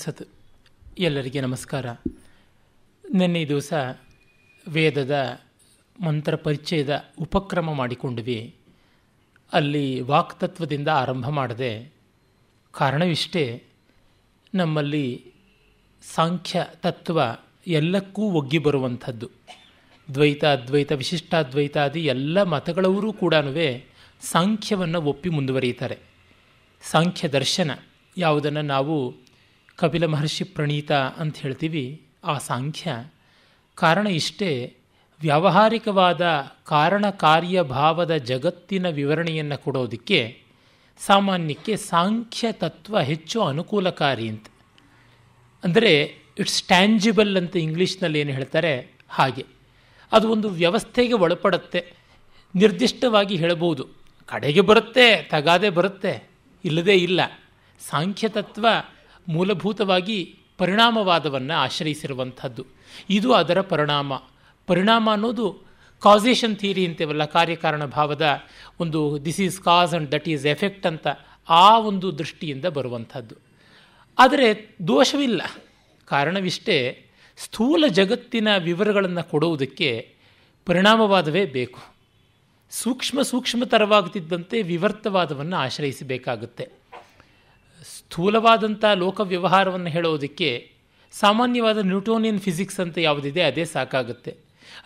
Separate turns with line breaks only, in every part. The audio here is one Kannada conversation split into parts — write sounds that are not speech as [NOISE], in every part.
ಸತ್ ಎಲ್ಲರಿಗೆ ನಮಸ್ಕಾರ. ನಿನ್ನೆ ದಿವಸ ವೇದದ ಮಂತ್ರ ಪರಿಚಯದ ಉಪಕ್ರಮ ಮಾಡಿಕೊಂಡ್ವಿ. ಅಲ್ಲಿ ವಾಕ್ತತ್ವದಿಂದ ಆರಂಭ ಮಾಡದೆ ಕಾರಣವಿಷ್ಟೇ ನಮ್ಮಲ್ಲಿ ಸಾಂಖ್ಯ ತತ್ವ ಎಲ್ಲಕ್ಕೂ ಒಗ್ಗಿ ಬರುವಂಥದ್ದು. ದ್ವೈತ, ಅದ್ವೈತ, ವಿಶಿಷ್ಟಾದ್ವೈತಾದಿ ಎಲ್ಲ ಮತಗಳವರೂ ಕೂಡ ಸಾಂಖ್ಯವನ್ನು ಒಪ್ಪಿ ಮುಂದುವರಿಯುತ್ತಾರೆ. ಸಾಂಖ್ಯ ದರ್ಶನ ಯಾವುದನ್ನು ನಾವು ಕಪಿಲ ಮಹರ್ಷಿ ಪ್ರಣೀತ ಅಂತ ಹೇಳ್ತೀವಿ ಆ ಸಾಂಖ್ಯ. ಕಾರಣ ಇಷ್ಟೇ, ವ್ಯಾವಹಾರಿಕವಾದ ಕಾರಣ ಕಾರ್ಯ ಭಾವದ ಜಗತ್ತಿನ ವಿವರಣೆಯನ್ನು ಕೊಡೋದಕ್ಕೆ ಸಾಮಾನ್ಯಕ್ಕೆ ಸಾಂಖ್ಯ ತತ್ವ ಹೆಚ್ಚು ಅನುಕೂಲಕಾರಿ ಅಂತ. ಅಂದರೆ ಇಟ್ಸ್ ಟ್ಯಾಂಜಿಬಲ್ ಅಂತ ಇಂಗ್ಲೀಷ್ನಲ್ಲಿ ಏನು ಹೇಳ್ತಾರೆ? ಹಾಗೆ. ಅದು ಒಂದು ವ್ಯವಸ್ಥೆಗೆ ಒಳಪಡುತ್ತೆ. ನಿರ್ದಿಷ್ಟವಾಗಿ ಹೇಳಬಹುದು. ಕಡೆಗೆ ಬರುತ್ತೆ, ತಗಾದೆ ಬರುತ್ತೆ, ಇಲ್ಲದೇ ಇಲ್ಲ. ಸಾಂಖ್ಯತತ್ವ ಮೂಲಭೂತವಾಗಿ ಪರಿಣಾಮವಾದವನ್ನು ಆಶ್ರಯಿಸಿರುವಂಥದ್ದು. ಇದು ಅದರ ಪರಿಣಾಮ. ಪರಿಣಾಮ ಅನ್ನೋದು ಕಾಸೇಷನ್ ಥಿಯರಿ ಅಂತೇವಲ್ಲ, ಕಾರ್ಯಕಾರಣ ಭಾವದ ಒಂದು this is cause and that is effect ಅಂತ ಆ ಒಂದು ದೃಷ್ಟಿಯಿಂದ ಬರುವಂಥದ್ದು. ಆದರೆ ದೋಷವಿಲ್ಲ. ಕಾರಣವಿಷ್ಟೇ ಸ್ಥೂಲ ಜಗತ್ತಿನ ವಿವರಗಳನ್ನು ಕೊಡುವುದಕ್ಕೆ ಪರಿಣಾಮವಾದವೇ ಬೇಕು. ಸೂಕ್ಷ್ಮ ಸೂಕ್ಷ್ಮತರವಾಗುತ್ತಿದ್ದಂತೆ ವಿವರ್ತವಾದವನ್ನು ಆಶ್ರಯಿಸಬೇಕಾಗುತ್ತೆ. ಸ್ಥೂಲವಾದಂಥ ಲೋಕ ವ್ಯವಹಾರವನ್ನು ಹೇಳೋದಕ್ಕೆ ಸಾಮಾನ್ಯವಾದ ನ್ಯೂಟೋನಿಯನ್ ಫಿಸಿಕ್ಸ್ ಅಂತ ಯಾವುದಿದೆ, ಅದೇ ಸಾಕಾಗುತ್ತೆ.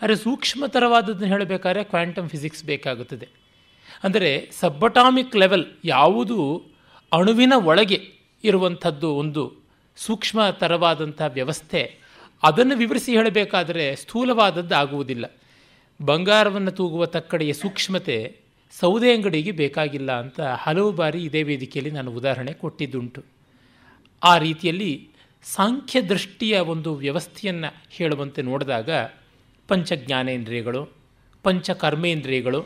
ಆದರೆ ಸೂಕ್ಷ್ಮತರವಾದದ್ದನ್ನು ಹೇಳಬೇಕಾದ್ರೆ ಕ್ವಾಂಟಮ್ ಫಿಸಿಕ್ಸ್ ಬೇಕಾಗುತ್ತದೆ. ಅಂದರೆ ಸಬ್ಬಟಾಮಿಕ್ ಲೆವೆಲ್ ಯಾವುದು ಅಣುವಿನ ಒಳಗೆ ಇರುವಂಥದ್ದು ಒಂದು ಸೂಕ್ಷ್ಮತರವಾದಂಥ ವ್ಯವಸ್ಥೆ, ಅದನ್ನು ವಿವರಿಸಿ ಹೇಳಬೇಕಾದರೆ ಸ್ಥೂಲವಾದದ್ದು ಆಗುವುದಿಲ್ಲ ಬಂಗಾರವನ್ನು ತೂಗುವ ತಕ್ಕಡೆಯ ಸೂಕ್ಷ್ಮತೆ ಸೌದೆ ಅಂಗಡಿಗೆ ಬೇಕಾಗಿಲ್ಲ ಅಂತ ಹಲವು ಬಾರಿ ಇದೇ ವೇದಿಕೆಯಲ್ಲಿ ನಾನು ಉದಾಹರಣೆ ಕೊಟ್ಟಿದ್ದುಂಟು. ಆ ರೀತಿಯಲ್ಲಿ ಸಾಂಖ್ಯ ದೃಷ್ಟಿಯ ಒಂದು ವ್ಯವಸ್ಥೆಯನ್ನು ಹೇಳುವಂತೆ ನೋಡಿದಾಗ ಪಂಚಜ್ಞಾನೇಂದ್ರಿಯಗಳು, ಪಂಚಕರ್ಮೇಂದ್ರಿಯಗಳು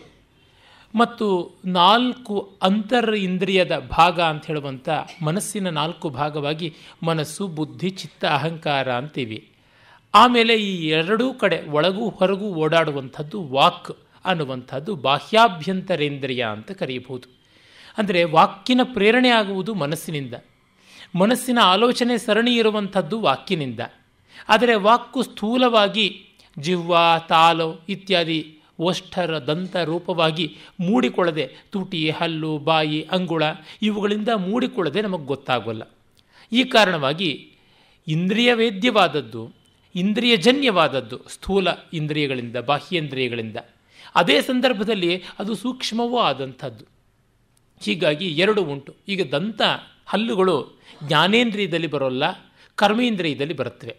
ಮತ್ತು ನಾಲ್ಕು ಅಂತರ್ ಇಂದ್ರಿಯದ ಭಾಗ ಅಂತ ಹೇಳುವಂಥ ಮನಸ್ಸಿನ ನಾಲ್ಕು ಭಾಗವಾಗಿ ಮನಸ್ಸು, ಬುದ್ಧಿ, ಚಿತ್ತ, ಅಹಂಕಾರ ಅಂತೀವಿ. ಆಮೇಲೆ ಈ ಎರಡೂ ಕಡೆ ಒಳಗೂ ಹೊರಗೂ ಓಡಾಡುವಂಥದ್ದು ವಾಕ್. ಅನ್ನುವಂಥದ್ದು ಬಾಹ್ಯಾಭ್ಯಂತರೇಂದ್ರಿಯ ಅಂತ ಕರೆಯಬಹುದು ಅಂದರೆ ವಾಕ್ಯನ ಪ್ರೇರಣೆ ಆಗುವುದು ಮನಸ್ಸಿನಿಂದ. ಮನಸ್ಸಿನ ಆಲೋಚನೆ ಸರಣಿ ಇರುವಂಥದ್ದು ವಾಕ್ಯನಿಂದ ಆದರೆ ವಾಕ್ಕು ಸ್ಥೂಲವಾಗಿ ಜಿವ್ವ, ತಾಲು ಇತ್ಯಾದಿ ಓಷ್ಠರ ದಂತ ರೂಪವಾಗಿ ಮೂಡಿಕೊಳ್ಳದೆ ತುಟಿ, ಹಲ್ಲು, ಬಾಯಿ, ಅಂಗುಳ ಇವುಗಳಿಂದ ಮೂಡಿಕೊಳ್ಳದೆ ನಮಗೆ ಗೊತ್ತಾಗೋಲ್ಲ. ಈ ಕಾರಣವಾಗಿ ಇಂದ್ರಿಯ ವೇದ್ಯವಾದದ್ದು ಇಂದ್ರಿಯಜನ್ಯವಾದದ್ದು, ಸ್ಥೂಲ ಇಂದ್ರಿಯಗಳಿಂದ, ಬಾಹ್ಯೇಂದ್ರಿಯಗಳಿಂದ. ಅದೇ ಸಂದರ್ಭದಲ್ಲಿ ಅದು ಸೂಕ್ಷ್ಮವೂ ಆದಂಥದ್ದು. ಹೀಗಾಗಿ ಎರಡು ಉಂಟು. ಈಗ ದಂತ ಹಲ್ಲುಗಳು ಜ್ಞಾನೇಂದ್ರಿಯದಲ್ಲಿ ಬರೋಲ್ಲ, ಕರ್ಮೇಂದ್ರಿಯದಲ್ಲಿ ಬರುತ್ತವೆ.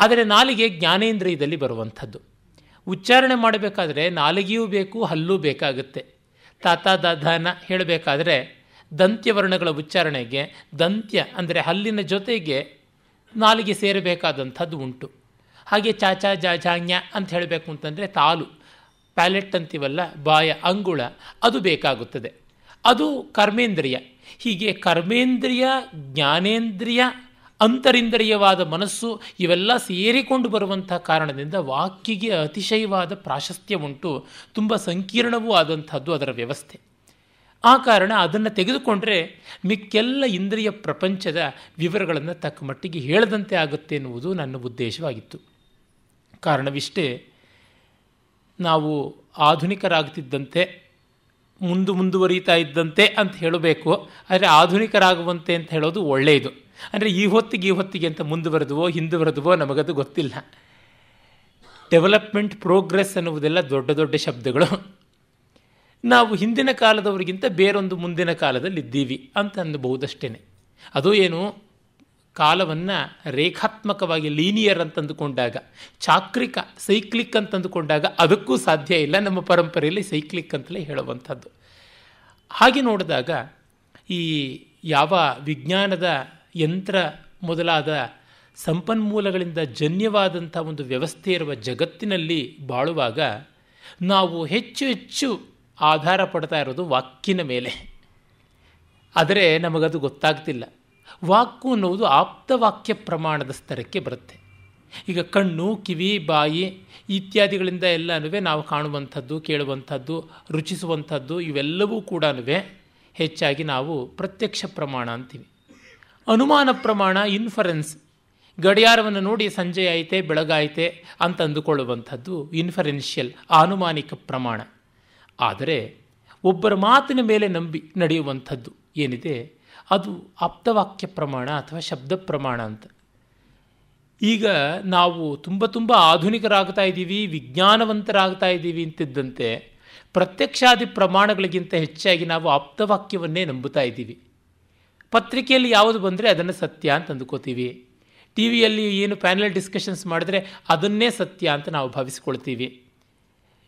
ಆದರೆ ನಾಲಿಗೆ ಜ್ಞಾನೇಂದ್ರಿಯದಲ್ಲಿ ಬರುವಂಥದ್ದು. ಉಚ್ಚಾರಣೆ ಮಾಡಬೇಕಾದ್ರೆ ನಾಲಿಗೆಯೂ ಬೇಕು, ಹಲ್ಲೂ ಬೇಕಾಗುತ್ತೆ. ತಾತ ದಾದಾನ ಹೇಳಬೇಕಾದ್ರೆ ದಂತ್ಯವರ್ಣಗಳ ಉಚ್ಚಾರಣೆಗೆ ದಂತ್ಯ ಅಂದರೆ ಹಲ್ಲಿನ ಜೊತೆಗೆ ನಾಲಿಗೆ ಸೇರಬೇಕಾದಂಥದ್ದು ಉಂಟು. ಹಾಗೆ ಚಾಚಾ ಜಾಜಾಂಗ್ಯ ಅಂತ ಹೇಳಬೇಕು ಅಂತಂದರೆ ತಾಲು. ಪ್ಯಾಲೆಟ್ ಅಂತೀವಲ್ಲ, ಬಾಯ ಅಂಗುಳ, ಅದು ಬೇಕಾಗುತ್ತದೆ. ಅದು ಕರ್ಮೇಂದ್ರಿಯ. ಹೀಗೆ ಕರ್ಮೇಂದ್ರಿಯ, ಜ್ಞಾನೇಂದ್ರಿಯ, ಅಂತರಿಂದ್ರಿಯವಾದ ಮನಸ್ಸು ಇವೆಲ್ಲ ಸೇರಿಕೊಂಡು ಬರುವಂಥ ಕಾರಣದಿಂದ ವಾಕ್ಯಿಗೆ ಅತಿಶಯವಾದ ಪ್ರಾಶಸ್ತ್ಯ ಉಂಟು. ತುಂಬ ಸಂಕೀರ್ಣವೂ ಆದಂಥದ್ದು ಅದರ ವ್ಯವಸ್ಥೆ. ಆ ಕಾರಣ ಅದನ್ನು ತೆಗೆದುಕೊಂಡ್ರೆ ಮಿಕ್ಕೆಲ್ಲ ಇಂದ್ರಿಯ ಪ್ರಪಂಚದ ವಿವರಗಳನ್ನು ತಕ್ಕ ಮಟ್ಟಿಗೆ ಹೇಳದಂತೆ ಆಗುತ್ತೆ ಎನ್ನುವುದು ನನ್ನ ಉದ್ದೇಶವಾಗಿತ್ತು. ಕಾರಣವಿಷ್ಟೇ ನಾವು ಆಧುನಿಕರಾಗ್ತಿದ್ದಂತೆ, ಮುಂದು ಮುಂದುವರಿತಾ ಇದ್ದಂತೆ ಅಂತ ಹೇಳಬೇಕು. ಆದರೆ ಆಧುನಿಕರಾಗುವಂತೆ ಅಂತ ಹೇಳೋದು ಒಳ್ಳೆಯದು. ಅಂದರೆ ಈ ಹೊತ್ತಿಗೆ ಈ ಹೊತ್ತಿಗೆ ಅಂತ ಮುಂದುವರೆದುವೋ, ಹಿಂದುವರೆದುವೋ ನಮಗದು ಗೊತ್ತಿಲ್ಲ. ಡೆವಲಪ್ಮೆಂಟ್ ಪ್ರೋಗ್ರೆಸ್ ಅನ್ನುವುದೆಲ್ಲ ದೊಡ್ಡ ದೊಡ್ಡ ಶಬ್ದಗಳು. ನಾವು ಹಿಂದಿನ ಕಾಲದವರಿಗಿಂತ ಬೇರೊಂದು ಮುಂದಿನ ಕಾಲದಲ್ಲಿ ಇದ್ದೀವಿ ಅಂತ ಅನ್ನಬಹುದಷ್ಟೇ ಅದು ಏನು? ಕಾಲವನ್ನು ರೇಖಾತ್ಮಕವಾಗಿ ಲೀನಿಯರ್ ಅಂತಂದುಕೊಂಡಾಗ, ಚಾಕ್ರಿಕ ಸೈಕ್ಲಿಕ್ ಅಂತಂದುಕೊಂಡಾಗ ಅದಕ್ಕೂ ಸಾಧ್ಯ ಇಲ್ಲ ನಮ್ಮ ಪರಂಪರೆಯಲ್ಲಿ ಸೈಕ್ಲಿಕ್ ಅಂತಲೇ ಹೇಳುವಂಥದ್ದು. ಹಾಗೆ ನೋಡಿದಾಗ ಈ ಯಾವ ವಿಜ್ಞಾನದ ಯಂತ್ರ ಮೊದಲಾದ ಸಂಪನ್ಮೂಲಗಳಿಂದ ಜನ್ಯವಾದಂಥ ಒಂದು ವ್ಯವಸ್ಥೆ ಇರುವ ಜಗತ್ತಿನಲ್ಲಿ ಬಾಳುವಾಗ ನಾವು ಹೆಚ್ಚು ಹೆಚ್ಚು ಆಧಾರ ಪಡ್ತಾ ಇರೋದು ವಾಕ್ಕಿನ ಮೇಲೆ. ಆದರೆ ನಮಗದು ಗೊತ್ತಾಗ್ತಿಲ್ಲ. ವಾಕು ಅನ್ನುವುದು ಆಪ್ತವಾಕ್ಯ ಪ್ರಮಾಣದ ಸ್ತರಕ್ಕೆ ಬರುತ್ತೆ. ಈಗ ಕಣ್ಣು, ಕಿವಿ, ಬಾಯಿ ಇತ್ಯಾದಿಗಳಿಂದ ಎಲ್ಲನೂ ನಾವು ಕಾಣುವಂಥದ್ದು, ಕೇಳುವಂಥದ್ದು, ರುಚಿಸುವಂಥದ್ದು ಇವೆಲ್ಲವೂ ಕೂಡ ಹೆಚ್ಚಾಗಿ ನಾವು ಪ್ರತ್ಯಕ್ಷ ಪ್ರಮಾಣ ಅಂತೀವಿ. ಅನುಮಾನ ಪ್ರಮಾಣ ಇನ್ಫರೆನ್ಸ್ ಗಡಿಯಾರವನ್ನು ನೋಡಿ ಸಂಜೆ ಆಯಿತೆ, ಬೆಳಗಾಯಿತೆ ಅಂತ ಅಂದುಕೊಳ್ಳುವಂಥದ್ದು ಇನ್ಫರೆನ್ಷಿಯಲ್ ಆನುಮಾನಿಕ ಪ್ರಮಾಣ. ಆದರೆ ಒಬ್ಬರ ಮಾತಿನ ಮೇಲೆ ನಂಬಿ ನಡೆಯುವಂಥದ್ದು ಏನಿದೆ? ಅದು ಆಪ್ತವಾಕ್ಯ ಪ್ರಮಾಣ ಅಥವಾ ಶಬ್ದ ಪ್ರಮಾಣ ಅಂತ. ಈಗ ನಾವು ತುಂಬ ತುಂಬ ಆಧುನಿಕರಾಗ್ತಾ ಇದ್ದೀವಿ, ವಿಜ್ಞಾನವಂತರಾಗ್ತಾ ಇದ್ದೀವಿ ಅಂತಿದ್ದಂತೆ ಪ್ರತ್ಯಕ್ಷಾದಿ ಪ್ರಮಾಣಗಳಿಗಿಂತ ಹೆಚ್ಚಾಗಿ ನಾವು ಆಪ್ತವಾಕ್ಯವನ್ನೇ ನಂಬುತ್ತಾ ಇದ್ದೀವಿ. ಪತ್ರಿಕೆಯಲ್ಲಿ ಯಾವುದು ಬಂದರೆ ಅದನ್ನು ಸತ್ಯ ಅಂತ ಅಂದುಕೋತೀವಿ. ಟಿ ವಿಯಲ್ಲಿ ಏನು ಪ್ಯಾನಲ್ ಡಿಸ್ಕಷನ್ಸ್ ಮಾಡಿದ್ರೆ ಅದನ್ನೇ ಸತ್ಯ ಅಂತ ನಾವು ಭಾವಿಸ್ಕೊಳ್ತೀವಿ.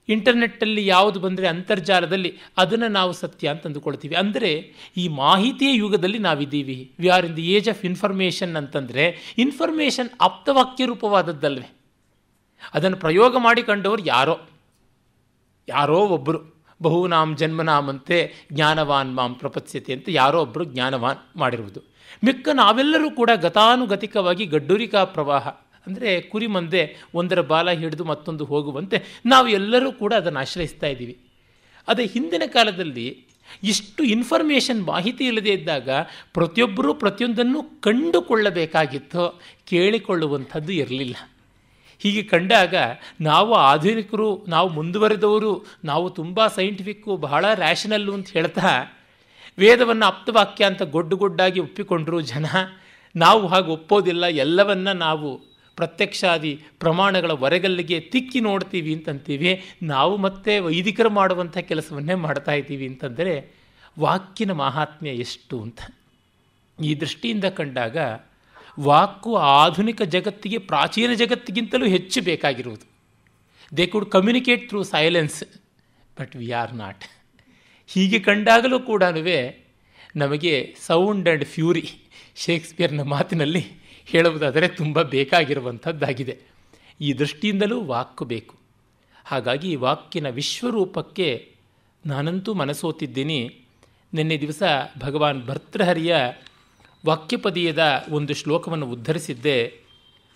ಇಂಟರ್ನೆಟ್ಟಲ್ಲಿ ಯಾವುದು ಬಂದರೆ ಅಂತರ್ಜಾಲದಲ್ಲಿ ಅದನ್ನು ನಾವು ಸತ್ಯ ಅಂತ ಅಂದುಕೊಳ್ತೀವಿ. ಅಂದರೆ ಈ ಮಾಹಿತಿಯ ಯುಗದಲ್ಲಿ ನಾವಿದ್ದೀವಿ. We are in the age of information ಅಂತಂದರೆ ಇನ್ಫಾರ್ಮೇಷನ್ ಆಪ್ತವಾಕ್ಯ ರೂಪವಾದದ್ದಲ್ವೇ. ಅದನ್ನು ಪ್ರಯೋಗ ಮಾಡಿ ಕಂಡವರು ಯಾರೋ. ಯಾರೋ ಒಬ್ಬರು ಬಹುನಾಮ್ ಜನ್ಮನಾಮಂತೆ ಜ್ಞಾನವಾನ್ ಮಾಂ ಪ್ರಪತ್ಸ್ಯತೆ ಅಂತ ಯಾರೋ ಒಬ್ಬರು ಜ್ಞಾನವಾನ್ ಮಾಡಿರುವುದು. ಮಿಕ್ಕ ನಾವೆಲ್ಲರೂ ಕೂಡ ಗತಾನುಗತಿಕವಾಗಿ ಗಡ್ಡೂರಿಕಾ ಪ್ರವಾಹ ಅಂದರೆ ಕುರಿ ಮಂದೆ ಒಂದರ ಬಾಲ ಹಿಡಿದು ಮತ್ತೊಂದು ಹೋಗುವಂತೆ ನಾವು ಎಲ್ಲರೂ ಕೂಡ ಅದನ್ನು ಆಶ್ರಯಿಸ್ತಾ ಇದ್ದೀವಿ. ಅದೇ ಹಿಂದಿನ ಕಾಲದಲ್ಲಿ ಇಷ್ಟು ಇನ್ಫಾರ್ಮೇಷನ್ ಮಾಹಿತಿ ಇಲ್ಲದೆ ಇದ್ದಾಗ ಪ್ರತಿಯೊಬ್ಬರೂ ಪ್ರತಿಯೊಂದನ್ನು ಕಂಡುಕೊಳ್ಳಬೇಕಾಗಿತ್ತು, ಕೇಳಿಕೊಳ್ಳುವಂಥದ್ದು ಇರಲಿಲ್ಲ. ಹೀಗೆ ಕಂಡಾಗ ನಾವು ಆಧುನಿಕರು, ನಾವು ಮುಂದುವರೆದವರು, ನಾವು ತುಂಬ ಸೈಂಟಿಫಿಕ್ಕು ಬಹಳ ರ್ಯಾಷನಲ್ಲು ಅಂತ ಹೇಳ್ತಾ ವೇದವನ್ನು ಆಪ್ತವಾಕ್ಯ ಅಂತ ಗೊಡ್ಡು ಗೊಡ್ಡಾಗಿ ಒಪ್ಪಿಕೊಂಡ್ರು ಜನ. ನಾವು ಹಾಗೆ ಒಪ್ಪೋದಿಲ್ಲ, ಎಲ್ಲವನ್ನ ನಾವು ಪ್ರತ್ಯಕ್ಷಾದಿ ಪ್ರಮಾಣಗಳ ಹೊರಗಲ್ಲಿಗೆ ತಿಕ್ಕಿ ನೋಡ್ತೀವಿ ಅಂತಂತೀವಿ, ನಾವು ಮತ್ತೆ ವೈದಿಕರು ಮಾಡುವಂಥ ಕೆಲಸವನ್ನೇ ಮಾಡ್ತಾ ಇದ್ದೀವಿ ಅಂತಂದರೆ ವಾಕ್ಯನ ಮಹಾತ್ಮ್ಯ ಎಷ್ಟು ಅಂತ. ಈ ದೃಷ್ಟಿಯಿಂದ ಕಂಡಾಗ ವಾಕು ಆಧುನಿಕ ಜಗತ್ತಿಗೆ ಪ್ರಾಚೀನ ಜಗತ್ತಿಗಿಂತಲೂ ಹೆಚ್ಚು ಬೇಕಾಗಿರುವುದು. They could communicate through silence but we are not ಹೀಗೆ ಕಂಡಾಗಲೂ ಕೂಡ ನಮಗೆ ಸೌಂಡ್ ಆ್ಯಂಡ್ ಫ್ಯೂರಿ ಶೇಕ್ಸ್ಪಿಯರ್ನ ಮಾತಿನಲ್ಲಿ ಹೇಳುವುದಾದರೆ ತುಂಬ ಬೇಕಾಗಿರುವಂಥದ್ದಾಗಿದೆ. ಈ ದೃಷ್ಟಿಯಿಂದಲೂ ವಾಕು ಬೇಕು. ಹಾಗಾಗಿ ಈ ವಾಕ್ಯನ ವಿಶ್ವರೂಪಕ್ಕೆ ನಾನಂತೂ ಮನಸೋತಿದ್ದೀನಿ. ನಿನ್ನೆ ದಿವಸ ಭಗವಾನ್ ಭರ್ತೃಹರಿಯ ವಾಕ್ಯಪದೀಯದ ಒಂದು ಶ್ಲೋಕವನ್ನು ಉದ್ಧರಿಸಿದ್ದೆ.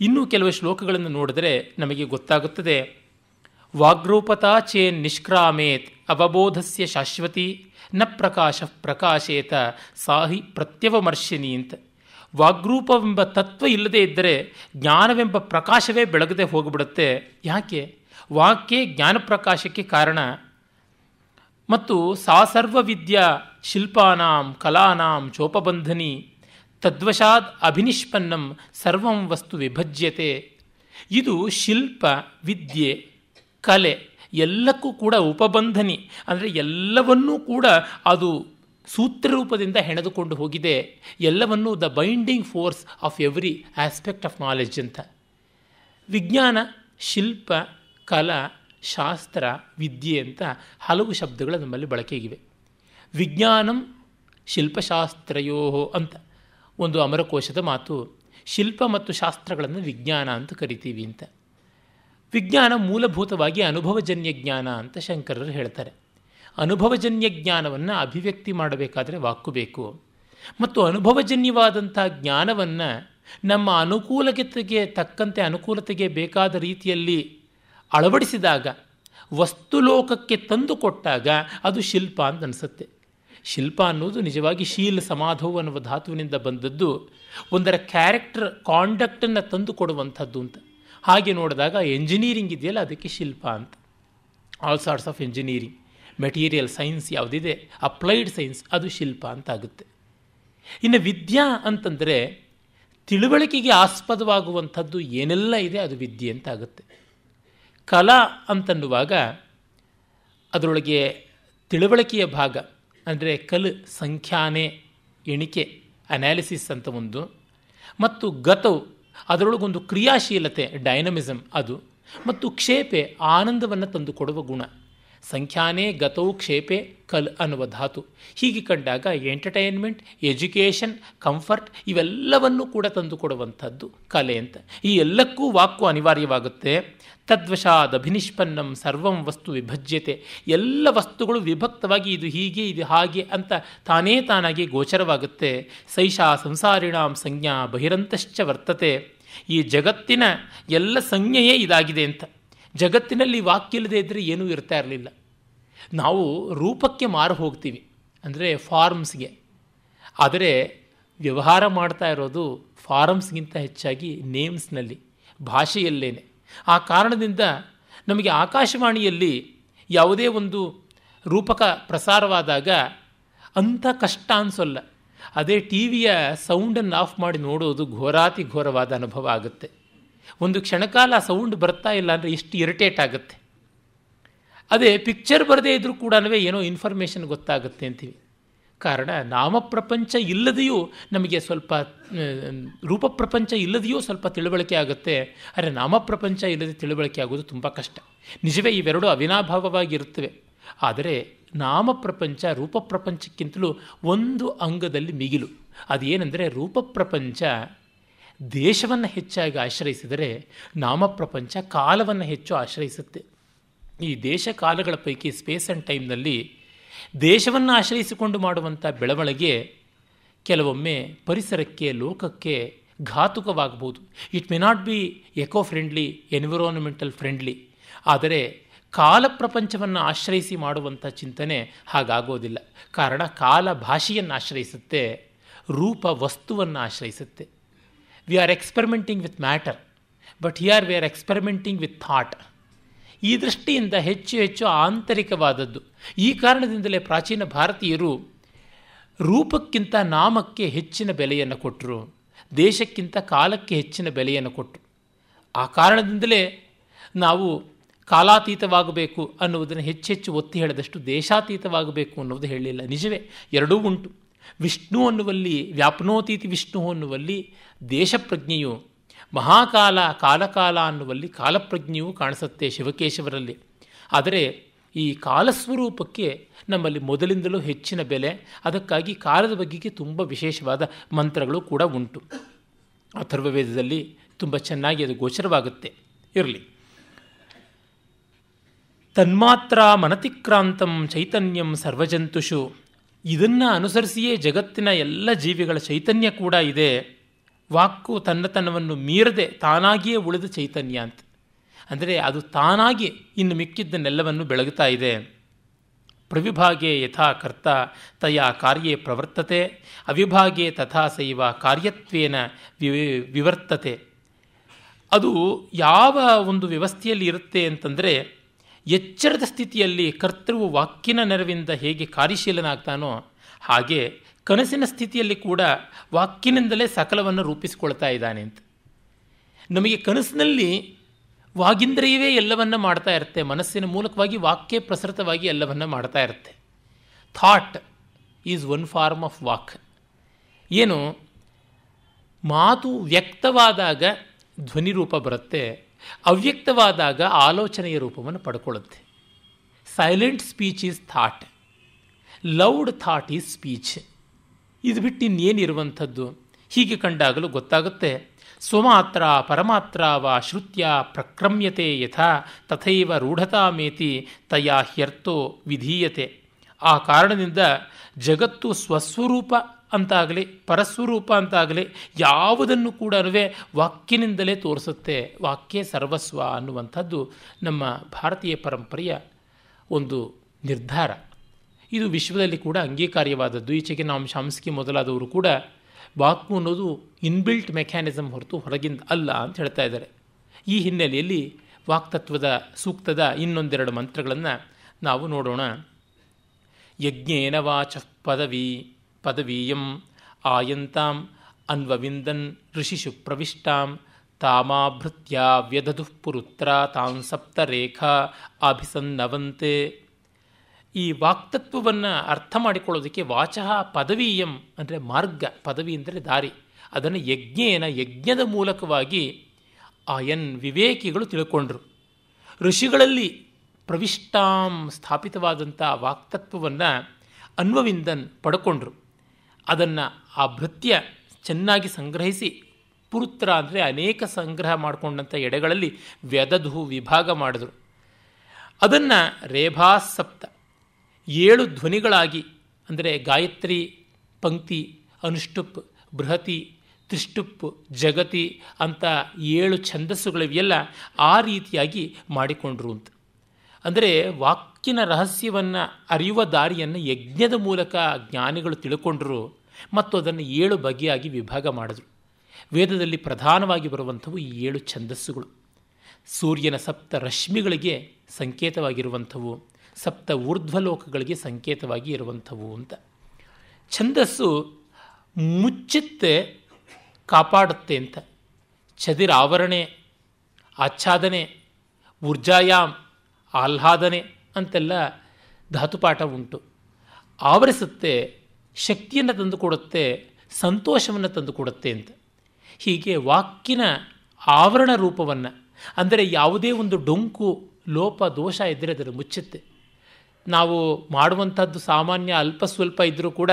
ಇನ್ನೂ ಕೆಲವು ಶ್ಲೋಕಗಳನ್ನು ನೋಡಿದರೆ ನಮಗೆ ಗೊತ್ತಾಗುತ್ತದೆ. ವಾಗ್ರೂಪತಾ ಚೇನ್ ನಿಷ್ಕ್ರಾಮೇತ್ ಅವಬೋಧಸ್ಯ ಶಾಶ್ವತಿ ನ ಪ್ರಕಾಶ ಪ್ರಕಾಶೇತ ಸಾಹಿ ಪ್ರತ್ಯವಮರ್ಶಿನಿ ಅಂತ ವಾಗ್ರೂಪವೆಂಬ ತತ್ವ ಇಲ್ಲದೇ ಇದ್ದರೆ ಜ್ಞಾನವೆಂಬ ಪ್ರಕಾಶವೇ ಬೆಳಗದೆ ಹೋಗಿಬಿಡುತ್ತೆ. ಯಾಕೆ? ವಾಕ್ಯೇ ಜ್ಞಾನಪ್ರಕಾಶಕ್ಕೆ ಕಾರಣ. ಮತ್ತು ಸಾ ಸರ್ವವಿದ್ಯಾ ಶಿಲ್ಪಾನಾಂ ಕಲಾನಾಂ ಚೋಪಬಂಧನಿ ತದ್ವಶಾದ್ ಅಭಿನಿಷ್ಪನ್ನಂ ಸರ್ವಂ ವಸ್ತು ವಿಭಜ್ಯತೆ. ಇದು ಶಿಲ್ಪ, ವಿದ್ಯೆ, ಕಲೆ ಎಲ್ಲಕ್ಕೂ ಕೂಡ ಉಪಬಂಧನಿ. ಅಂದರೆ ಎಲ್ಲವನ್ನೂ ಕೂಡ ಅದು ಸೂತ್ರರೂಪದಿಂದ ಹೆಣೆದುಕೊಂಡು ಹೋಗಿದೆ. ಎಲ್ಲವನ್ನೂ the binding force of every aspect of knowledge ಅಂತ. ವಿಜ್ಞಾನ, ಶಿಲ್ಪ, ಕಲಾ, ಶಾಸ್ತ್ರ, ವಿದ್ಯೆ ಅಂತ ಹಲವು ಶಬ್ದಗಳು ನಮ್ಮಲ್ಲಿ ಬಳಕೆಗಿವೆ ವಿಜ್ಞಾನಂ ಶಿಲ್ಪಶಾಸ್ತ್ರಯೋ ಅಂತ ಒಂದು ಅಮರಕೋಶದ ಮಾತು. ಶಿಲ್ಪ ಮತ್ತು ಶಾಸ್ತ್ರಗಳನ್ನು ವಿಜ್ಞಾನ ಅಂತ ಕರಿತೀವಿ ಅಂತ. ವಿಜ್ಞಾನ ಮೂಲಭೂತವಾಗಿ ಅನುಭವಜನ್ಯ ಜ್ಞಾನ ಅಂತ ಶಂಕರರು ಹೇಳ್ತಾರೆ. ಅನುಭವಜನ್ಯ ಜ್ಞಾನವನ್ನು ಅಭಿವ್ಯಕ್ತಿ ಮಾಡಬೇಕಾದರೆ ವಾಕು ಬೇಕು. ಮತ್ತು ಅನುಭವಜನ್ಯವಾದಂಥ ಜ್ಞಾನವನ್ನು ನಮ್ಮ ಅನುಕೂಲತೆಗೆ ತಕ್ಕಂತೆ ಅನುಕೂಲತೆಗೆ ಬೇಕಾದ ರೀತಿಯಲ್ಲಿ ಅಳವಡಿಸಿದಾಗ ವಸ್ತುಲೋಕಕ್ಕೆ ತಂದು ಕೊಟ್ಟಾಗ ಅದು ಶಿಲ್ಪ ಅಂತ ಅನಿಸುತ್ತೆ. ಶಿಲ್ಪ ಅನ್ನೋದು ನಿಜವಾಗಿ ಶೀಲ ಸಮಾಧವು ಅನ್ನುವ ಧಾತುವಿನಿಂದ ಬಂದದ್ದು ಒಂದರ ಕ್ಯಾರೆಕ್ಟರ್ ಕಾಂಡಕ್ಟನ್ನು ತಂದು ಕೊಡುವಂಥದ್ದು ಅಂತ. ಹಾಗೆ ನೋಡಿದಾಗ ಎಂಜಿನಿಯರಿಂಗ್ ಇದೆಯಲ್ಲ, ಅದಕ್ಕೆ ಶಿಲ್ಪ ಅಂತ. All sorts of engineering material science ಯಾವುದಿದೆ? ಅಪ್ಲೈಡ್ ಸೈನ್ಸ್ ಅದು ಶಿಲ್ಪ ಅಂತ ಆಗುತ್ತೆ ಇನ್ನು ವಿದ್ಯಾ ಅಂತಂದರೆ ತಿಳುವಳಿಕೆಗೆ ಆಸ್ಪದವಾಗುವಂಥದ್ದು ಏನೆಲ್ಲ ಇದೆ ಅದು ವಿದ್ಯೆ ಅಂತ ಆಗುತ್ತೆ ಕಲಾ ಅಂತನ್ನುವಾಗ ಅದರೊಳಗೆ ತಿಳುವಳಿಕೆಯ ಭಾಗ, ಅಂದರೆ ಕಲ್, ಸಂಖ್ಯಾನೆ, ಎಣಿಕೆ ಅನಾಲಿಸಿಸ್ ಅಂತ ಒಂದು. ಮತ್ತು ಗತವು, ಅದರೊಳಗೊಂದು ಕ್ರಿಯಾಶೀಲತೆ ಡೈನಮಿಸಮ್ ಅದು. ಮತ್ತು ಕ್ಷೇಪೆ, ಆನಂದವನ್ನು ತಂದುಕೊಡುವ ಗುಣ. ಸಂಖ್ಯಾನೇ ಗತವು ಕ್ಷೇಪೆ ಕಲ್ ಅನ್ನುವ ಧಾತು. ಹೀಗೆ ಕಂಡಾಗ ಎಂಟರ್ಟೈನ್ಮೆಂಟ್, ಎಜುಕೇಷನ್, ಕಂಫರ್ಟ್ ಇವೆಲ್ಲವನ್ನೂ ಕೂಡ ತಂದುಕೊಡುವಂಥದ್ದು ಕಲೆ ಅಂತ. ಈ ಎಲ್ಲಕ್ಕೂ ವಾಕು ಅನಿವಾರ್ಯವಾಗುತ್ತೆ. ತದ್ವಶಾದ ಅಭಿನಿಷ್ಪನ್ನಂ ಸರ್ವಂ ವಸ್ತು ವಿಭಜ್ಯತೆ. ಎಲ್ಲ ವಸ್ತುಗಳು ವಿಭಕ್ತವಾಗಿ ಇದು ಹೀಗೆ, ಇದು ಹಾಗೆ ಅಂತ ತಾನೇ ತಾನಾಗಿ ಗೋಚರವಾಗುತ್ತೆ. ಸೈಷಾ ಸಂಸಾರಿಣಾಂ ಸಂಜ್ಞಾ ಬಹಿರಂತಶ್ಚ ವರ್ತತೆ. ಈ ಜಗತ್ತಿನ ಎಲ್ಲ ಸಂಜ್ಞೆಯೇ ಇದಾಗಿದೆ ಅಂತ. ಜಗತ್ತಿನಲ್ಲಿ ವಾಕ್ಯಿಲ್ಲದೆ ಇದ್ದರೆ ಏನೂ ಇರ್ತಾ ಇರಲಿಲ್ಲ. ನಾವು ರೂಪಕ್ಕೆ ಮಾರು ಹೋಗ್ತೀವಿ, ಅಂದರೆ ಫಾರ್ಮ್ಸ್ಗೆ. ಆದರೆ ವ್ಯವಹಾರ ಮಾಡ್ತಾ ಇರೋದು ಫಾರಮ್ಸ್ಗಿಂತ ಹೆಚ್ಚಾಗಿ ನೇಮ್ಸ್ನಲ್ಲಿ, ಭಾಷೆಯಲ್ಲೇನೆ. ಆ ಕಾರಣದಿಂದ ನಮಗೆ ಆಕಾಶವಾಣಿಯಲ್ಲಿ ಯಾವುದೇ ಒಂದು ರೂಪಕ ಪ್ರಸಾರವಾದಾಗ ಅಂಥ ಕಷ್ಟ ಅನಿಸೋಲ್ಲ. ಅದೇ ಟಿ ವಿಯ ಸೌಂಡನ್ನು ಆಫ್ ಮಾಡಿ ನೋಡೋದು ಘೋರಾತಿ ಘೋರವಾದ ಅನುಭವ ಆಗುತ್ತೆ. ಒಂದು ಕ್ಷಣಕಾಲ ಸೌಂಡ್ ಬರ್ತಾ ಇಲ್ಲ ಅಂದರೆ ಎಷ್ಟು ಇರಿಟೇಟ್ ಆಗುತ್ತೆ. ಅದೇ ಪಿಕ್ಚರ್ ಬರದೇ ಇದ್ದರೂ ಕೂಡ ಏನೋ ಇನ್ಫಾರ್ಮೇಷನ್ ಗೊತ್ತಾಗುತ್ತೆ ಅಂತೀವಿ. ಕಾರಣ ನಾಮಪ್ರಪಂಚ ಇಲ್ಲದೆಯೂ ನಮಗೆ ಸ್ವಲ್ಪ ರೂಪ ಪ್ರಪಂಚ ಇಲ್ಲದೆಯೂ ಸ್ವಲ್ಪ ತಿಳುವಳಿಕೆ ಆಗುತ್ತೆ. ಆದರೆ ನಾಮಪ್ರಪಂಚ ಇಲ್ಲದೆ ತಿಳುವಳಿಕೆ ಆಗೋದು ತುಂಬ ಕಷ್ಟ. ನಿಜವೇ ಇವೆರಡೂ ಅವಿನಾಭಾವವಾಗಿರುತ್ತವೆ. ಆದರೆ ನಾಮಪ್ರಪಂಚ ರೂಪಪ್ರಪಂಚಕ್ಕಿಂತಲೂ ಒಂದು ಅಂಗದಲ್ಲಿ ಮಿಗಿಲು. ಅದೇನೆಂದರೆ ರೂಪಪ್ರಪಂಚ ದೇಶವನ್ನು ಹೆಚ್ಚಾಗಿ ಆಶ್ರಯಿಸಿದರೆ ನಾಮಪ್ರಪಂಚ ಕಾಲವನ್ನು ಹೆಚ್ಚು ಆಶ್ರಯಿಸುತ್ತೆ. ಈ ದೇಶ ಕಾಲಗಳ ಪೈಕಿ ಸ್ಪೇಸ್ ಆ್ಯಂಡ್ ಟೈಮ್ನಲ್ಲಿ ದೇಶವನ್ನು ಆಶ್ರಯಿಸಿಕೊಂಡು ಮಾಡುವಂಥ ಬೆಳವಣಿಗೆ ಕೆಲವೊಮ್ಮೆ ಪರಿಸರಕ್ಕೆ, ಲೋಕಕ್ಕೆ ಘಾತುಕವಾಗಬಹುದು. It may not be eco friendly environmental friendly ಆದರೆ ಕಾಲ ಪ್ರಪಂಚವನ್ನು ಆಶ್ರಯಿಸಿ ಮಾಡುವಂಥ ಚಿಂತನೆ ಹಾಗಾಗೋದಿಲ್ಲ. ಕಾರಣ ಕಾಲ ಭಾಷೆಯನ್ನು ಆಶ್ರಯಿಸುತ್ತೆ, ರೂಪ ವಸ್ತುವನ್ನು ಆಶ್ರಯಿಸುತ್ತೆ. We are experimenting with matter but here we are experimenting with thought ಈ ದೃಷ್ಟಿಯಿಂದ ಹೆಚ್ಚು ಹೆಚ್ಚು ಆಂತರಿಕವಾದದ್ದು. ಈ ಕಾರಣದಿಂದಲೇ ಪ್ರಾಚೀನ ಭಾರತೀಯರು ರೂಪಕ್ಕಿಂತ ನಾಮಕ್ಕೆ ಹೆಚ್ಚಿನ ಬೆಲೆಯನ್ನು ಕೊಟ್ಟರು ದೇಶಕ್ಕಿಂತ ಕಾಲಕ್ಕೆ ಹೆಚ್ಚಿನ ಬೆಲೆಯನ್ನು ಕೊಟ್ಟರು ಆ ಕಾರಣದಿಂದಲೇ ನಾವು ಕಾಲಾತೀತವಾಗಬೇಕು ಅನ್ನುವುದನ್ನು ಹೆಚ್ಚೆಚ್ಚು ಒತ್ತಿ ಹೇಳಿದಷ್ಟು ದೇಶಾತೀತವಾಗಬೇಕು ಅನ್ನೋದು ಹೇಳಿಲ್ಲ. ನಿಜವೇ, ಎರಡೂ ಉಂಟು. ವಿಷ್ಣು ಅನ್ನುವಲ್ಲಿ ವ್ಯಾಪ್ನೋತೀತಿ ವಿಷ್ಣು ಅನ್ನುವಲ್ಲಿ ದೇಶಪ್ರಜ್ಞೆಯು, ಮಹಾಕಾಲ ಕಾಲಕಾಲ ಅನ್ನುವಲ್ಲಿ ಕಾಲಪ್ರಜ್ಞೆಯು ಕಾಣಿಸುತ್ತೆ ಶಿವಕೇಶವರಲ್ಲಿ. ಆದರೆ ಈ ಕಾಲಸ್ವರೂಪಕ್ಕೆ ನಮ್ಮಲ್ಲಿ ಮೊದಲಿಂದಲೂ ಹೆಚ್ಚಿನ ಬೆಲೆ, ಅದಕ್ಕಾಗಿ ಕಾಲದ ಬಗೆಗೆ ತುಂಬ ವಿಶೇಷವಾದ ಮಂತ್ರಗಳು ಕೂಡ ಉಂಟು. ಅಥರ್ವವೇದದಲ್ಲಿ ತುಂಬ ಚೆನ್ನಾಗಿ ಅದು ಗೋಚರವಾಗುತ್ತೆ. ಇರಲಿ. ತನ್ಮಾತ್ರ ಮನತಿಕ್ರಾಂತಂ ಚೈತನ್ಯಂ ಸರ್ವಜಂತುಷು ಇದನ್ನು ಅನುಸರಿಸಿಯೇ ಜಗತ್ತಿನ ಎಲ್ಲ ಜೀವಿಗಳ ಚೈತನ್ಯ ಕೂಡ ಇದೆ. ವಾಕು ತನ್ನತನವನ್ನು ಮೀರದೆ ತಾನಾಗಿಯೇ ಉಳಿದ ಚೈತನ್ಯ ಅಂತ. ಅಂದರೆ ಅದು ತಾನಾಗಿ ಇನ್ನು ಮಿಕ್ಕಿದ್ದನ್ನೆಲ್ಲವನ್ನು ಬೆಳಗುತ್ತಾ ಇದೆ. ಪ್ರವಿಭಾಗೆ ಯಥಾ ಕರ್ತ ತಯಾ ಕಾರ್ಯೇ ಪ್ರವರ್ತತೆ, ಅವಿಭಾಗೆ ತಥಾ ಸೈವ ಕಾರ್ಯತ್ವೇನ ವಿವರ್ತತೆ. ಅದು ಯಾವ ಒಂದು ವ್ಯವಸ್ಥೆಯಲ್ಲಿ ಇರುತ್ತೆ ಅಂತಂದರೆ ಎಚ್ಚರದ ಸ್ಥಿತಿಯಲ್ಲಿ ಕರ್ತೃವು ವಾಕ್ಯನ ನೆರವಿಂದ ಹೇಗೆ ಕಾರ್ಯಶೀಲನಾಗ್ತಾನೋ ಹಾಗೆ ಕನಸಿನ ಸ್ಥಿತಿಯಲ್ಲಿ ಕೂಡ ವಾಕ್ಯನಿಂದಲೇ ಸಕಲವನ್ನು ರೂಪಿಸಿಕೊಳ್ತಾ ಇದ್ದಾನೆ ಅಂತ. ನಮಗೆ ಕನಸಿನಲ್ಲಿ ವಾಗಿಂದ್ರಿಯವೇ ಎಲ್ಲವನ್ನ ಮಾಡ್ತಾ ಇರುತ್ತೆ, ಮನಸ್ಸಿನ ಮೂಲಕವಾಗಿ ವಾಕ್ಯ ಪ್ರಸೃತವಾಗಿ ಎಲ್ಲವನ್ನ ಮಾಡ್ತಾ ಇರುತ್ತೆ. Thought is one form of walk. ಏನು? ಮಾತು ವ್ಯಕ್ತವಾದಾಗ ಧ್ವನಿ ರೂಪ ಬರುತ್ತೆ ಅವ್ಯಕ್ತವಾದಾಗ ಆಲೋಚನೆಯ ರೂಪವನ್ನು ಪಡ್ಕೊಳ್ಳುತ್ತೆ. Silent speech is thought loud thought is speech ಇದು ಬಿಟ್ಟು ಇನ್ನೇನಿರುವಂಥದ್ದು ಹೀಗೆ ಕಂಡಾಗಲೂ ಗೊತ್ತಾಗುತ್ತೆ. ಸ್ವಮಾತ್ರ, ಪರಮಾತ್ರ ವಾ ಶ್ರುತ್ಯ ಪ್ರಕ್ರಮ್ಯತೆ ಯಥಾ ತಥೈವ ರೂಢತಾಮೇತಿ ತಯಾ ಹ್ಯರ್ಥೋ ವಿಧೀಯತೆ. ಆ ಕಾರಣದಿಂದ ಜಗತ್ತು ಸ್ವಸ್ವರೂಪ ಅಂತಾಗಲಿ, ಪರಸ್ವರೂಪ ಅಂತಾಗಲಿ, ಯಾವುದನ್ನು ಕೂಡ ವಾಕ್ಯನಿಂದಲೇ ತೋರಿಸುತ್ತೆ. ವಾಕ್ಯೇ ಸರ್ವಸ್ವ ಅನ್ನುವಂಥದ್ದು ನಮ್ಮ ಭಾರತೀಯ ಪರಂಪರೆಯ ಒಂದು ನಿರ್ಧಾರ. ಇದು ವಿಶ್ವದಲ್ಲಿ ಕೂಡ ಅಂಗೀಕಾರ್ಯವಾದದ್ದು. ಈಚೆಗೆ ನಾವು ಶಾಮ್ಸ್ಕಿ ಮೊದಲಾದವರು ಕೂಡ ವಾಕು ಅನ್ನೋದು ಇನ್ಬಿಲ್ಟ್ ಮೆಕ್ಯಾನಿಸಮ್ ಹೊರತು ಹೊರಗಿಂದ ಅಲ್ಲ ಅಂತ ಹೇಳ್ತಾ ಇದ್ದಾರೆ. ಈ ಹಿನ್ನೆಲೆಯಲ್ಲಿ ವಾಕ್ತತ್ವದ ಸೂಕ್ತದ ಇನ್ನೊಂದೆರಡು ಮಂತ್ರಗಳನ್ನು ನಾವು ನೋಡೋಣ. ಯಜ್ಞೇನ ವಾಚ ಪದವಿ. ಪದವೀಯಂ ಆಯಂತಾಂ ಅನ್ವವಿಂದನ್ ಋಷಿಷು ಪ್ರವಿಷ್ಟಾಂ ತಾಮಾಭೃತ್ಯ ವ್ಯದದು ಪುರುತ್ರ ತಾಂ ಸಪ್ತರೇಖಾ ಅಭಿಸನ್ನವಂತೆ ಈ ವಾಕ್ತತ್ವವನ್ನು ಅರ್ಥ ಮಾಡಿಕೊಳ್ಳೋದಕ್ಕೆ ವಾಚಃ ಪದವೀಯಂ ಅಂದರೆ ಮಾರ್ಗ ಪದವಿ ಅಂದರೆ ದಾರಿ ಅದನ್ನು ಯಜ್ಞೇನ ಯಜ್ಞದ ಮೂಲಕವಾಗಿ ಆಯನ್ ವಿವೇಕಿಗಳು ತಿಳ್ಕೊಂಡ್ರು ಋಷಿಗಳಲ್ಲಿ ಪ್ರವಿಷ್ಟಾಂ ಸ್ಥಾಪಿತವಾದಂಥ ವಾಕ್ತತ್ವವನ್ನು ಅನ್ವವಿಂದನ್ ಪಡ್ಕೊಂಡ್ರು ಅದನ್ನು ಆ ಭೃತ್ಯ ಚೆನ್ನಾಗಿ ಸಂಗ್ರಹಿಸಿ ಪುರುತ್ರ ಅಂದರೆ ಅನೇಕ ಸಂಗ್ರಹ ಮಾಡಿಕೊಂಡಂಥ ಎಡೆಗಳಲ್ಲಿ ವ್ಯದಧು ವಿಭಾಗ ಮಾಡಿದ್ರು. ಅದನ್ನು ರೇಭಾಸಪ್ತ ಏಳು ಧ್ವನಿಗಳಾಗಿ ಅಂದರೆ ಗಾಯತ್ರಿ, ಪಂಕ್ತಿ ಅನುಷ್ಟುಪ್ ಬೃಹತಿ ತ್ರಿಷ್ಟುಪ್ ಜಗತಿ ಅಂತ ಏಳು ಛಂದಸ್ಸುಗಳಿವೆಯಲ್ಲ ಆ ರೀತಿಯಾಗಿ ಮಾಡಿಕೊಂಡ್ರು ಅಂತ. ಅಂದರೆ ವಾಕ್ಯನ ರಹಸ್ಯವನ್ನು ಅರಿಯುವ ದಾರಿಯನ್ನು ಯಜ್ಞದ ಮೂಲಕ ಜ್ಞಾನಿಗಳು ತಿಳ್ಕೊಂಡ್ರು ಮತ್ತು ಅದನ್ನು ಏಳು ಬಗೆಯಾಗಿ ವಿಭಾಗ ಮಾಡಿದ್ರು. ವೇದದಲ್ಲಿ ಪ್ರಧಾನವಾಗಿ ಬರುವಂಥವು ಈ ಏಳು ಛಂದಸ್ಸುಗಳು. ಸೂರ್ಯನ ಸಪ್ತ ರಶ್ಮಿಗಳಿಗೆ ಸಂಕೇತವಾಗಿರುವಂಥವು, ಸಪ್ತ ಊರ್ಧ್ವಲೋಕಗಳಿಗೆ ಸಂಕೇತವಾಗಿ ಇರುವಂಥವು ಅಂತ. ಛಂದಸ್ಸು ಮುಚ್ಚುತ್ತೆ, ಕಾಪಾಡುತ್ತೆ ಅಂತ. ಚದಿರ ಆಚ್ಛಾದನೆ, ಊರ್ಜಾಯಾಮ್, ಆಹ್ಲಾದನೆ ಅಂತೆಲ್ಲ ಧಾತುಪಾಠ ಉಂಟು. ಆವರಿಸುತ್ತೆ, ಶಕ್ತಿಯನ್ನು ತಂದುಕೊಡುತ್ತೆ, ಸಂತೋಷವನ್ನು ತಂದುಕೊಡುತ್ತೆ ಅಂತ. ಹೀಗೆ ವಾಕ್ಯನ ಆವರಣ ರೂಪವನ್ನು, ಅಂದರೆ ಯಾವುದೇ ಒಂದು ಡೊಂಕು, ಲೋಪ, ದೋಷ ಇದ್ದರೆ ಅದನ್ನು ಮುಚ್ಚುತ್ತೆ. ನಾವು ಮಾಡುವಂಥದ್ದು ಸಾಮಾನ್ಯ ಅಲ್ಪ ಸ್ವಲ್ಪ ಇದ್ದರೂ ಕೂಡ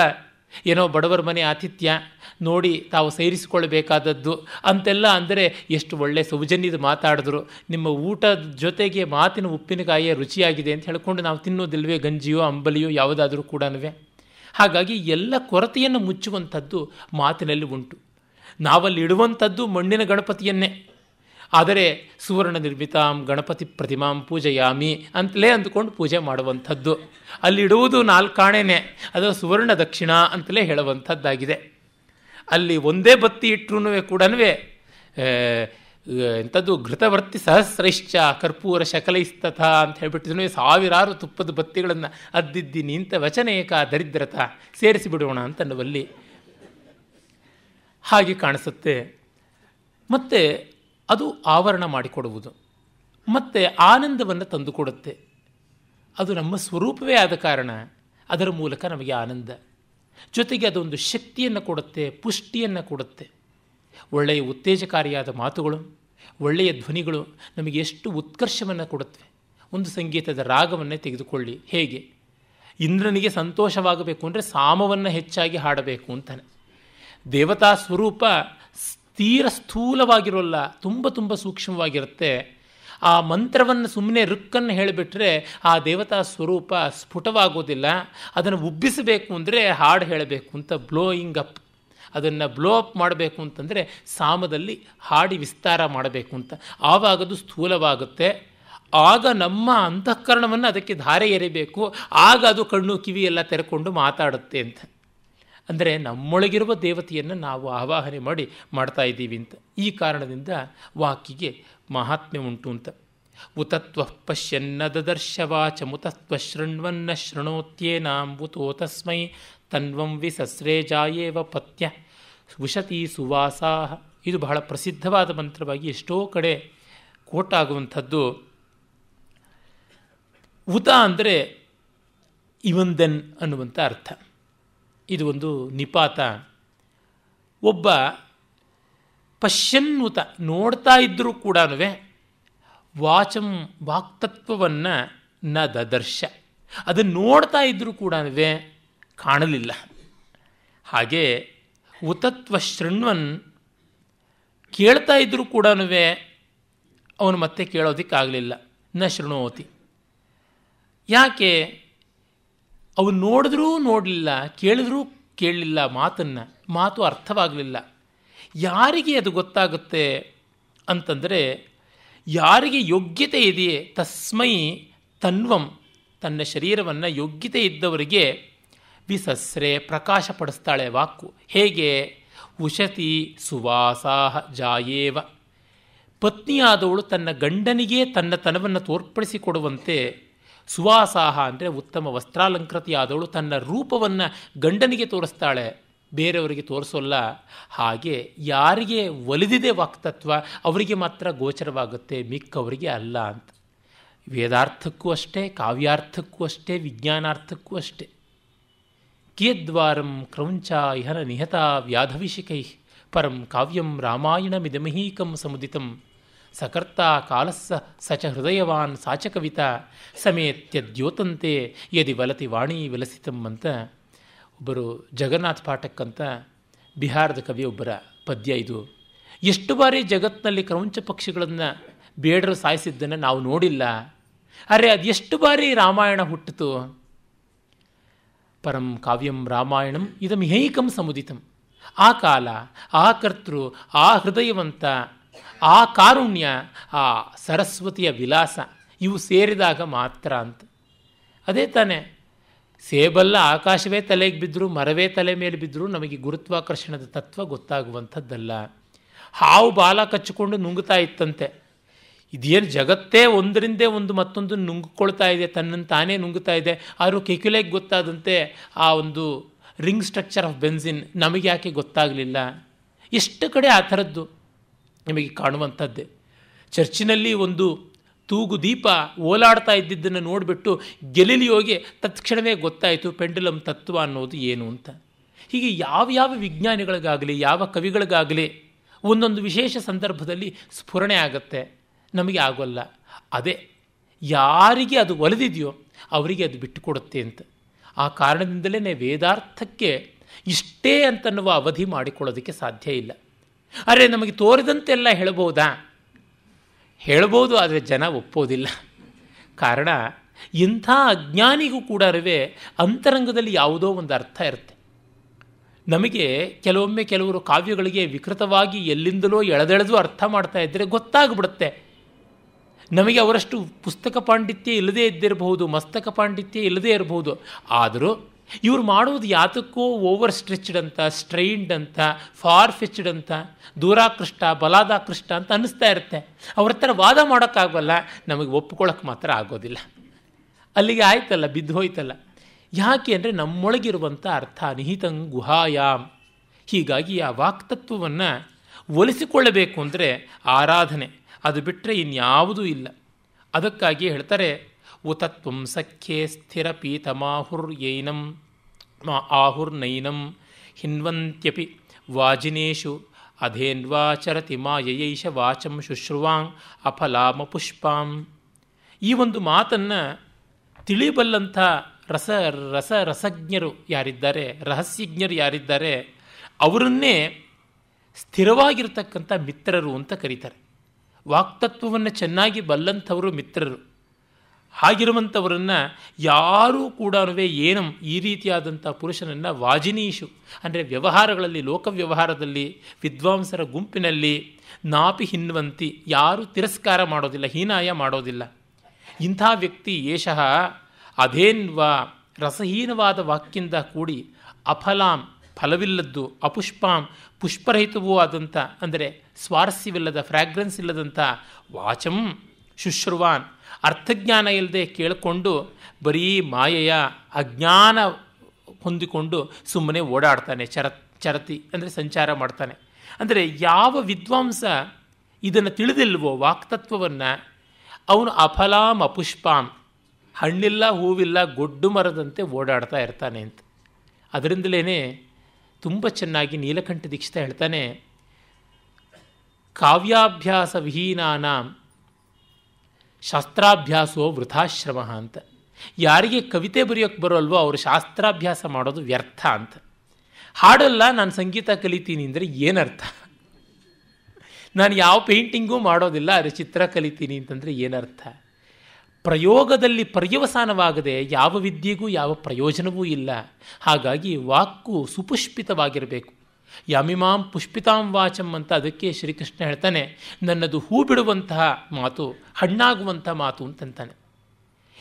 ಏನೋ ಬಡವರ ಮನೆ ಆತಿಥ್ಯ ನೋಡಿ ತಾವು ಸೇರಿಸಿಕೊಳ್ಳಬೇಕಾದದ್ದು ಅಂತೆಲ್ಲ ಅಂದರೆ ಎಷ್ಟು ಒಳ್ಳೆ ಸೌಜನ್ಯದ ಮಾತಾಡಿದ್ರು. ನಿಮ್ಮ ಊಟದ ಜೊತೆಗೆ ಮಾತಿನ ಉಪ್ಪಿನಕಾಯಿಯ ರುಚಿಯಾಗಿದೆ ಅಂತ ಹೇಳ್ಕೊಂಡು ನಾವು ತಿನ್ನೋದಿಲ್ವೇ ಗಂಜಿಯೋ, ಅಂಬಲಿಯೋ ಯಾವುದಾದ್ರೂ ಕೂಡ ಹಾಗಾಗಿ ಎಲ್ಲ ಕೊರತೆಯನ್ನು ಮುಚ್ಚುವಂಥದ್ದು ಮಾತಿನಲ್ಲಿ ಉಂಟು. ನಾವಲ್ಲಿ ಇಡುವಂಥದ್ದು ಮಣ್ಣಿನ ಗಣಪತಿಯನ್ನೇ. ಆದರೆ ಸುವರ್ಣ ನಿರ್ಮಿತಾಂ ಗಣಪತಿ ಪ್ರತಿಮಾಂ ಪೂಜೆಯಾಮಿ ಅಂತಲೇ ಅಂದುಕೊಂಡು ಪೂಜೆ ಮಾಡುವಂಥದ್ದು. ಅಲ್ಲಿಡುವುದು ನಾಲ್ಕಾಣೆನೇ, ಅದು ಸುವರ್ಣ ದಕ್ಷಿಣ ಅಂತಲೇ ಹೇಳುವಂಥದ್ದಾಗಿದೆ. ಅಲ್ಲಿ ಒಂದೇ ಬತ್ತಿ ಇಟ್ಟರೂ ಕೂಡ ಎಂಥದ್ದು ಘೃತವರ್ತಿ ಸಹಸ್ರೈಶ್ಚ ಕರ್ಪೂರ ಶಕಲೈಸ್ತಥ ಅಂತ ಹೇಳ್ಬಿಟ್ಟಿದ್ರು ಸಾವಿರಾರು ತುಪ್ಪದ ಬತ್ತಿಗಳನ್ನು ಅದ್ದಿದ್ದೀನಿ ನಿಂತ ವಚನೇಕ ದರಿದ್ರತ ಸೇರಿಸಿ ಬಿಡೋಣ ಅಂತನ್ನುವಲ್ಲಿ ಹಾಗೆ ಕಾಣಿಸುತ್ತೆ. ಮತ್ತು ಅದು ಆವರಣ ಮಾಡಿಕೊಡುವುದು. ಮತ್ತು ಆನಂದವನ್ನು ತಂದುಕೊಡುತ್ತೆ. ಅದು ನಮ್ಮ ಸ್ವರೂಪವೇ ಆದ ಕಾರಣ ಅದರ ಮೂಲಕ ನಮಗೆ ಆನಂದ. ಜೊತೆಗೆ ಅದೊಂದು ಶಕ್ತಿಯನ್ನು ಕೊಡುತ್ತೆ, ಪುಷ್ಟಿಯನ್ನು ಕೊಡುತ್ತೆ. ಒಳ್ಳೆಯ ಉತ್ತೇಜಕಾರಿಯಾದ ಮಾತುಗಳು, ಒಳ್ಳೆಯ ಧ್ವನಿಗಳು ನಮಗೆ ಎಷ್ಟು ಉತ್ಕರ್ಷವನ್ನು ಕೊಡುತ್ತವೆ. ಒಂದು ಸಂಗೀತದ ರಾಗವನ್ನೇ ತೆಗೆದುಕೊಳ್ಳಿ. ಹೇಗೆ? ಇಂದ್ರನಿಗೆ ಸಂತೋಷವಾಗಬೇಕು ಅಂದರೆ ಸಾಮವನ್ನು ಹೆಚ್ಚಾಗಿ ಹಾಡಬೇಕು ಅಂತಾನೆ. ದೇವತಾ ಸ್ವರೂಪ ತೀರ ಸ್ಥೂಲವಾಗಿರೋಲ್ಲ, ತುಂಬ ತುಂಬ ಸೂಕ್ಷ್ಮವಾಗಿರುತ್ತೆ. ಆ ಮಂತ್ರವನ್ನು ಸುಮ್ಮನೆ ರುಕ್ಕನ್ನು ಹೇಳಿಬಿಟ್ರೆ ಆ ದೇವತಾ ಸ್ವರೂಪ ಸ್ಫುಟವಾಗೋದಿಲ್ಲ. ಅದನ್ನು ಉಬ್ಬಿಸಬೇಕು ಅಂದರೆ ಹಾಡು ಹೇಳಬೇಕು ಅಂತ ಬ್ಲೋಯಿಂಗ್ ಅಪ್. ಅದನ್ನು ಬ್ಲೋ ಅಪ್ ಮಾಡಬೇಕು ಅಂತಂದರೆ ಸಾಮದಲ್ಲಿ ಹಾಡಿ ವಿಸ್ತಾರ ಮಾಡಬೇಕು ಅಂತ. ಆವಾಗದು ಸ್ಥೂಲವಾಗುತ್ತೆ. ಆಗ ನಮ್ಮ ಅಂತಃಕರಣವನ್ನು ಅದಕ್ಕೆ ಧಾರೆ ಎರಿಬೇಕು. ಆಗ ಅದು ಕಣ್ಣು ಕಿವಿ ಎಲ್ಲ ತೆರೆಕೊಂಡು ಮಾತಾಡುತ್ತೆ ಅಂತ. ಅಂದರೆ ನಮ್ಮೊಳಗಿರುವ ದೇವತೆಯನ್ನು ನಾವು ಆವಾಹನೆ ಮಾಡಿ ಮಾಡ್ತಾ ಇದ್ದೀವಿ ಅಂತ. ಈ ಕಾರಣದಿಂದ ವಾಕಿಗೆ ಮಹಾತ್ಮ್ಯ ಉಂಟು ಅಂತ. ಉತತ್ವ ಪಶ್ಯನ್ನ ದದರ್ಶವಾಚ ಮುತತ್ವ ಶೃಣ್ವನ್ನ ಶೃಣೋತ್ಯೇನಾಂ ನಾಂಬುತೋ ತಸ್ಮೈ ತನ್ವಂ ವಿಸಸ್ರೇ ಜಾಯೇವ ಪತ್ಯ. ಉಷತಿ ಸುವಾಸಾಹ. ಇದು ಬಹಳ ಪ್ರಸಿದ್ಧವಾದ ಮಂತ್ರವಾಗಿ ಎಷ್ಟೋ ಕಡೆ ಕೋಟಾಗುವಂಥದ್ದು ಉತ ಅಂದರೆ ಇವನ್ ದೆನ್ ಅನ್ನುವಂಥ ಅರ್ಥ. ಇದು ಒಂದು ನಿಪಾತ. ಒಬ್ಬ ಪಶ್ಯನ್ನುತ ನೋಡ್ತಾ ಇದ್ದರೂ ಕೂಡ ವಾಚಂ ವಾಕ್ತತ್ವವನ್ನು ನ ದದರ್ಶ ಅದನ್ನು ನೋಡ್ತಾ ಇದ್ದರೂ ಕೂಡ ಕಾಣಲಿಲ್ಲ. ಹಾಗೆ ಉತತ್ವ ಶೃಣ್ವನ್ ಕೇಳ್ತಾ ಇದ್ದರೂ ಕೂಡ ಅವನು ಮತ್ತೆ ಕೇಳೋದಕ್ಕಾಗಲಿಲ್ಲ. ನ ಶೃಣೋತಿ. ಯಾಕೆ ಅವನು ನೋಡಿದ್ರೂ ನೋಡಲಿಲ್ಲ, ಕೇಳಿದ್ರೂ ಕೇಳಲಿಲ್ಲ ಮಾತನ್ನು, ಮಾತು ಅರ್ಥವಾಗಲಿಲ್ಲ. ಯಾರಿಗೆ ಅದು ಗೊತ್ತಾಗುತ್ತೆ ಅಂತಂದರೆ, ಯಾರಿಗೆ ಯೋಗ್ಯತೆ ಇದೆಯೇ ತಸ್ಮೈ ತನ್ವಂ, ತನ್ನ ಶರೀರವನ್ನು ಯೋಗ್ಯತೆ ಇದ್ದವರಿಗೆ ವಿಸಸ್ರೆ ಪ್ರಕಾಶಪಡಿಸ್ತಾಳೆ ವಾಕು ಹೇಗೆ? ಉಷತಿ ಸುವಾಸಾಹ ಜಾಯೇವ. ಪತ್ನಿಯಾದವಳು ತನ್ನ ಗಂಡನಿಗೆ ತನ್ನ ತನವನ್ನು ತೋರ್ಪಡಿಸಿಕೊಡುವಂತೆ ಸುವಾಸಾಹ ಅಂದರೆ ಉತ್ತಮ ವಸ್ತ್ರಾಲಂಕೃತಿಯಾದವಳು ತನ್ನ ರೂಪವನ್ನು ಗಂಡನಿಗೆ ತೋರಿಸ್ತಾಳೆ, ಬೇರೆಯವರಿಗೆ ತೋರಿಸೋಲ್ಲ. ಹಾಗೆ ಯಾರಿಗೆ ಒಲಿದಿದೆ ವಾಕ್ತತ್ವ ಅವರಿಗೆ ಮಾತ್ರ ಗೋಚರವಾಗುತ್ತೆ, ಮಿಕ್ಕವರಿಗೆ ಅಲ್ಲ ಅಂತ. ವೇದಾರ್ಥಕ್ಕೂ ಅಷ್ಟೇ, ಕಾವ್ಯಾರ್ಥಕ್ಕೂ ಅಷ್ಟೇ, ವಿಜ್ಞಾನಾರ್ಥಕ್ಕೂ ಅಷ್ಟೇ. ಕಿಯದ್ವಾರಂ ಕ್ರೌಂಚ ಇಹನ ನಿಹತ ವ್ಯಾಧವಿಷಿಕೈ, ಪರಂ ಕಾವ್ಯಂ ರಾಮಾಯಣಮಿದಮಹೀಕಂ ಸಮುದಿತಂ. ಸಕರ್ತ ಕಾಲಸ್ಸ ಸಚ ಹೃದಯವಾನ್ ಸಾಚ ಕವಿತ ಸಮೇತ್ಯ ದ್ಯೋತಂತೆ ಯದಿ ವಲತಿ ವಾಣಿ ವಿಲಸಿತಂ ಅಂತ ಒಬ್ಬರು ಜಗನ್ನಾಥ್ ಪಾಠಕ್ ಅಂತ ಬಿಹಾರದ ಕವಿ ಒಬ್ಬರ ಪದ್ಯ ಇದು. ಎಷ್ಟು ಬಾರಿ ಜಗತ್ತಿನಲ್ಲಿ ಕ್ರೌಂಚ ಪಕ್ಷಿಗಳನ್ನು ಬೇಡರು ಸಾಯಿಸಿದ್ದನ್ನು ನಾವು ನೋಡಿಲ್ಲ. ಅರೆ ಅದು ಎಷ್ಟು ಬಾರಿ ರಾಮಾಯಣ ಹುಟ್ಟಿತು. ಪರಂ ಕಾವ್ಯಂ ರಾಮಾಯಣಂ ಇದಮಿಹೈಕಂ ಸಮುದಿತಂ. ಆ ಕಾಲ, ಆ ಕರ್ತೃ, ಆ ಹೃದಯವಂತ ಆ ಕಾರುಣ್ಯ, ಆ ಸರಸ್ವತಿಯ ವಿಲಾಸ ಇವು ಸೇರಿದಾಗ ಮಾತ್ರ ಅಂತ. ಅದೇ ತಾನೇ, ಸೇಬಲ್ಲ ಆಕಾಶವೇ ತಲೆಗೆ ಬಿದ್ದರೂ ಮರವೇ ತಲೆ ಮೇಲೆ ಬಿದ್ದರೂ ನಮಗೆ ಗುರುತ್ವಾಕರ್ಷಣದ ತತ್ವ ಗೊತ್ತಾಗುವಂಥದ್ದಲ್ಲ. ಹಾವು ಬಾಲ ಕಚ್ಚಿಕೊಂಡು ನುಂಗುತ್ತಾ ಇತ್ತಂತೆ. ಇದೇನು ಜಗತ್ತೇ ಒಂದರಿಂದೇ ಒಂದು ಮತ್ತೊಂದು ನುಂಗಿಕೊಳ್ತಾ ಇದೆ, ತನ್ನನ್ನು ತಾನೇ ನುಂಗುತ್ತಾ ಇದೆ. ಆದರೂ ಕೆಕ್ಯುಲೆಗೆ ಗೊತ್ತಾದಂತೆ ಆ ಒಂದು ರಿಂಗ್ ಸ್ಟ್ರಕ್ಚರ್ ಆಫ್ ಬೆನ್ಸಿನ್ ನಮಗೆ ಯಾಕೆ ಗೊತ್ತಾಗಲಿಲ್ಲ. ಎಷ್ಟು ಕಡೆ ಆ ಥರದ್ದು? ನಿಮಗೆ ಕಾಣುವಂಥದ್ದೇ. ಚರ್ಚಿನಲ್ಲಿ ಒಂದು ತೂಗು ದೀಪ ಓಲಾಡ್ತಾ ಇದ್ದಿದ್ದನ್ನು ನೋಡಿಬಿಟ್ಟು ಗೆಲಿಲಿಯೋಗೆ ತತ್ಕ್ಷಣವೇ ಗೊತ್ತಾಯಿತು ಪೆಂಡುಲಮ್ ತತ್ವ ಅನ್ನೋದು ಏನು ಅಂತ. ಹೀಗೆ ಯಾವ ಯಾವ ವಿಜ್ಞಾನಿಗಳಿಗಾಗಲಿ, ಯಾವ ಕವಿಗಳಿಗಾಗಲಿ ಒಂದೊಂದು ವಿಶೇಷ ಸಂದರ್ಭದಲ್ಲಿ ಸ್ಫುರಣೆ ಆಗುತ್ತೆ. ನಮಗೆ ಆಗೋಲ್ಲ. ಅದೇ ಯಾರಿಗೆ ಅದು ಒಲಿದಿದೆಯೋ ಅವರಿಗೆ ಅದು ಬಿಟ್ಟುಕೊಡುತ್ತೆ ಅಂತ. ಆ ಕಾರಣದಿಂದಲೇ ವೇದಾರ್ಥಕ್ಕೆ ಇಷ್ಟೇ ಅಂತನ್ನುವ ಅವಧಿ ಮಾಡಿಕೊಳ್ಳೋದಕ್ಕೆ ಸಾಧ್ಯ ಇಲ್ಲ. ಆದರೆ ನಮಗೆ ತೋರಿದಂತೆಲ್ಲ ಹೇಳ್ಬೋದಾ? ಹೇಳ್ಬೋದು, ಆದರೆ ಜನ ಒಪ್ಪೋದಿಲ್ಲ. ಕಾರಣ, ಇಂಥ ಅಜ್ಞಾನಿಗೂ ಕೂಡ ಅಂತರಂಗದಲ್ಲಿ ಯಾವುದೋ ಒಂದು ಅರ್ಥ ಇರುತ್ತೆ. ನಮಗೆ ಕೆಲವೊಮ್ಮೆ ಕೆಲವರು ಕಾವ್ಯಗಳಿಗೆ ವಿಕೃತವಾಗಿ ಎಲ್ಲಿಂದಲೋ ಎಳೆದೆಳೆದು ಅರ್ಥ ಮಾಡ್ತಾ ಇದ್ದರೆ ಗೊತ್ತಾಗ್ಬಿಡುತ್ತೆ. ನಮಗೆ ಅವರಷ್ಟು ಪುಸ್ತಕ ಪಾಂಡಿತ್ಯ ಇಲ್ಲದೇ ಇದ್ದಿರಬಹುದು, ಮಸ್ತಕ ಪಾಂಡಿತ್ಯ ಇಲ್ಲದೇ ಇರಬಹುದು. ಆದರೂ ಇವ್ರು ಮಾಡೋದು ಯಾತಕ್ಕೋ ಓವರ್ ಸ್ಟ್ರೆಚ್ಡ್ ಅಂತ ಸ್ಟ್ರೈನ್ಡ್ ಅಂತ ಫಾರ್ ಫೆಚ್ಡ್ ಅಂತ, ದೂರಾಕೃಷ್ಟ, ಬಲಾದಾಕೃಷ್ಟ ಅಂತ ಅನ್ನಿಸ್ತಾ ಇರುತ್ತೆ. ಅವ್ರ ಹತ್ರ ವಾದ ಮಾಡೋಕ್ಕಾಗಲ್ಲ, ನಮಗೆ ಒಪ್ಕೊಳ್ಳೋಕೆ ಮಾತ್ರ ಆಗೋದಿಲ್ಲ. ಅಲ್ಲಿಗೆ ಆಯ್ತಲ್ಲ, ಬಿದ್ದು ಹೋಯ್ತಲ್ಲ. ಯಾಕೆ ಅಂದರೆ ನಮ್ಮೊಳಗಿರುವಂಥ ಅರ್ಥ, ನಿಹಿತಂ ಗುಹಾಯಾಮ್ ಹೀಗಾಗಿ ಆ ವಾಕ್ತತ್ವವನ್ನು ಒಲಿಸಿಕೊಳ್ಳಬೇಕು ಅಂದರೆ ಆರಾಧನೆ. ಅದು ಬಿಟ್ಟರೆ ಇನ್ಯಾವುದೂ ಇಲ್ಲ. ಅದಕ್ಕಾಗಿ ಹೇಳ್ತಾರೆ ಉತತ್ವಂ ಸಖ್ಯೆ ಸ್ಥಿರ ಪೀತಮಾಹುರ್ ಯೈನಂ ಆಹುರ್ನೈನಂ ಹಿನ್ವಂತ್ಯಪಿ ವಾಜಿನೇಶು ಅಧೇನ್ವಾಚರತಿ ಮಾಯಯೈಷ ವಾಚಂ ಶುಶ್ರುವಾಂ ಅಫಲಾಮ ಪುಷ್ಪಾಂ ಈ ಒಂದು ಮಾತನ್ನು ತಿಳಿಬಲ್ಲಂಥ ರಸ ರಸ ರಸಜ್ಞರು ಯಾರಿದ್ದಾರೆ, ರಹಸ್ಯಜ್ಞರು ಯಾರಿದ್ದಾರೆ, ಅವರನ್ನೇ ಸ್ಥಿರವಾಗಿರ್ತಕ್ಕಂಥ ಮಿತ್ರರು ಅಂತ ಕರೀತಾರೆ. ವಾಕ್ತತ್ವವನ್ನು ಚೆನ್ನಾಗಿ ಬಲ್ಲಂಥವರು ಮಿತ್ರರು. ಹಾಗಿರುವಂಥವರನ್ನು ಯಾರೂ ಕೂಡ ಏನಂ ಈ ರೀತಿಯಾದಂಥ ಪುರುಷನನ್ನು ವಾಜಿನೀಶು, ಅಂದರೆ ವ್ಯವಹಾರಗಳಲ್ಲಿ ಲೋಕ ವ್ಯವಹಾರದಲ್ಲಿ ವಿದ್ವಾಂಸರ ಗುಂಪಿನಲ್ಲಿ ನಾಪಿ ಹಿನ್ವಂತಿ ಯಾರೂ ತಿರಸ್ಕಾರ ಮಾಡೋದಿಲ್ಲ, ಹೀನಾಯ ಮಾಡೋದಿಲ್ಲ. ಇಂಥ ವ್ಯಕ್ತಿ ಏಷಃ ಅಧೇನ್ವಾ ರಸಹೀನವಾದ ವಾಕ್ಯಿಂದ ಕೂಡಿ ಅಫಲಾಂ, ಫಲವಿಲ್ಲದ್ದು, ಅಪುಷ್ಪಾಂ, ಪುಷ್ಪರಹಿತವೂ ಆದಂಥ, ಅಂದರೆ ಸ್ವಾರಸ್ಯವಿಲ್ಲದ ಫ್ರ್ಯಾಗ್ರೆನ್ಸ್ ಇಲ್ಲದಂಥ ವಾಚಂ ಶುಶ್ರುವಾನ್. ಅರ್ಥಜ್ಞಾನ ಇಲ್ಲದೆ ಕೇಳಿಕೊಂಡು ಬರೀ ಮಾಯೆಯ ಅಜ್ಞಾನ ಹೊಂದಿಕೊಂಡು ಸುಮ್ಮನೆ ಓಡಾಡ್ತಾನೆ, ಚರ, ಚರತಿ ಅಂದರೆ ಸಂಚಾರ ಮಾಡ್ತಾನೆ. ಅಂದರೆ ಯಾವ ವಿದ್ವಾಂಸ ಇದನ್ನು ತಿಳಿದಿಲ್ವೋ ವಾಕ್ತತ್ವವನ್ನು, ಅವನು ಅಫಲಾಂ ಅಪುಷ್ಪಾಂ, ಹಣ್ಣಿಲ್ಲ ಹೂವಿಲ್ಲ ಗೊಡ್ಡು ಮರದಂತೆ ಓಡಾಡ್ತಾ ಇರ್ತಾನೆ ಅಂತ. ಅದರಿಂದಲೇ ತುಂಬ ಚೆನ್ನಾಗಿ ನೀಲಕಂಠ ದೀಕ್ಷಿತ ಹೇಳ್ತಾನೆ ಕಾವ್ಯಾಭ್ಯಾಸ ವಿಹೀನಾನಾಂ ಶಾಸ್ತ್ರಾಭ್ಯಾಸೋ ವೃಥಾಶ್ರಮ ಅಂತ. ಯಾರಿಗೆ ಕವಿತೆ ಬರೆಯೋಕ್ಕೆ ಬರೋಲ್ವೋ ಅವರು ಶಾಸ್ತ್ರಾಭ್ಯಾಸ ಮಾಡೋದು ವ್ಯರ್ಥ ಅಂತ. ಹಾಡಲ್ಲ, ನಾನು ಸಂಗೀತ ಕಲಿತೀನಿ ಅಂದರೆ ಏನರ್ಥ? ನಾನು ಯಾವ ಪೇಂಟಿಂಗೂ ಮಾಡೋದಿಲ್ಲ ಅದು ಚಿತ್ರ ಕಲಿತೀನಿ ಅಂತಂದರೆ ಏನರ್ಥ? ಪ್ರಯೋಗದಲ್ಲಿ ಪರ್ಯವಸಾನವಾಗದೆ ಯಾವ ವಿದ್ಯೆಗೂ ಯಾವ ಪ್ರಯೋಜನವೂ ಇಲ್ಲ. ಹಾಗಾಗಿ ವಾಕು ಸುಪುಷ್ಪಿತವಾಗಿರಬೇಕು. ಯಮಿಮಾಂ ಪುಷ್ಪಿತಾಂ ವಾಚಂ ಅಂತ ಅದಕ್ಕೆ ಶ್ರೀಕೃಷ್ಣ ಹೇಳ್ತಾನೆ, ನನ್ನದು ಹೂ ಬಿಡುವಂತಹ ಮಾತು, ಹಣ್ಣಾಗುವಂಥ ಮಾತು ಅಂತಂತಾನೆ.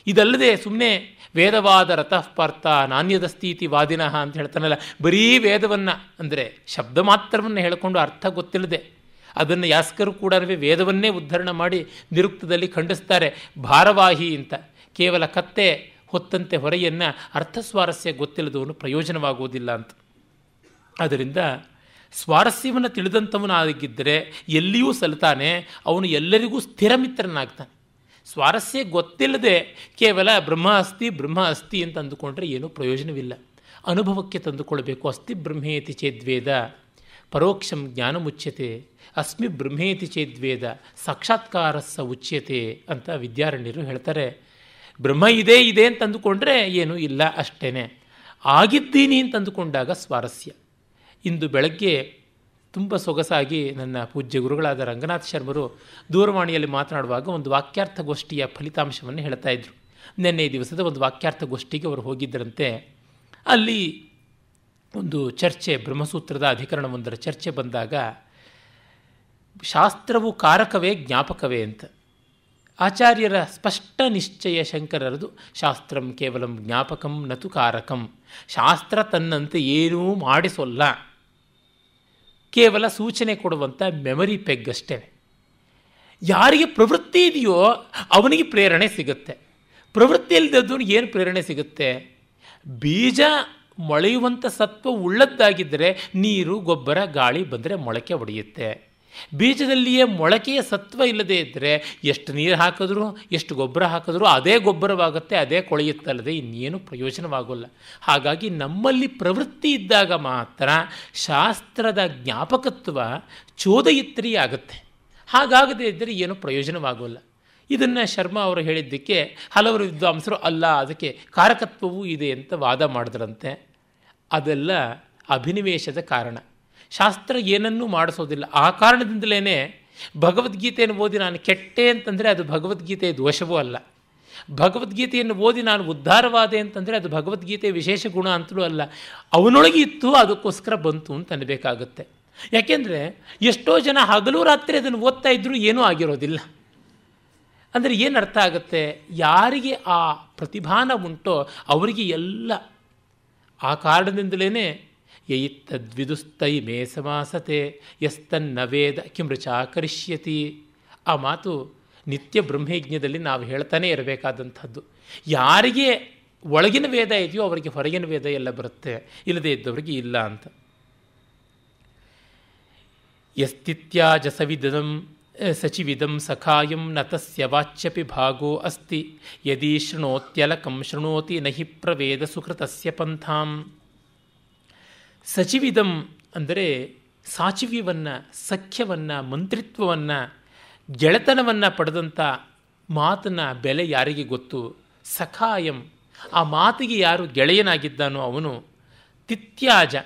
ಇದಲ್ಲದೆ ಸುಮ್ಮನೆ ವೇದವಾದ ರಥಃಪಾರ್ಥ ನಾಣ್ಯದಸ್ತೀತಿ ವಾದಿನಃ ಅಂತ ಹೇಳ್ತಾನಲ್ಲ, ಬರೀ ವೇದವನ್ನು ಅಂದರೆ ಶಬ್ದ ಮಾತ್ರವನ್ನು ಹೇಳಿಕೊಂಡು ಅರ್ಥ ಗೊತ್ತಿಲ್ಲದೆ ಅದನ್ನು ಯಾಸ್ಕರು ಕೂಡ ವೇದವನ್ನೇ ಉದ್ಧರಣ ಮಾಡಿ ನಿರುಕ್ತದಲ್ಲಿ ಖಂಡಿಸ್ತಾರೆ, ಭಾರವಾಹಿ ಅಂತ, ಕೇವಲ ಕತ್ತೆ ಹೊತ್ತಂತೆ ಹೊರೆಯನ್ನು ಅರ್ಥಸ್ವಾರಸ್ಯ ಗೊತ್ತಿಲ್ಲದವನು ಪ್ರಯೋಜನವಾಗುವುದಿಲ್ಲ ಅಂತ. ಆದ್ದರಿಂದ ಸ್ವಾರಸ್ಯವನ್ನು ತಿಳಿದಂಥವನಾಗಿದ್ದರೆ ಎಲ್ಲಿಯೂ ಸಲ್ತಾನೆ, ಅವನು ಎಲ್ಲರಿಗೂ ಸ್ಥಿರ ಮಿತ್ರನಾಗ್ತಾನೆ ಸ್ವಾರಸ್ಯ ಗೊತ್ತಿಲ್ಲದೆ ಕೇವಲ ಬ್ರಹ್ಮ ಅಸ್ತಿ ಬ್ರಹ್ಮ ಅಸ್ತಿ ಅಂತ ಅಂದುಕೊಂಡ್ರೆ ಏನೂ ಪ್ರಯೋಜನವಿಲ್ಲ. ಅನುಭವಕ್ಕೆ ತಂದುಕೊಳ್ಬೇಕು. ಅಸ್ತಿ ಬ್ರಹ್ಮೇತಿ ಚೇದ್ವೇದ ಪರೋಕ್ಷಂ ಜ್ಞಾನ ಮುಚ್ಯತೆ. ಅಸ್ಮಿ ಬ್ರಹ್ಮೇತಿ ಚೇದ್ವೇದ ಸಾಕ್ಷಾತ್ಕಾರ ಸ ಉಚ್ಯತೆ ಅಂತ ವಿದ್ಯಾರಣ್ಯರು ಹೇಳ್ತಾರೆ. ಬ್ರಹ್ಮ ಇದೆ ಇದೆ ಅಂತ ಅಂದುಕೊಂಡ್ರೆ ಏನೂ ಇಲ್ಲ ಅಷ್ಟೇ ಆಗಿದ್ದೀನಿ ಅಂತ ಅಂದುಕೊಂಡಾಗ ಸ್ವಾರಸ್ಯ. ಇಂದು ಬೆಳಗ್ಗೆ ತುಂಬ ಸೊಗಸಾಗಿ ನನ್ನ ಪೂಜ್ಯ ಗುರುಗಳಾದ ರಂಗನಾಥ್ ಶರ್ಮರು ದೂರವಾಣಿಯಲ್ಲಿ ಮಾತನಾಡುವಾಗ ಒಂದು ವಾಕ್ಯಾರ್ಥ ಗೋಷ್ಠಿಯ ಫಲಿತಾಂಶವನ್ನು ಹೇಳ್ತಾ ಇದ್ರು. ನಿನ್ನೆ ದಿವಸದ ಒಂದು ವಾಕ್ಯಾರ್ಥ ಗೋಷ್ಠಿಗೆ ಅವರು ಹೋಗಿದ್ದರಂತೆ. ಅಲ್ಲಿ ಒಂದು ಚರ್ಚೆ, ಬ್ರಹ್ಮಸೂತ್ರದ ಅಧಿಕರಣವೊಂದರ ಚರ್ಚೆ ಬಂದಾಗ, ಶಾಸ್ತ್ರವು ಕಾರಕವೇ ಜ್ಞಾಪಕವೇ ಅಂತ. ಆಚಾರ್ಯರ ಸ್ಪಷ್ಟ ನಿಶ್ಚಯ ಶಂಕರರದು, ಶಾಸ್ತ್ರಂ ಕೇವಲಂ ಜ್ಞಾಪಕಂ ನತು ಕಾರಕಂ. ಶಾಸ್ತ್ರ ತನ್ನಂತೆ ಏನೂ ಮಾಡಿಸೋಲ್ಲ. ಕೇವಲ ಸೂಚನೆ ಕೊಡುವಂಥ ಮೆಮರಿ ಪೆಗ್ ಅಷ್ಟೇ. ಯಾರಿಗೆ ಪ್ರವೃತ್ತಿ ಇದೆಯೋ ಅವನಿಗೆ ಪ್ರೇರಣೆ ಸಿಗುತ್ತೆ. ಪ್ರವೃತ್ತಿ ಇಲ್ಲದವನಿಗೆ ಏನು ಪ್ರೇರಣೆ ಸಿಗುತ್ತೆ? ಬೀಜ ಮೊಳೆಯುವಂಥ ಸತ್ವ ಉಳ್ಳದ್ದಾಗಿದ್ದರೆ ನೀರು, ಗೊಬ್ಬರ, ಗಾಳಿ ಬಂದರೆ ಮೊಳಕೆ ಒಡೆಯುತ್ತೆ. ಬೀಜದಲ್ಲಿಯೇ ಮೊಳಕೆಯ ಸತ್ವ ಇಲ್ಲದೇ ಇದ್ದರೆ ಎಷ್ಟು ನೀರು ಹಾಕಿದ್ರೂ, ಎಷ್ಟು ಗೊಬ್ಬರ ಹಾಕಿದ್ರೂ ಅದೇ ಗೊಬ್ಬರವಾಗುತ್ತೆ, ಅದೇ ಕೊಳೆಯುತ್ತಲ್ಲದೆ ಇನ್ನೇನು ಪ್ರಯೋಜನವಾಗೋಲ್ಲ. ಹಾಗಾಗಿ ನಮ್ಮಲ್ಲಿ ಪ್ರವೃತ್ತಿ ಇದ್ದಾಗ ಮಾತ್ರ ಶಾಸ್ತ್ರದ ಜ್ಞಾಪಕತ್ವ ಚೋದಯಿತ್ರಿ ಆಗುತ್ತೆ. ಹಾಗಾಗದೇ ಇದ್ದರೆ ಏನು ಪ್ರಯೋಜನವಾಗೋಲ್ಲ. ಇದನ್ನು ಶರ್ಮಾ ಅವರು ಹೇಳಿದ್ದಕ್ಕೆ ಹಲವರು ವಿದ್ವಾಂಸರು, ಅಲ್ಲ, ಅದಕ್ಕೆ ಕಾರಕತ್ವವೂ ಇದೆ ಅಂತ ವಾದ ಮಾಡಿದ್ರಂತೆ. ಅದೆಲ್ಲ ಅಭಿನಿವೇಶದ ಕಾರಣ. ಶಾಸ್ತ್ರ ಏನನ್ನೂ ಮಾಡಿಸೋದಿಲ್ಲ. ಆ ಕಾರಣದಿಂದಲೇ ಭಗವದ್ಗೀತೆಯನ್ನು ಓದಿ ನಾನು ಕೆಟ್ಟೆ ಅಂತಂದರೆ ಅದು ಭಗವದ್ಗೀತೆಯ ದೋಷವೂ ಅಲ್ಲ. ಭಗವದ್ಗೀತೆಯನ್ನು ಓದಿ ನಾನು ಉದ್ಧಾರವಾದೆ ಅಂತಂದರೆ ಅದು ಭಗವದ್ಗೀತೆಯ ವಿಶೇಷ ಗುಣ ಅಂತಲೂ ಅಲ್ಲ. ಅವನೊಳಗೆ ಇತ್ತು, ಅದಕ್ಕೋಸ್ಕರ ಬಂತು ಅಂತ ಅನ್ನಬೇಕಾಗುತ್ತೆ ಯಾಕೆಂದರೆ ಎಷ್ಟೋ ಜನ ಹಗಲು ರಾತ್ರಿ ಅದನ್ನು ಓದ್ತಾ ಇದ್ದರೂ ಏನೂ ಆಗಿರೋದಿಲ್ಲ. ಅಂದರೆ ಏನು ಅರ್ಥ ಆಗುತ್ತೆ? ಯಾರಿಗೆ ಆ ಪ್ರತಿಭಾನ ಉಂಟೋ ಅವರಿಗೆ ಎಲ್ಲ. ಆ ಕಾರಣದಿಂದಲೇ ಯಯಿತ್ತದ್ವಿದುಸ್ತೈ ಮೇ ಸಮಾಸತೆ ಯಸ್ತನ್ನ ವೇದ ಕರಿಷ್ಯತಿ ಆ ಮಾತು ನಿತ್ಯ ಬ್ರಹ್ಮಯಜ್ಞದಲ್ಲಿ ನಾವು ಹೇಳ್ತಾನೆ ಇರಬೇಕಾದಂಥದ್ದು. ಯಾರಿಗೆ ಒಳಗಿನ ವೇದ ಇದೆಯೋ ಅವರಿಗೆ ಹೊರಗಿನ ವೇದ ಎಲ್ಲ ಬರುತ್ತೆ. ಇಲ್ಲದೆ ಇದ್ದವರಿಗೆ ಇಲ್ಲ ಅಂತ. ಯಸ್ತಿತ್ಯಾಜ ಸವಿದಂ ಸಚಿವಿದಂ ಸಖಾಯಂ ನ ತಸ್ಯ ವಾಚ್ಯಪಿ ಭಾಗೋ ಅಸ್ತಿ. ಯದಿ ಶೃಣೋತ್ಯಲಕಂ ಶೃಣೋತಿ ನಹಿ ಪ್ರವೇದ ಸುಕೃತಸ್ಯ ಪಂಥಾಂ. ಸಚಿವಿದಂ ಅಂದರೆ ಸಾಚಿವ್ಯವನ್ನು ಸಖ್ಯವನ್ನು, ಮಂತ್ರಿತ್ವವನ್ನು, ಗೆಳೆತನವನ್ನು ಪಡೆದಂಥ ಮಾತನ ಬೆಲೆ ಯಾರಿಗೆ ಗೊತ್ತು? ಸಖಾಯಂ. ಆ ಮಾತಿಗೆ ಯಾರು ಗೆಳೆಯನಾಗಿದ್ದಾನೋ ಅವನು ತಿತ್ಯಾಜ.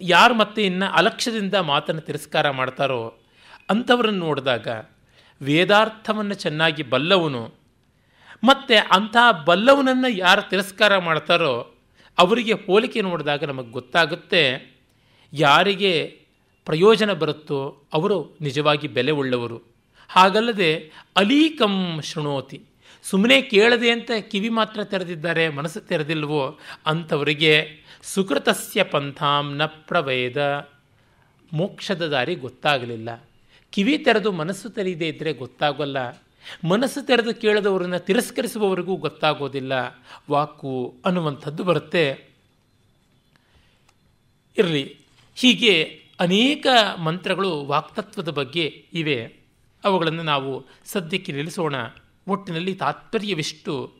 ಯಾರು ಮತ್ತೆ ಇನ್ನು ಅಲಕ್ಷ್ಯದಿಂದ ಮಾತನ್ನು ತಿರಸ್ಕಾರ ಮಾಡ್ತಾರೋ ಅಂಥವರನ್ನು ನೋಡಿದಾಗ ವೇದಾರ್ಥವನ್ನು ಚೆನ್ನಾಗಿ ಬಲ್ಲವನು. ಮತ್ತು ಅಂಥ ಬಲ್ಲವನನ್ನು ಯಾರು ತಿರಸ್ಕಾರ ಮಾಡ್ತಾರೋ ಅವರಿಗೆ ಹೋಲಿಕೆ ನೋಡಿದಾಗ ನಮಗೆ ಗೊತ್ತಾಗುತ್ತೆ ಯಾರಿಗೆ ಪ್ರಯೋಜನ ಬರುತ್ತೋ ಅವರು ನಿಜವಾಗಿ ಬೆಲೆ ಉಳ್ಳವರು ಹಾಗಲ್ಲದೆ ಅಲೀಕಂ ಶೃಣೋತಿ. ಸುಮ್ಮನೆ ಕೇಳದೆ ಅಂತ ಕಿವಿ ಮಾತ್ರ ತೆರೆದಿದ್ದಾರೆ, ಮನಸ್ಸು ತೆರೆದಿಲ್ವೋ ಅಂಥವರಿಗೆ ಸುಕೃತಸ್ಯ ಪಂಥಾಂ ನ ಪ್ರವೇದ. ಮೋಕ್ಷದ ದಾರಿ ಗೊತ್ತಾಗಲಿಲ್ಲ. ಕಿವಿ ತೆರೆದು ಮನಸ್ಸು ತೆರೆಯದೇ ಇದ್ದರೆ ಗೊತ್ತಾಗೋಲ್ಲ. ಮನಸ್ಸು ತೆರೆದು ಕೇಳದವರನ್ನು ತಿರಸ್ಕರಿಸುವವರಿಗೂ ಗೊತ್ತಾಗೋದಿಲ್ಲ. ವಾಕು ಅನ್ನುವಂಥದ್ದು ಬರುತ್ತೆ. ಇರಲಿ, ಹೀಗೆ ಅನೇಕ ಮಂತ್ರಗಳು ವಾಕ್ತತ್ವದ ಬಗ್ಗೆ ಇವೆ. ಅವುಗಳನ್ನು ನಾವು ಸದ್ಯಕ್ಕೆ ನಿಲ್ಲಿಸೋಣ. ಒಟ್ಟಿನಲ್ಲಿ ತಾತ್ಪರ್ಯವಿಷ್ಟು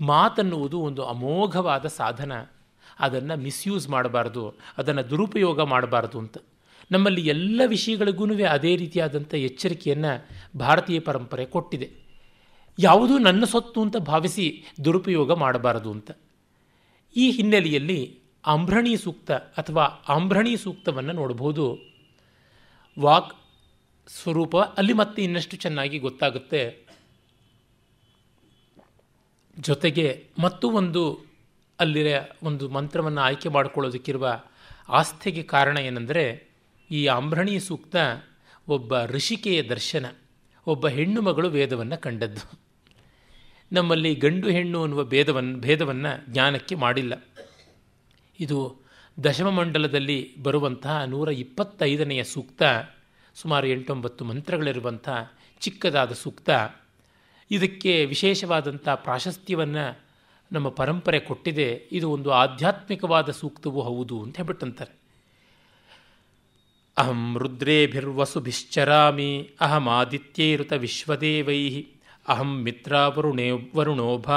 ಮಾತನ್ನುವುದು ಒಂದು ಅಮೋಘವಾದ ಸಾಧನ. ಅದನ್ನು ಮಿಸ್ಯೂಸ್ ಮಾಡಬಾರ್ದು. ಅದನ್ನು ದುರುಪಯೋಗ ಮಾಡಬಾರ್ದು ಅಂತ. ನಮ್ಮಲ್ಲಿ ಎಲ್ಲ ವಿಷಯಗಳಿಗೂ ಅದೇ ರೀತಿಯಾದಂಥ ಎಚ್ಚರಿಕೆಯನ್ನು ಭಾರತೀಯ ಪರಂಪರೆ ಕೊಟ್ಟಿದೆ. ಯಾವುದೂ ನನ್ನ ಸೊತ್ತು ಅಂತ ಭಾವಿಸಿ ದುರುಪಯೋಗ ಮಾಡಬಾರದು ಅಂತ. ಈ ಹಿನ್ನೆಲೆಯಲ್ಲಿ ಆಂಭ್ರಣಿ ಸೂಕ್ತ ಅಥವಾ ಆಂಭ್ರಣಿ ಸೂಕ್ತವನ್ನು ನೋಡಬಹುದು. ವಾಕ್ ಸ್ವರೂಪ ಅಲ್ಲಿ ಮತ್ತೆ ಇನ್ನಷ್ಟು ಚೆನ್ನಾಗಿ ಗೊತ್ತಾಗುತ್ತೆ. ಜೊತೆಗೆ ಮತ್ತು ಒಂದು ಅಲ್ಲಿರ ಒಂದು ಮಂತ್ರವನ್ನು ಆಯ್ಕೆ ಮಾಡಿಕೊಳ್ಳೋದಕ್ಕಿರುವ ಆಸ್ಥೆಗೆ ಕಾರಣ ಏನೆಂದರೆ ಈ ಆಂಭ್ರಣಿ ಸೂಕ್ತ ಒಬ್ಬ ಋಷಿಕೆಯ ದರ್ಶನ, ಒಬ್ಬ ಹೆಣ್ಣು ಮಗಳು ವೇದವನ್ನು ಕಂಡದ್ದು. ನಮ್ಮಲ್ಲಿ ಗಂಡು ಹೆಣ್ಣು ಅನ್ನುವ ಭೇದವನ್ನು ಭೇದವನ್ನು ಜ್ಞಾನಕ್ಕೆ ಮಾಡಿಲ್ಲ. ಇದು ದಶಮ ಮಂಡಲದಲ್ಲಿ ಬರುವಂತಹ ನೂರ ಇಪ್ಪತ್ತೈದನೆಯ ಸೂಕ್ತ, ಸುಮಾರು ಎಂಟೊಂಬತ್ತು ಮಂತ್ರಗಳಿರುವಂಥ ಚಿಕ್ಕದಾದ ಸೂಕ್ತ. ಇದಕ್ಕೆ ವಿಶೇಷವಾದಂಥ ಪ್ರಾಶಸ್ತ್ಯವನ್ನು ನಮ್ಮ ಪರಂಪರೆ ಕೊಟ್ಟಿದೆ. ಇದು ಒಂದು ಆಧ್ಯಾತ್ಮಿಕವಾದ ಸೂಕ್ತವೂ ಹೌದು ಅಂತ ಹೇಳ್ಬಿಟ್ಟಂತಾರೆ. ಅಹಂ ರುದ್ರೇಭಿರ್ವಸುಭಿಶ್ಚರಾಮಿ ಅಹಂ ಆದಿತ್ಯೈರುತ ವಿಶ್ವದೇವೈ ಅಹಂ ಮಿತ್ರಾವರುಣೇ ವರುಣೋಭ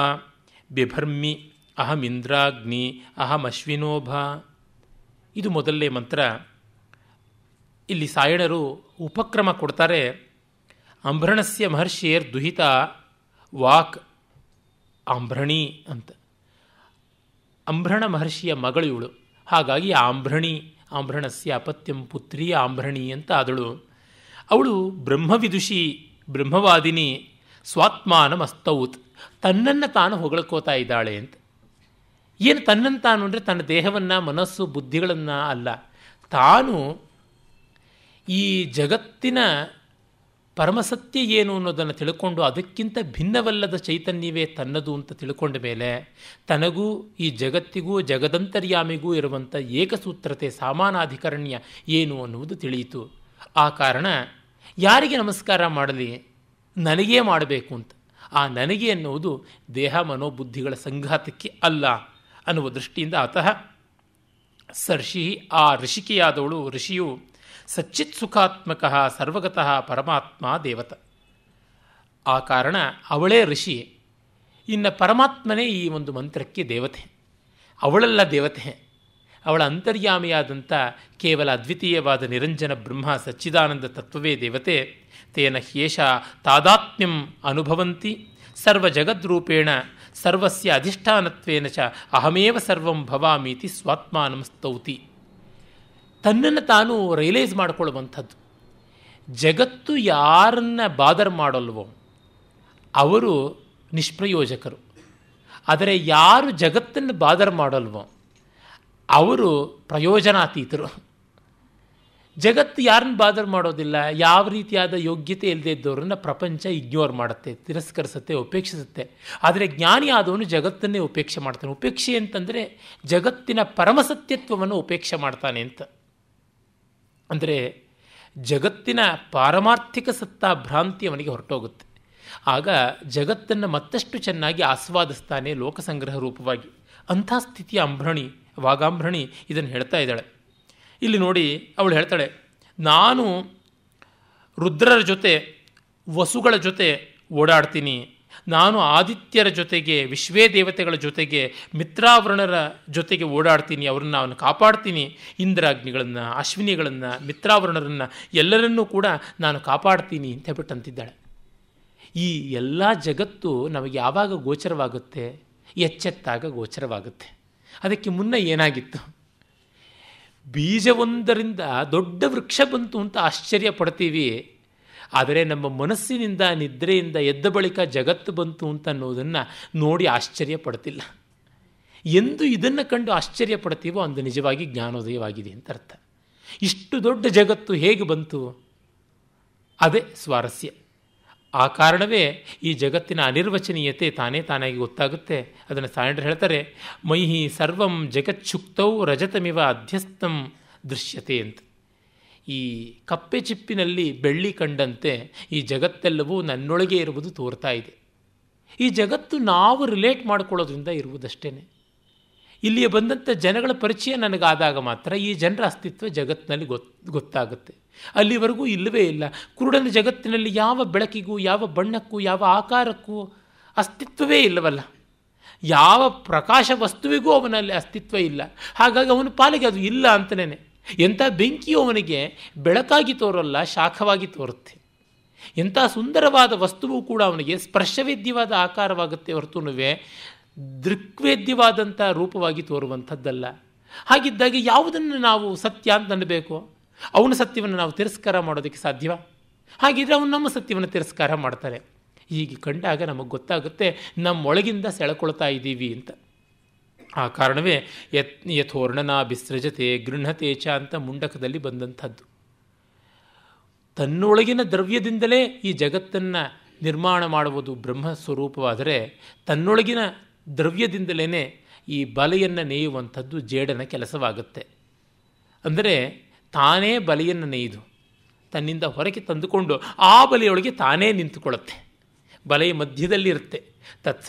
ಬಿಭರ್ಮಿ ಅಹಮಿಂದ್ರಾಗ್ನಿ ಅಹಮಶ್ವಿನೋಭ ಇದು ಮೊದಲನೇ ಮಂತ್ರ. ಇಲ್ಲಿ ಸಾಯಣರು ಉಪಕ್ರಮ ಕೊಡ್ತಾರೆ. ಅಂಬ್ರಣಸ್ಯ ಮಹರ್ಷಿಯರ್ ದುಹಿತ ವಾಕ್ ಆಂಬ್ರಣಿ ಅಂತ. ಅಂಬ್ರಣ ಮಹರ್ಷಿಯ ಮಗಳು ಇವಳು. ಹಾಗಾಗಿ ಆಂಭ್ರಣಿ ಆಂಭ್ರಣಸ್ಯ ಅಪತ್ಯಂ ಪುತ್ರಿ ಆಂಭ್ರಣಿ ಅಂತ ಆದಳು. ಅವಳು ಬ್ರಹ್ಮವಿದುಷಿ, ಬ್ರಹ್ಮವಾದಿನಿ, ಸ್ವಾತ್ಮಾನಮಸ್ತೌತ್, ತನ್ನನ್ನು ತಾನು ಹೊಗಳಕೋತಾ ಇದ್ದಾಳೆ ಅಂತ. ಏನು ತನ್ನನ್ನು ತಾನು ಅಂದರೆ ತನ್ನ ದೇಹವನ್ನು, ಮನಸ್ಸು, ಬುದ್ಧಿಗಳನ್ನು ಅಲ್ಲ. ತಾನು ಈ ಜಗತ್ತಿನ ಪರಮಸತ್ಯ ಏನು ಅನ್ನೋದನ್ನು ತಿಳ್ಕೊಂಡು ಅದಕ್ಕಿಂತ ಭಿನ್ನವಲ್ಲದ ಚೈತನ್ಯವೇ ತನ್ನದು ಅಂತ ತಿಳ್ಕೊಂಡ ಮೇಲೆ ತನಗೂ ಈ ಜಗತ್ತಿಗೂ ಜಗದಂತರ್ಯಾಮಿಗೂ ಇರುವಂಥ ಏಕಸೂತ್ರತೆ ಸಾಮಾನಾಧಿಕರಣ್ಯ ಏನು ಅನ್ನುವುದು ತಿಳಿಯಿತು. ಆ ಕಾರಣ ಯಾರಿಗೆ ನಮಸ್ಕಾರ ಮಾಡಲಿ, ನನಗೇ ಮಾಡಬೇಕು ಅಂತ. ಆ ನನಗೆ ಅನ್ನುವುದು ದೇಹ ಮನೋಬುದ್ಧಿಗಳ ಸಂಘಾತಕ್ಕೆ ಅಲ್ಲ ಅನ್ನುವ ದೃಷ್ಟಿಯಿಂದ ಅತಃ ಸರ್ಷಿ ಆ ಋಷಿಕೆಯಾದವಳು ಋಷಿಯು ಸಚ್ಚಿತ್ ಸುಖಾತ್ಮಕ ಸರ್ವಗತಃ ಪರಮಾತ್ಮ ದೇವತ. ಆ ಕಾರಣ ಅವಳೇ ಋಷಿ ಇನ್ನು ಪರಮಾತ್ಮನೇ ಈ ಒಂದು ಮಂತ್ರಕ್ಕೆ ದೇವತೆ. ಅವಳೆಲ್ಲ ದೇವತೆ. ಅವಳ ಅಂತರ್ಯಾಮಿಯಾದಂಥ ಕೇವಲ ಅದ್ವಿತೀಯವಾದ ನಿರಂಜನ ಬ್ರಹ್ಮ ಸಚ್ಚಿದಾನಂದ ತತ್ವವೇ ದೇವತೆ. ತೇನ ಹ್ಯೇಷ ತಾದಾತ್ಮ್ಯಂ ಅನುಭವಂತಿ. ಸರ್ವ ಜಗದ್ರೂಪೇಣ ಸರ್ವಸ್ಯ ಅಧಿಷ್ಠಾನತ್ವೇನ ಚ ಅಹಮೇವ ಸರ್ವಂ ಭವಾಮೀತಿ ಸ್ವಾತ್ಮಾನಂ ಸ್ತೌತಿ ತನ್ನನ್ನು ತಾನು ರಿಯಲೈಸ್ ಮಾಡಿಕೊಳ್ಳುವಂಥದ್ದು. ಜಗತ್ತು ಯಾರನ್ನ ಬಾದರ್ ಮಾಡಲ್ವೋ, ಅವರು ನಿಷ್ಪ್ರಯೋಜಕರು. ಆದರೆ ಯಾರು ಜಗತ್ತನ್ನು ಬಾದರ್ ಮಾಡಲ್ವೋ, ಅವರು ಪ್ರಯೋಜನಾತೀತರು. ಜಗತ್ತು ಯಾರನ್ನ ಬಾದರ್ ಮಾಡೋದಿಲ್ಲ, ಯಾವ ರೀತಿಯಾದ ಯೋಗ್ಯತೆ ಇಲ್ಲದೆ ಇದ್ದವರನ್ನು ಪ್ರಪಂಚ ಇಗ್ನೋರ್ ಮಾಡುತ್ತೆ, ತಿರಸ್ಕರಿಸುತ್ತೆ, ಉಪೇಕ್ಷಿಸುತ್ತೆ. ಆದರೆ ಜ್ಞಾನಿ ಆದವನು ಜಗತ್ತನ್ನೇ ಉಪೇಕ್ಷೆ ಮಾಡ್ತಾನೆ. ಉಪೇಕ್ಷೆ ಅಂತಂದರೆ ಜಗತ್ತಿನ ಪರಮಸತ್ಯತ್ವವನ್ನು ಉಪೇಕ್ಷೆ ಮಾಡ್ತಾನೆ ಅಂತ. ಅಂದರೆ ಜಗತ್ತಿನ ಪಾರಮಾರ್ಥಿಕ ಸತ್ತಾ ಭ್ರಾಂತಿ ಅವನಿಗೆ ಹೊರಟೋಗುತ್ತೆ. ಆಗ ಜಗತ್ತನ್ನು ಮತ್ತಷ್ಟು ಚೆನ್ನಾಗಿ ಆಸ್ವಾದಿಸ್ತಾನೆ ಲೋಕಸಂಗ್ರಹ ರೂಪವಾಗಿ. ಅಂಥ ಸ್ಥಿತಿಯ ಅಂಬ್ರಣಿ ವಾಗಾಂಬ್ರಣಿ ಇದನ್ನು ಹೇಳ್ತಾ ಇದ್ದಾಳೆ. ಇಲ್ಲಿ ನೋಡಿ ಅವಳು ಹೇಳ್ತಾಳೆ, ನಾನು ರುದ್ರರ ಜೊತೆ, ವಸುಗಳ ಜೊತೆ ಓಡಾಡ್ತೀನಿ. ನಾನು ಆದಿತ್ಯರ ಜೊತೆಗೆ, ವಿಶ್ವೇ ದೇವತೆಗಳ ಜೊತೆಗೆ, ಮಿತ್ರಾವರಣರ ಜೊತೆಗೆ ಓಡಾಡ್ತೀನಿ, ಅವ್ರನ್ನ ಅವನು ಕಾಪಾಡ್ತೀನಿ, ಇಂದ್ರಾಗ್ನಿಗಳನ್ನು, ಅಶ್ವಿನಿಗಳನ್ನು, ಮಿತ್ರಾವರಣರನ್ನು ಎಲ್ಲರನ್ನೂ ಕೂಡ ನಾನು ಕಾಪಾಡ್ತೀನಿ ಅಂತ ಹೇಳ್ಬಿಟ್ಟು ಅಂತಿದ್ದಾಳೆ ಈ ಎಲ್ಲ ಜಗತ್ತು ನಮಗೆ ಯಾವಾಗ ಗೋಚರವಾಗುತ್ತೆ? ಎಚ್ಚೆತ್ತಾಗ ಗೋಚರವಾಗುತ್ತೆ. ಅದಕ್ಕೆ ಮುನ್ನ ಏನಾಗಿತ್ತು? ಬೀಜವೊಂದರಿಂದ ದೊಡ್ಡ ವೃಕ್ಷ ಬಂತು ಅಂತ ಆಶ್ಚರ್ಯ ಪಡ್ತೀವಿ. ಆದರೆ ನಮ್ಮ ಮನಸ್ಸಿನಿಂದ, ನಿದ್ರೆಯಿಂದ ಎದ್ದ ಬಳಿಕ ಜಗತ್ತು ಬಂತು ಅಂತ ಅನ್ನೋದನ್ನು ನೋಡಿ ಆಶ್ಚರ್ಯ ಪಡ್ತಿಲ್ಲ. ಎಂದು ಇದನ್ನು ಕಂಡು ಆಶ್ಚರ್ಯ ಪಡ್ತೀವೋ ಅಂದು ನಿಜವಾಗಿ ಜ್ಞಾನೋದಯವಾಗಿದೆ ಅಂತ ಅರ್ಥ. ಇಷ್ಟು ದೊಡ್ಡ ಜಗತ್ತು ಹೇಗೆ ಬಂತು? ಅದೇ ಸ್ವಾರಸ್ಯ. ಆ ಕಾರಣವೇ ಈ ಜಗತ್ತಿನ ಅನಿರ್ವಚನೀಯತೆ ತಾನೇ ತಾನಾಗಿ ಗೊತ್ತಾಗುತ್ತೆ. ಅದನ್ನು ಸಾಯಂಡ್ರು ಹೇಳ್ತಾರೆ, ಮೈಹಿ ಸರ್ವಂ ಜಗಚ್ಛುಕ್ತೌ ರಜತಮಿವ ಅಧ್ಯಸ್ತಂ ದೃಶ್ಯತೆ ಅಂತ. ಈ ಕಪ್ಪೆ ಚಿಪ್ಪಿನಲ್ಲಿ ಬೆಳ್ಳಿ ಕಂಡಂತೆ ಈ ಜಗತ್ತೆಲ್ಲವೂ ನನ್ನೊಳಗೆ ಇರುವುದು ತೋರ್ತಾ ಇದೆ. ಈ ಜಗತ್ತು ನಾವು ರಿಲೇಟ್ ಮಾಡ್ಕೊಳ್ಳೋದ್ರಿಂದ ಇರುವುದಷ್ಟೇ ಇಲ್ಲಿಯ ಬಂದಂಥ ಜನಗಳ ಪರಿಚಯ ನನಗಾದಾಗ ಮಾತ್ರ ಈ ಜನರ ಅಸ್ತಿತ್ವ ಜಗತ್ತಿನಲ್ಲಿ ಗೊತ್, ಗೊತ್ತಾಗುತ್ತೆ. ಅಲ್ಲಿವರೆಗೂ ಇಲ್ಲವೇ ಇಲ್ಲ. ಕುರುಡನ ಜಗತ್ತಿನಲ್ಲಿ ಯಾವ ಬೆಳಕಿಗೂ, ಯಾವ ಬಣ್ಣಕ್ಕೂ, ಯಾವ ಆಕಾರಕ್ಕೂ ಅಸ್ತಿತ್ವವೇ ಇಲ್ಲವಲ್ಲ. ಯಾವ ಪ್ರಕಾಶ ವಸ್ತುವಿಗೂ ಅವನಲ್ಲಿ ಅಸ್ತಿತ್ವ ಇಲ್ಲ. ಹಾಗಾಗಿ ಅವನ ಪಾಲಿಗೆ ಅದು ಇಲ್ಲ ಅಂತಲೇ ಎಂಥ ಬೆಂಕಿಯು ಅವನಿಗೆ ಬೆಳಕಾಗಿ ತೋರಲ್ಲ, ಶಾಖವಾಗಿ ತೋರುತ್ತೆ. ಎಂಥ ಸುಂದರವಾದ ವಸ್ತುವು ಕೂಡ ಅವನಿಗೆ ಸ್ಪರ್ಶವೇದ್ಯವಾದ ಆಕಾರವಾಗುತ್ತೆ ಹೊರತುನುವೆ ದೃಕ್ವೇದ್ಯವಾದಂಥ ರೂಪವಾಗಿ ತೋರುವಂಥದ್ದಲ್ಲ. ಹಾಗಿದ್ದಾಗ ಯಾವುದನ್ನು ನಾವು ಸತ್ಯ ಅಂತ ಅನ್ನಬೇಕು? ಅವನ ಸತ್ಯವನ್ನು ನಾವು ತಿರಸ್ಕಾರ ಮಾಡೋದಕ್ಕೆ ಸಾಧ್ಯವ? ಹಾಗಿದ್ರೆ ಅವನು ನಮ್ಮ ಸತ್ಯವನ್ನು ತಿರಸ್ಕಾರ ಮಾಡ್ತಾರೆ. ಹೀಗೆ ಕಂಡಾಗ ನಮಗೆ ಗೊತ್ತಾಗುತ್ತೆ, ನಮ್ಮೊಳಗಿಂದ ಸೆಳೆಕೊಳ್ತಾ ಇದ್ದೀವಿ ಅಂತ. ಆ ಕಾರಣವೇ ಯತ್ ಯಥೋರ್ಣನ ಬಿಸೃಜತೆ ಗೃಹತೆ ಚ ಅಂತ ಮುಂಡಕದಲ್ಲಿ ಬಂದಂಥದ್ದು. ತನ್ನೊಳಗಿನ ದ್ರವ್ಯದಿಂದಲೇ ಈ ಜಗತ್ತನ್ನು ನಿರ್ಮಾಣ ಮಾಡುವುದು ಬ್ರಹ್ಮ ಸ್ವರೂಪವಾದರೆ ತನ್ನೊಳಗಿನ ದ್ರವ್ಯದಿಂದಲೇ ಈ ಬಲೆಯನ್ನು ನೇಯುವಂಥದ್ದು ಜೇಡನ ಕೆಲಸವಾಗುತ್ತೆ. ಅಂದರೆ ತಾನೇ ಬಲೆಯನ್ನು ನೇಯ್ದು ತನ್ನಿಂದ ಹೊರಗೆ ತಂದುಕೊಂಡು ಆ ಬಲೆಯೊಳಗೆ ತಾನೇ ನಿಂತುಕೊಳ್ಳುತ್ತೆ. ಬಲೆಯ ಮಧ್ಯದಲ್ಲಿರುತ್ತೆ. ತತ್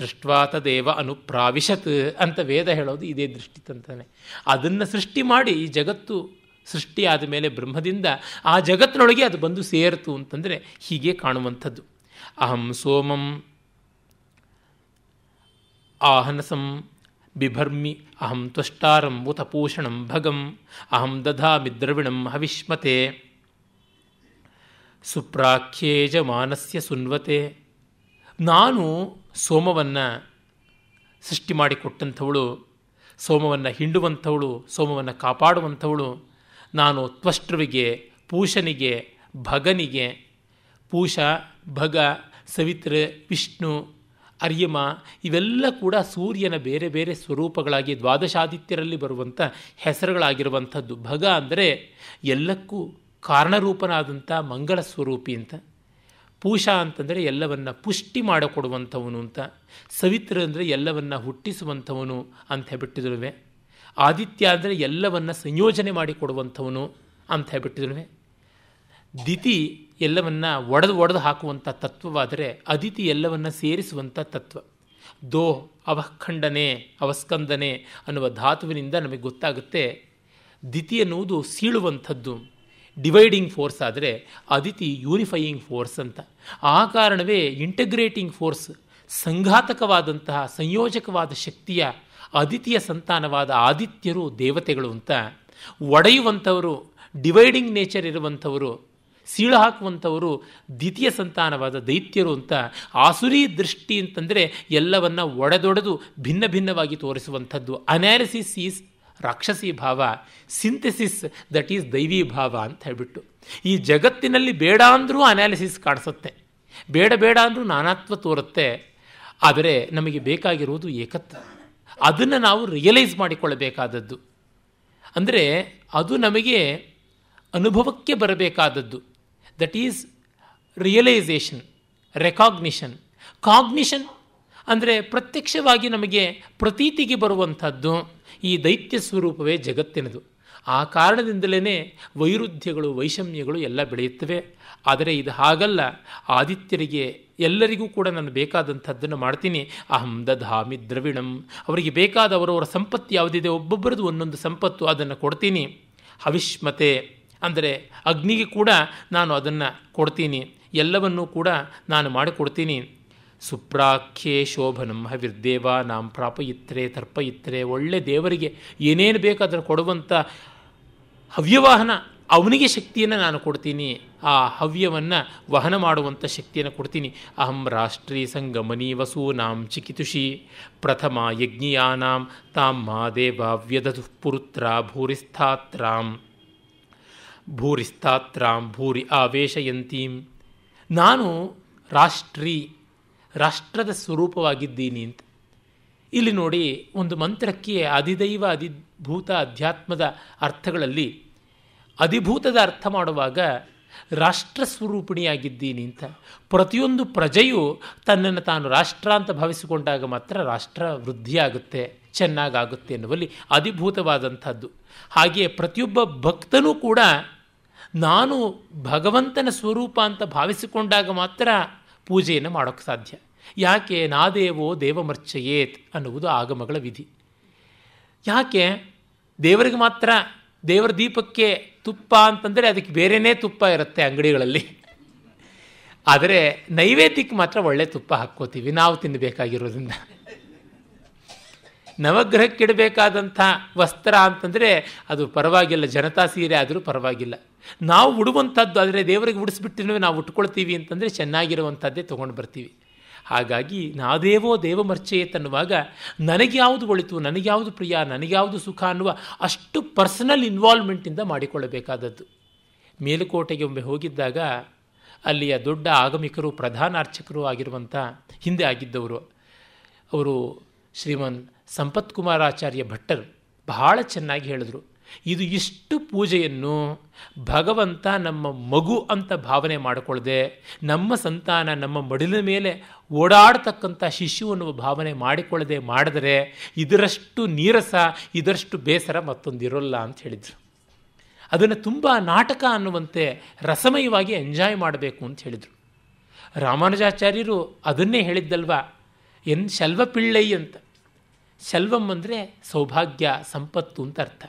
ತದೇವ ಅನುಪ್ರಾವಿಶತ್ ಅಂತ ವೇದ ಹೇಳೋದು ಇದೇ ದೃಷ್ಟಿ ತಂತಾನೆ ಅದನ್ನು ಸೃಷ್ಟಿ ಮಾಡಿ ಈ ಜಗತ್ತು ಸೃಷ್ಟಿಯಾದ ಮೇಲೆ ಬ್ರಹ್ಮದಿಂದ ಆ ಜಗತ್ತಿನೊಳಗೆ ಅದು ಬಂದು ಸೇರಿತು ಅಂತಂದರೆ ಹೀಗೆ ಕಾಣುವಂಥದ್ದು. ಅಹಂ ಸೋಮಂ ಆಹನಸಂ ಬಿಭರ್ಮಿ ಅಹಂ ತ್ವಷ್ಟಾರಂ ಉತಪೂಷಣಂ ಭಗಂ ಅಹಂ ದಧಾ ದ್ರವಿಣಂ ಹವಿಷ್ಮತೆ. ಸುಪ್ರಾಖ್ಯೇಜಮಾನಸ್ಯ ಸುನ್ವತೆ. ನಾನು ಸೋಮವನ್ನು ಸೃಷ್ಟಿ ಮಾಡಿಕೊಟ್ಟಂಥವಳು, ಸೋಮವನ್ನು ಹಿಂಡುವಂಥವಳು, ಸೋಮವನ್ನು ಕಾಪಾಡುವಂಥವಳು, ನಾನು ತ್ವಷ್ಟೃವಿಗೆ, ಪೂಷನಿಗೆ, ಭಗನಿಗೆ, ಪೂಷ, ಭಗ, ಸವಿತ್ರ, ವಿಷ್ಣು, ಅರ್ಯಮ ಇವೆಲ್ಲ ಕೂಡ ಸೂರ್ಯನ ಬೇರೆ ಬೇರೆ ಸ್ವರೂಪಗಳಾಗಿ ದ್ವಾದಶಾದಿತ್ಯರಲ್ಲಿ ಬರುವಂಥ ಹೆಸರುಗಳಾಗಿರುವಂಥದ್ದು. ಭಗ ಅಂದರೆ ಎಲ್ಲಕ್ಕೂ ಕಾರಣರೂಪನಾದಂಥ ಮಂಗಳ ಸ್ವರೂಪಿ ಅಂತ. ಪೂಷ ಅಂತಂದರೆ ಎಲ್ಲವನ್ನು ಪುಷ್ಟಿ ಮಾಡಿಕೊಡುವಂಥವನು ಅಂತ. ಸವಿತ್ರ ಅಂದರೆ ಎಲ್ಲವನ್ನು ಹುಟ್ಟಿಸುವಂಥವನು ಅಂತ ಹೇಳ್ಬಿಟ್ಟಿದ್ರು ಆದಿತ್ಯ ಅಂದರೆ ಎಲ್ಲವನ್ನು ಸಂಯೋಜನೆ ಮಾಡಿಕೊಡುವಂಥವನು ಅಂತ ಹೇಳ್ಬಿಟ್ಟಿದ್ರು ದಿತಿ ಎಲ್ಲವನ್ನು ಒಡೆದು ಒಡೆದು ಹಾಕುವಂಥ ತತ್ವವಾದರೆ ಅದಿತಿ ಎಲ್ಲವನ್ನು ಸೇರಿಸುವಂಥ ತತ್ವ. ದೋ ಅವಖಂಡನೆ ಅವಸ್ಕಂದನೆ ಅನ್ನುವ ಧಾತುವಿನಿಂದ ನಮಗೆ ಗೊತ್ತಾಗುತ್ತೆ ದಿತಿ ಎನ್ನುವುದು ಸೀಳುವಂಥದ್ದು. ಡಿವೈಡಿಂಗ್ ಫೋರ್ಸ್ ಆದರೆ ಅದಿತಿ ಯೂನಿಫೈಯಿಂಗ್ ಫೋರ್ಸ್ ಅಂತ. ಆ ಕಾರಣವೇ ಇಂಟಗ್ರೇಟಿಂಗ್ ಫೋರ್ಸ್ ಸಂಘಾತಕವಾದಂತಹ, ಸಂಯೋಜಕವಾದ ಶಕ್ತಿಯ ಅದಿತಿಯ ಸಂತಾನವಾದ ಆದಿತ್ಯರು ದೇವತೆಗಳು ಅಂತ. ಒಡೆಯುವಂಥವರು ಡಿವೈಡಿಂಗ್ ನೇಚರ್ ಇರುವಂಥವರು, ಸೀಳು ಹಾಕುವಂಥವರು ದ್ವಿತೀಯ ಸಂತಾನವಾದ ದೈತ್ಯರು ಅಂತ. ಆಸುರಿ ದೃಷ್ಟಿ ಅಂತಂದರೆ ಎಲ್ಲವನ್ನ ಒಡೆದೊಡೆದು ಭಿನ್ನ ಭಿನ್ನವಾಗಿ ತೋರಿಸುವಂಥದ್ದು. ಅನಾಲಿಸಿಸ್ ಈಸ್ ರಾಕ್ಷಸಿ ಭಾವ ಸಿಂಥೆಸಿಸ್ ದಟ್ ಈಸ್ ದೈವಿ ಭಾವ ಅಂತ ಹೇಳಿಬಿಟ್ಟು. ಈ ಜಗತ್ತಿನಲ್ಲಿ ಬೇಡ ಅಂದರೂ ಅನಾಲಿಸಿಸ್ ಕಾಣಿಸುತ್ತೆ ಬೇಡ ಬೇಡ ಅಂದರೂ ನಾನಾತ್ವ ತೋರುತ್ತೆ. ಆದರೆ ನಮಗೆ ಬೇಕಾಗಿರುವುದು ಏಕತ್ವ. ಅದನ್ನು ನಾವು ರಿಯಲೈಸ್ ಮಾಡಿಕೊಳ್ಳಬೇಕಾದದ್ದು. ಅಂದರೆ ಅದು ನಮಗೆ ಅನುಭವಕ್ಕೆ ಬರಬೇಕಾದದ್ದು. That is realisation recognition cognition ಅಂದರೆ ಪ್ರತ್ಯಕ್ಷವಾಗಿ ನಮಗೆ ಪ್ರತೀತಿಗೆ ಬರುವಂಥದ್ದು. ಈ ದೈತ್ಯ ಸ್ವರೂಪವೇ ಜಗತ್ತಿನದು. ಆ ಕಾರಣದಿಂದಲೇ ವೈರುಧ್ಯಗಳು, ವೈಷಮ್ಯಗಳು ಎಲ್ಲ ಬೆಳೆಯುತ್ತವೆ. ಆದರೆ ಇದು ಹಾಗಲ್ಲ. ಆದಿತ್ಯರಿಗೆ ಎಲ್ಲರಿಗೂ ಕೂಡ ನಾನು ಬೇಕಾದಂಥದ್ದನ್ನು ಮಾಡ್ತೀನಿ. ಅಹಂ ದಧಾಮಿ ದ್ರವಿಣಂ. ಅವರಿಗೆ ಬೇಕಾದ ಅವರವರ ಸಂಪತ್ತು ಯಾವುದಿದೆ? ಒಬ್ಬೊಬ್ಬರದು ಒಂದೊಂದು ಸಂಪತ್ತು ಅದನ್ನು ಕೊಡ್ತೀನಿ. ಹವಿಷ್ಮತೆ ಅಂದರೆ ಅಗ್ನಿಗೆ ಕೂಡ ನಾನು ಅದನ್ನು ಕೊಡ್ತೀನಿ. ಎಲ್ಲವನ್ನೂ ಕೂಡ ನಾನು ಮಾಡಿಕೊಡ್ತೀನಿ. ಸುಪ್ರಾಖ್ಯೆ ಶೋಭನಂ ಹವಿರ್ದೇವ ನಾಂ ಪ್ರಾಪಯಿತ್ರೆ ತರ್ಪಯಿತ್ರೆ. ಒಳ್ಳೆ ದೇವರಿಗೆ ಏನೇನು ಬೇಕಾದರೂ ಕೊಡುವಂಥ ಹವ್ಯವಾಹನ ಅವನಿಗೆ ಶಕ್ತಿಯನ್ನು ನಾನು ಕೊಡ್ತೀನಿ. ಆ ಹವ್ಯವನ್ನು ವಹನ ಮಾಡುವಂಥ ಶಕ್ತಿಯನ್ನು ಕೊಡ್ತೀನಿ. ಅಹಂ ರಾಷ್ಟ್ರೀ ಸಂಗಮನಿ ವಸೂನಾಂ ಚಿಕಿತುಷಿ. ಪ್ರಥಮ ಯಜ್ಞಿಯಾನಾಂ ತಾಂ ಮಾ ದೇವ ವ್ಯದದು ಪುರುತ್ರ ಭೂರಿಸ್ಥಾತ್ರಾಂ. ಭೂರಿಸ್ಥಾತ್ರಾಂ ಭೂರಿ ಆವೇಶಯಂತೀಂ. ನಾನು ರಾಷ್ಟ್ರೀ ರಾಷ್ಟ್ರದ ಸ್ವರೂಪವಾಗಿದ್ದೀನಿ ಅಂತ. ಇಲ್ಲಿ ನೋಡಿ ಒಂದು ಮಂತ್ರಕ್ಕೆ ಅಧಿದೈವ ಅಧಿಭೂತ ಅಧ್ಯಾತ್ಮದ ಅರ್ಥಗಳಲ್ಲಿ ಅಧಿಭೂತದ ಅರ್ಥ ಮಾಡುವಾಗ ರಾಷ್ಟ್ರ ಸ್ವರೂಪಿಣಿಯಾಗಿದ್ದೀನಿ ಅಂತ. ಪ್ರತಿಯೊಂದು ಪ್ರಜೆಯು ತನ್ನನ್ನು ತಾನು ರಾಷ್ಟ್ರ ಅಂತ ಭಾವಿಸಿಕೊಂಡಾಗ ಮಾತ್ರ ರಾಷ್ಟ್ರ ವೃದ್ಧಿಯಾಗುತ್ತೆ, ಚೆನ್ನಾಗಾಗುತ್ತೆ ಎನ್ನುವಲ್ಲಿ ಅಧಿಭೂತವಾದಂಥದ್ದು. ಹಾಗೆಯೇ ಪ್ರತಿಯೊಬ್ಬ ಭಕ್ತನೂ ಕೂಡ ನಾನು ಭಗವಂತನ ಸ್ವರೂಪ ಅಂತ ಭಾವಿಸಿಕೊಂಡಾಗ ಮಾತ್ರ ಪೂಜೆಯನ್ನು ಮಾಡೋಕ್ಕೆ ಸಾಧ್ಯ. ಯಾಕೆ ನಾದೇವೋ ದೇವಮರ್ಚಯೇತ್ ಅನ್ನುವುದು ಆಗಮಗಳ ವಿಧಿ. ಯಾಕೆ ದೇವರಿಗೆ ಮಾತ್ರ ದೇವರ ದೀಪಕ್ಕೆ ತುಪ್ಪ ಅಂತಂದರೆ ಅದಕ್ಕೆ ಬೇರೆಯೇ ತುಪ್ಪ ಇರುತ್ತೆ ಅಂಗಡಿಗಳಲ್ಲಿ. ಆದರೆ ನೈವೇದ್ಯಕ್ಕೆ ಮಾತ್ರ ಒಳ್ಳೆ ತುಪ್ಪ ಹಾಕ್ಕೋತೀವಿ. ನಾವು ತಿನ್ನಬೇಕಾಗಿರೋದ್ರಿಂದ. ನವಗ್ರಹಕ್ಕಿಡಬೇಕಾದಂಥ ವಸ್ತ್ರ ಅಂತಂದರೆ ಅದು ಪರವಾಗಿಲ್ಲ, ಜನತಾ ಸೀರೆ ಆದರೂ ಪರವಾಗಿಲ್ಲ. ನಾವು ಉಡುವಂಥದ್ದು ಆದರೆ ದೇವರಿಗೆ ಉಡಿಸ್ಬಿಟ್ಟಿನೂ ನಾವು ಉಟ್ಕೊಳ್ತೀವಿ ಅಂತಂದರೆ ಚೆನ್ನಾಗಿರುವಂಥದ್ದೇ ತೊಗೊಂಡು ಬರ್ತೀವಿ. ಹಾಗಾಗಿ ನಾದೇವೋ ದೇವಮರ್ಚೆಯತ್ ಅನ್ನುವಾಗ ನನಗೆ ಯಾವುದು ಒಳಿತು, ನನಗೆ ಯಾವುದು ಪ್ರಿಯ, ನನಗೆ ಯಾವುದು ಸುಖ ಅನ್ನುವ ಅಷ್ಟು ಪರ್ಸನಲ್ ಇನ್ವಾಲ್ವ್ಮೆಂಟಿಂದ ಮಾಡಿಕೊಳ್ಳಬೇಕಾದದ್ದು. ಮೇಲುಕೋಟೆಗೆ ಒಮ್ಮೆ ಹೋಗಿದ್ದಾಗ ಅಲ್ಲಿಯ ದೊಡ್ಡ ಆಗಮಿಕರು ಪ್ರಧಾನ ಅರ್ಚಕರು ಆಗಿರುವಂಥ ಹಿಂದೆ ಆಗಿದ್ದವರು. ಅವರು ಶ್ರೀಮನ್ ಸಂಪತ್ ಕುಮಾರಾಚಾರ್ಯ ಭಟ್ಟರು ಬಹಳ ಚೆನ್ನಾಗಿ ಹೇಳಿದ್ರು. ಇದು ಇಷ್ಟು ಪೂಜೆಯನ್ನು ಭಗವಂತ ನಮ್ಮ ಮಗು ಅಂತ ಭಾವನೆ ಮಾಡಿಕೊಳ್ಳದೆ ನಮ್ಮ ಸಂತಾನ ನಮ್ಮ ಮಡಿಲ ಮೇಲೆ ಓಡಾಡತಕ್ಕಂಥ ಶಿಶು ಅನ್ನುವ ಭಾವನೆ ಮಾಡಿಕೊಳ್ಳದೆ ಮಾಡಿದರೆ ಇದರಷ್ಟು ನೀರಸ, ಇದರಷ್ಟು ಬೇಸರ ಮತ್ತೊಂದಿರೋಲ್ಲ ಅಂತ ಹೇಳಿದರು. ಅದನ್ನು ತುಂಬ ನಾಟಕ ಅನ್ನುವಂತೆ ರಸಮಯವಾಗಿ ಎಂಜಾಯ್ ಮಾಡಬೇಕು ಅಂತ ಹೇಳಿದರು. ರಾಮಾನುಜಾಚಾರ್ಯರು ಅದನ್ನೇ ಹೇಳಿದ್ದಲ್ವ? ಎನ್ ಶಲ್ವಪಿಳ್ಳೈ ಅಂತ. ಶಲ್ವಂ ಅಂದರೆ ಸೌಭಾಗ್ಯ, ಸಂಪತ್ತು ಅಂತ ಅರ್ಥ.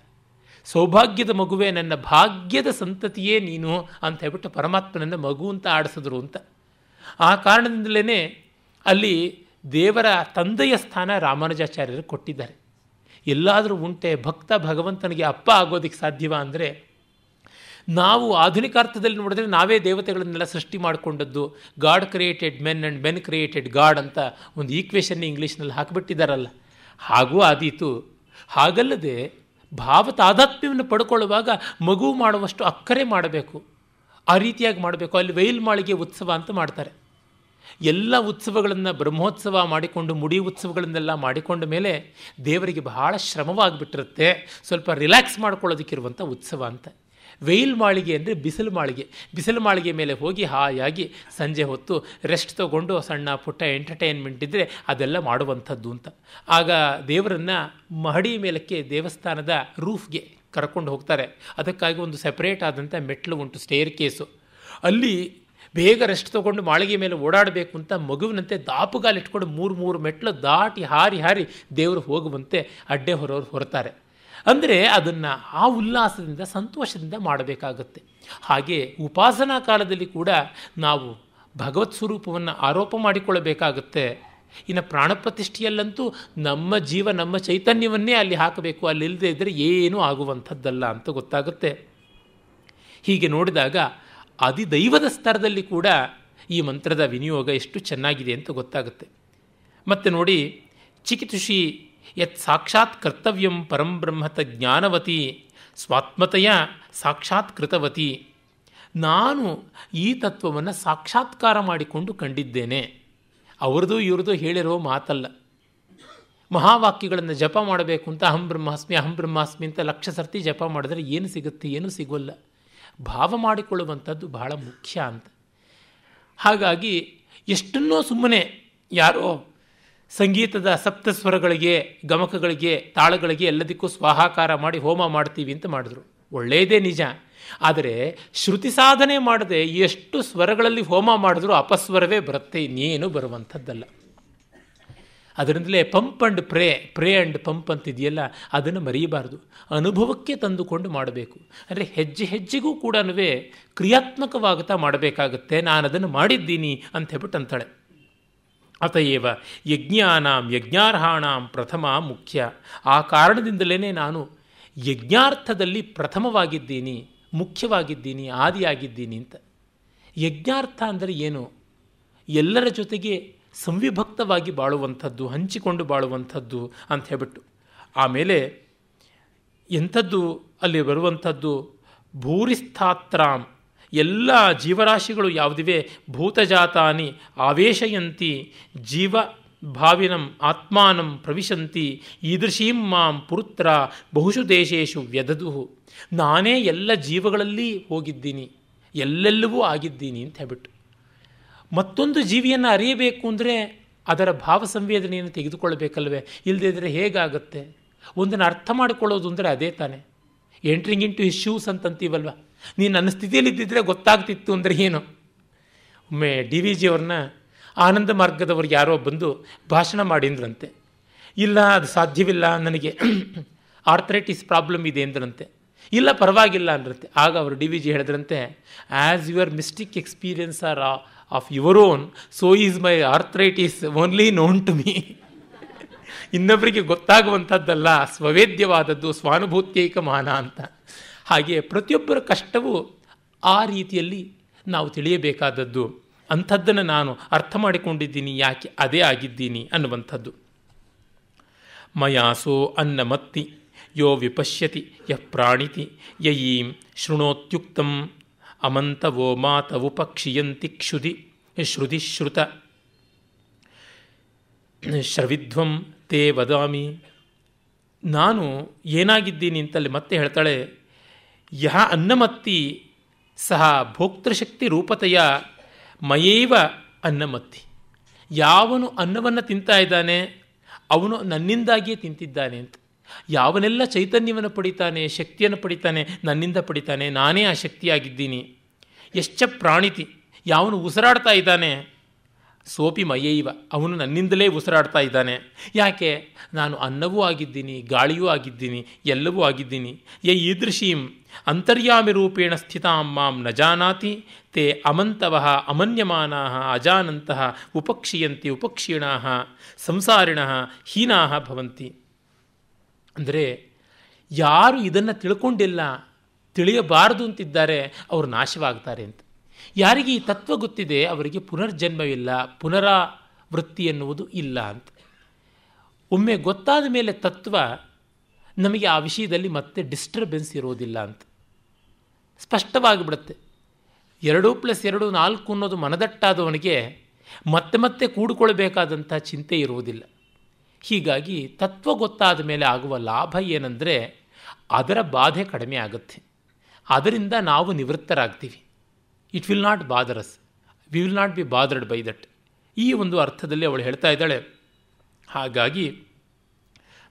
ಸೌಭಾಗ್ಯದ ಮಗುವೆ ನನ್ನ ಭಾಗ್ಯದ ಸಂತತಿಯೇ ನೀನು ಅಂತ ಹೇಳ್ಬಿಟ್ಟು ಪರಮಾತ್ಮನನ್ನು ಮಗು ಅಂತ ಆಡಿಸಿದ್ರು ಅಂತ. ಆ ಕಾರಣದಿಂದಲೇ ಅಲ್ಲಿ ದೇವರ ತಂದೆಯ ಸ್ಥಾನ ರಾಮಾನುಜಾಚಾರ್ಯರು ಕೊಟ್ಟಿದ್ದಾರೆ. ಎಲ್ಲಾದರೂ ಉಂಟೆ, ಭಕ್ತ ಭಗವಂತನಿಗೆ ಅಪ್ಪ ಆಗೋದಕ್ಕೆ ಸಾಧ್ಯವ ಅಂದರೆ ನಾವು ಆಧುನಿಕ ಅರ್ಥದಲ್ಲಿ ನೋಡಿದ್ರೆ ನಾವೇ ದೇವತೆಗಳನ್ನೆಲ್ಲ ಸೃಷ್ಟಿ ಮಾಡಿಕೊಂಡದ್ದು God created men and men created God ಅಂತ ಒಂದು ಈಕ್ವೇಷನ್ ಇಂಗ್ಲೀಷ್ನಲ್ಲಿ ಹಾಕಿಬಿಟ್ಟಿದ್ದಾರಲ್ಲ ಹಾಗೂ ಆದೀತು. ಹಾಗಲ್ಲದೆ ಭಾವ ತಾದಾತ್ಮ್ಯವನ್ನು ಪಡ್ಕೊಳ್ಳುವಾಗ ಮಗು ಮಾಡುವಷ್ಟು ಅಕ್ಕರೆ ಮಾಡಬೇಕು. ಆ ರೀತಿಯಾಗಿ ಮಾಡಬೇಕು. ಅಲ್ಲಿ ವೈಲ್ ಮಾಳಿಗೆ ಉತ್ಸವ ಅಂತ ಮಾಡ್ತಾರೆ. ಎಲ್ಲ ಉತ್ಸವಗಳನ್ನು ಬ್ರಹ್ಮೋತ್ಸವ ಮಾಡಿಕೊಂಡು, ಮುಡಿ ಉತ್ಸವಗಳನ್ನೆಲ್ಲ ಮಾಡಿಕೊಂಡ ಮೇಲೆ ದೇವರಿಗೆ ಬಹಳ ಶ್ರಮವಾಗಿಬಿಟ್ಟಿರುತ್ತೆ. ಸ್ವಲ್ಪ ರಿಲ್ಯಾಕ್ಸ್ ಮಾಡ್ಕೊಳ್ಳೋದಕ್ಕಿರುವಂಥ ಉತ್ಸವ ಅಂತ. ವೆಯಿಲ್ ಮಾಳಿಗೆ ಅಂದರೆ ಬಿಸಿಲು ಮಾಳಿಗೆ ಬಿಸಿಲು ಮಾಳಿಗೆ ಮೇಲೆ ಹೋಗಿ ಹಾಯಾಗಿ ಸಂಜೆ ಹೊತ್ತು ರೆಸ್ಟ್ ತಗೊಂಡು ಸಣ್ಣ ಪುಟ್ಟ ಎಂಟರ್ಟೈನ್ಮೆಂಟ್ ಇದ್ದರೆ ಅದೆಲ್ಲ ಮಾಡುವಂಥದ್ದು ಅಂತ. ಆಗ ದೇವರನ್ನು ಮಹಡಿ ಮೇಲಕ್ಕೆ ದೇವಸ್ಥಾನದ ರೂಫ್ಗೆ ಕರ್ಕೊಂಡು ಹೋಗ್ತಾರೆ. ಅದಕ್ಕಾಗಿ ಒಂದು ಸೆಪ್ರೇಟ್ ಆದಂಥ ಮೆಟ್ಲು ಉಂಟು ಸ್ಟೇರ್ ಕೇಸು ಅಲ್ಲಿ ಬೇಗ ರೆಸ್ಟ್ ತೊಗೊಂಡು ಮಾಳಿಗೆ ಮೇಲೆ ಓಡಾಡಬೇಕು ಅಂತ ಮಗುವಿನಂತೆ ದಾಪುಗಾಲಿಟ್ಕೊಂಡು ಮೂರು ಮೂರು ಮೆಟ್ಲು ದಾಟಿ ಹಾರಿ ಹಾರಿ ದೇವರು ಹೋಗುವಂತೆ ಅಡ್ಡೆ ಹೊರೋರು ಹೊರತಾರೆ ಅಂದರೆ ಅದನ್ನು ಆ ಉಲ್ಲಾಸದಿಂದ, ಸಂತೋಷದಿಂದ ಮಾಡಬೇಕಾಗತ್ತೆ. ಹಾಗೆ ಉಪಾಸನಾ ಕಾಲದಲ್ಲಿ ಕೂಡ ನಾವು ಭಗವತ್ ಸ್ವರೂಪವನ್ನು ಆರೋಪ ಮಾಡಿಕೊಳ್ಳಬೇಕಾಗುತ್ತೆ. ಇನ್ನು ಪ್ರಾಣಪ್ರತಿಷ್ಠೆಯಲ್ಲಂತೂ ನಮ್ಮ ಜೀವ, ನಮ್ಮ ಚೈತನ್ಯವನ್ನೇ ಅಲ್ಲಿ ಹಾಕಬೇಕು. ಅಲ್ಲಿ ಇಲ್ಲದೆ ಇದ್ದರೆ ಏನೂ ಆಗುವಂಥದ್ದಲ್ಲ ಅಂತ ಗೊತ್ತಾಗುತ್ತೆ. ಹೀಗೆ ನೋಡಿದಾಗ ಅಧಿದೈವದ ಸ್ತರದಲ್ಲಿ ಕೂಡ ಈ ಮಂತ್ರದ ವಿನಿಯೋಗ ಎಷ್ಟು ಚೆನ್ನಾಗಿದೆ ಅಂತ ಗೊತ್ತಾಗುತ್ತೆ. ಮತ್ತು ನೋಡಿ ಚಿಕಿತುಷಿ ಯತ್ ಸಾಕ್ಷಾತ್ ಕರ್ತವ್ಯಂ ಪರಂಬ್ರಹ್ಮತ ಜ್ಞಾನವತಿ, ಸ್ವಾತ್ಮತೆಯ ಸಾಕ್ಷಾತ್ ಕೃತವತಿ. ನಾನು ಈ ತತ್ವವನ್ನು ಸಾಕ್ಷಾತ್ಕಾರ ಮಾಡಿಕೊಂಡು ಕಂಡಿದ್ದೇನೆ. ಅವ್ರದ್ದು ಇವ್ರದ್ದು ಹೇಳಿರೋ ಮಾತಲ್ಲ. ಮಹಾವಾಕ್ಯಗಳನ್ನು ಜಪ ಮಾಡಬೇಕು ಅಂತ ಅಹಂ ಬ್ರಹ್ಮಾಸ್ಮಿ ಅಹಂ ಬ್ರಹ್ಮಾಸ್ಮಿ ಅಂತ ಲಕ್ಷ ಸರ್ತಿ ಜಪ ಮಾಡಿದ್ರೆ ಏನು ಸಿಗುತ್ತೆ, ಏನು ಸಿಗೋಲ್ಲ. ಭಾವ ಮಾಡಿಕೊಳ್ಳುವಂಥದ್ದು ಬಹಳ ಮುಖ್ಯ ಅಂತ. ಹಾಗಾಗಿ ಎಷ್ಟನ್ನೋ ಸುಮ್ಮನೆ ಯಾರೋ ಸಂಗೀತದ ಸಪ್ತಸ್ವರಗಳಿಗೆ ಗಮಕಗಳಿಗೆ, ತಾಳಗಳಿಗೆ ಎಲ್ಲದಕ್ಕೂ ಸ್ವಾಹಾಕಾರ ಮಾಡಿ ಹೋಮ ಮಾಡ್ತೀವಿ ಅಂತ ಮಾಡಿದ್ರು. ಒಳ್ಳೆಯದೇ ನಿಜ. ಆದರೆ ಶ್ರುತಿ ಸಾಧನೆ ಮಾಡದೆ ಎಷ್ಟು ಸ್ವರಗಳಲ್ಲಿ ಹೋಮ ಮಾಡಿದ್ರೂ ಅಪಸ್ವರವೇ ಬರುತ್ತೆ, ಇನ್ನೇನು ಬರುವಂಥದ್ದಲ್ಲ. ಅದರಿಂದಲೇ pump and pray pray and pump ಅಂತಿದೆಯಲ್ಲ, ಅದನ್ನು ಮರೆಯಬಾರದು. ಅನುಭವಕ್ಕೆ ತಂದುಕೊಂಡು ಮಾಡಬೇಕು. ಅಂದರೆ ಹೆಜ್ಜೆ ಹೆಜ್ಜೆಗೂ ಕೂಡ ಕ್ರಿಯಾತ್ಮಕವಾಗುತ್ತಾ ಮಾಡಬೇಕಾಗುತ್ತೆ ನಾನು ಅದನ್ನು ಮಾಡಿದ್ದೀನಿ ಅಂತ ಹೇಳ್ಬಿಟ್ಟು ಅಂತಾಳೆ. ಅತಯೇವ ಯಜ್ಞಾನಾಂ ಯಜ್ಞಾರ್ಹಾಣಾಂ ಪ್ರಥಮ ಮುಖ್ಯ. ಆ ಕಾರಣದಿಂದಲೇ ನಾನು ಯಜ್ಞಾರ್ಥದಲ್ಲಿ ಪ್ರಥಮವಾಗಿದ್ದೀನಿ, ಮುಖ್ಯವಾಗಿದ್ದೀನಿ, ಆದಿಯಾಗಿದ್ದೀನಿ ಅಂತ. ಯಜ್ಞಾರ್ಥ ಅಂದರೆ ಏನು? ಎಲ್ಲರ ಜೊತೆಗೆ ಸಂವಿಭಕ್ತವಾಗಿ ಬಾಳುವಂಥದ್ದು, ಹಂಚಿಕೊಂಡು ಬಾಳುವಂಥದ್ದು ಅಂತ ಹೇಳ್ಬಿಟ್ಟು. ಆಮೇಲೆ ಎಂಥದ್ದು ಅಲ್ಲಿ ಬರುವಂಥದ್ದು ಭೂರಿಸ್ಥಾತ್ರಾಂ ಎಲ್ಲ ಜೀವರಾಶಿಗಳು ಯಾವುದಿವೆ? ಭೂತಜಾತಾನಿ, ಆವೇಶಯಂತಿ, ಜೀವ ಭಾವಿನಂ, ಆತ್ಮಾನಂ ಪ್ರವಿಶಂತಿ ಈದೃಶೀಂ ಮಾಂ ಪುರುತ್ರ ಬಹುಶು ದೇಶೇಶು ವ್ಯದದು ನಾನೇ ಎಲ್ಲ ಜೀವಗಳಲ್ಲಿ ಹೋಗಿದ್ದೀನಿ. ಎಲ್ಲೆಲ್ಲವೂ ಆಗಿದ್ದೀನಿ ಅಂತ ಹೇಳ್ಬಿಟ್ಟು. ಮತ್ತೊಂದು ಜೀವಿಯನ್ನು ಅರಿಯಬೇಕು ಅಂದರೆ ಅದರ ಭಾವ ಸಂವೇದನೆಯನ್ನು ತೆಗೆದುಕೊಳ್ಳಬೇಕಲ್ವೇ ಇಲ್ಲದಿದ್ದರೆ ಹೇಗಾಗುತ್ತೆ? ಒಂದನ್ನು ಅರ್ಥ ಮಾಡಿಕೊಳ್ಳೋದು ಅಂದರೆ ಅದೇ ತಾನೇ. ಎಂಟ್ರಿಂಗ್ ಇಂಟು ಹಿಸ್ ಶೂಸ್ ಅಂತಂತೀವಲ್ವ? ನೀನು ನನ್ನ ಸ್ಥಿತಿಯಲ್ಲಿ ಇದ್ದಿದ್ರೆ ಗೊತ್ತಾಗ್ತಿತ್ತು ಅಂದರೆ ಏನು? ಒಮ್ಮೆ ಡಿ ವಿ ಜಿ ಅವ್ರನ್ನ ಆನಂದ ಮಾರ್ಗದವ್ರು ಯಾರೋ ಬಂದು ಭಾಷಣ ಮಾಡಿದ್ರಂತೆ. ಇಲ್ಲ, ಅದು ಸಾಧ್ಯವಿಲ್ಲ, ನನಗೆ [CLEARS THROAT] ಆರ್ಥರೈಟಿಸ್ ಪ್ರಾಬ್ಲಮ್ ಇದೆ ಅಂದ್ರಂತೆ. ಇಲ್ಲ, ಪರವಾಗಿಲ್ಲ ಅಂದ್ರಂತೆ. ಆಗ ಅವರು ಡಿ ವಿ ಜಿ ಹೇಳಿದ್ರಂತೆ as your mystic experience are of your own so is my arthritis only known to me ಇನ್ನೊಬ್ಬರಿಗೆ ಗೊತ್ತಾಗುವಂಥದ್ದಲ್ಲ, ಸ್ವವೇದ್ಯವಾದದ್ದು ಸ್ವಾನುಭೂತ್ಯೈಕ ಮಾನ ಅಂತ. ಹಾಗೆ ಪ್ರತಿಯೊಬ್ಬರ ಕಷ್ಟವೂ ಆ ರೀತಿಯಲ್ಲಿ ನಾವು ತಿಳಿಯಬೇಕಾದದ್ದು. ಅಂಥದ್ದನ್ನು ನಾನು ಅರ್ಥ ಮಾಡಿಕೊಂಡಿದ್ದೀನಿ, ಯಾಕೆ ಅದೇ ಆಗಿದ್ದೀನಿ ಅನ್ನುವಂಥದ್ದು. ಮಯಾಸೋ ಅನ್ನಮತ್ತಿ, ಯೋ ವಿಪಶ್ಯತಿ, ಯ ಪ್ರಾಣಿತಿ, ಯಯೀಂ ಶೃಣೋತ್ಯುಕ್ತಂ, ಅಮಂತವೋ ಮಾತವು ಪಕ್ಷಿಯಂತಿ ಕ್ಷುದಿ ಶ್ರುತಿ ಶ್ರುತ. ಶ್ರವಿಧ್ವಂ ತೇ ವದಾಮಿ. ನಾನು ಏನಾಗಿದ್ದೀನಿ ಅಂತಲ್ಲಿ ಮತ್ತೆ ಹೇಳ್ತಾಳೆ ಯಹ ಅನ್ನಮತ್ತಿ ಸಹ ಭೋಕ್ತೃಶಕ್ತಿ ರೂಪತೆಯ ಮಯೇವ ಅನ್ನಮತ್ತಿ. ಯಾವನು ಅನ್ನವನ್ನು ತಿಂತಾ ಇದ್ದಾನೆ, ಅವನು ನನ್ನಿಂದಾಗಿಯೇ ತಿಂತಿದ್ದಾನೆ ಅಂತ. ಯಾವನೆಲ್ಲ ಚೈತನ್ಯವನ್ನು ಪಡಿತಾನೆ, ಶಕ್ತಿಯನ್ನು ಪಡಿತಾನೆ, ನನ್ನಿಂದ ಪಡಿತಾನೆ, ನಾನೇ ಆ ಶಕ್ತಿಯಾಗಿದ್ದೀನಿ. ಎಶ್ಚ ಪ್ರಾಣಿತಿ, ಯಾವನು ಉಸಿರಾಡ್ತಾ ಇದ್ದಾನೆ ಸೋಪಿ ಮಯೈವ ಅವನು ನನ್ನಿಂದಲೇ ಉಸಿರಾಡ್ತಾ ಇದ್ದಾನೆ. ಯಾಕೆ? ನಾನು ಅನ್ನವೂ ಆಗಿದ್ದೀನಿ, ಗಾಳಿಯೂ ಆಗಿದ್ದೀನಿ, ಎಲ್ಲವೂ ಆಗಿದ್ದೀನಿ. ಯ ಈದೃಶೀಂ, ಅಂತರ್ಯಾಮಿ ರೂಪೇಣ ಸ್ಥಿತಾಂ ಮಾಂ ನ ಜಾನಾತಿ, ತೇ ಅಮಂತವ ಅಮನ್ಯಮಾನ ಅಜಾನಂತಹ ಉಪಕ್ಷೀಯಂತಿ ಉಪಕ್ಷೀಣಾ ಸಂಸಾರಿಣ ಹೀನಾ ಭವಂತಿ. ಅಂದರೆ, ಯಾರು ಇದನ್ನು ತಿಳ್ಕೊಂಡಿಲ್ಲ, ತಿಳಿಯಬಾರದು ಅಂತಿದ್ದಾರೆ, ಅವರು ನಾಶವಾಗ್ತಾರೆ ಅಂತ. ಯಾರಿಗೆ ಈ ತತ್ವ ಗೊತ್ತಿದೆ? ಅವರಿಗೆ ಪುನರ್ಜನ್ಮವಿಲ್ಲ. ಪುನರಾವೃತ್ತಿ ಎನ್ನುವುದು ಇಲ್ಲ ಅಂತ. ಒಮ್ಮೆ ಗೊತ್ತಾದ ಮೇಲೆ ತತ್ವ ನಮಗೆ ಆ ವಿಷಯದಲ್ಲಿ ಮತ್ತೆ ಡಿಸ್ಟರ್ಬೆನ್ಸ್ ಇರೋದಿಲ್ಲ ಅಂತ. ಸ್ಪಷ್ಟವಾಗಿಬಿಡುತ್ತೆ ಎರಡು ಪ್ಲಸ್ ಎರಡು ನಾಲ್ಕು ಅನ್ನೋದು ಮನದಟ್ಟಾದವನಿಗೆ ಮತ್ತೆ ಮತ್ತೆ ಕೂಡಿಕೊಳ್ಬೇಕಾದಂಥ ಚಿಂತೆ ಇರುವುದಿಲ್ಲ ಹೀಗಾಗಿ ತತ್ವ ಗೊತ್ತಾದ ಮೇಲೆ ಆಗುವ ಲಾಭ ಏನಂದರೆ ಅದರ ಬಾಧೆ ಕಡಿಮೆ ಆಗುತ್ತೆ. ಅದರಿಂದ ನಾವು ನಿವೃತ್ತರಾಗ್ತೀವಿ. It will not bother us we will not be bothered by that ಈ ಒಂದು ಅರ್ಥದಲ್ಲಿ ಅವಳು ಹೇಳ್ತಾ ಇದ್ದಾಳೆ. ಹಾಗಾಗಿ,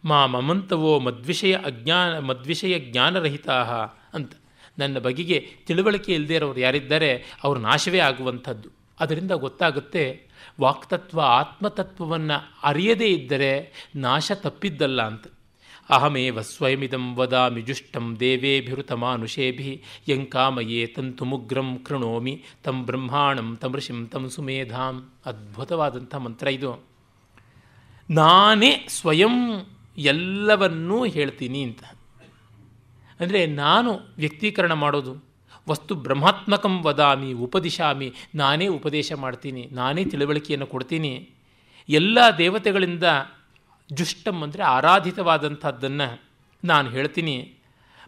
ಮಾ ಮಮಂತವೋ ಮದ್ವಿಷಯ ಅಜ್ಞಾನ, ಮದ್ವಿಷಯ ಜ್ಞಾನರಹಿತಾ ಅಂತ. ನನ್ನ ಬಗೆಗೆ ತಿಳುವಳಿಕೆ ಇಲ್ಲದೇ ಇರೋರು ಯಾರಿದ್ದಾರೆ, ಅವರು ನಾಶವೇ ಆಗುವಂಥದ್ದು. ಅದರಿಂದ ಗೊತ್ತಾಗುತ್ತೆ, ವಾಕ್ತತ್ವ ಆತ್ಮತತ್ವವನ್ನು ಅರಿಯದೇ ಇದ್ದರೆ ನಾಶ ತಪ್ಪಿದ್ದಲ್ಲ ಅಂತ. ಅಹಮೇವ ಸ್ವಯಮಿದಂ ವದಾಮಿ ಜುಷ್ಟಂ ದೇವೇಭಿರುತಮಾನುಷೇಭಿ ಯಂಕಾಮಯೇ ತಂತುಮುಗ್ರಂ ಕೃಣೋಮಿ ತಂ ಬ್ರಹ್ಮಾಣಂ ತಮೃಷಿಂ ತಂ ಸುಮೇಧಾಂ ಅದ್ಭುತವಾದಂಥ ಮಂತ್ರ ಇದು. ನಾನೇ ಸ್ವಯಂ ಎಲ್ಲವನ್ನೂ ಹೇಳ್ತೀನಿ ಅಂತ. ಅಂದರೆ ನಾನು ವ್ಯಕ್ತೀಕರಣ ಮಾಡೋದು, ವಸ್ತು ಬ್ರಹ್ಮಾತ್ಮಕಂ ವದಾಮಿ, ಉಪದಿಶಾಮಿ, ನಾನೇ ಉಪದೇಶ ಮಾಡ್ತೀನಿ, ನಾನೇ ತಿಳುವಳಿಕೆಯನ್ನು ಕೊಡ್ತೀನಿ. ಎಲ್ಲ ದೇವತೆಗಳಿಂದ ಜುಷ್ಟಂ ಅಂದರೆ ಆರಾಧಿತವಾದಂಥದ್ದನ್ನು ನಾನು ಹೇಳ್ತೀನಿ.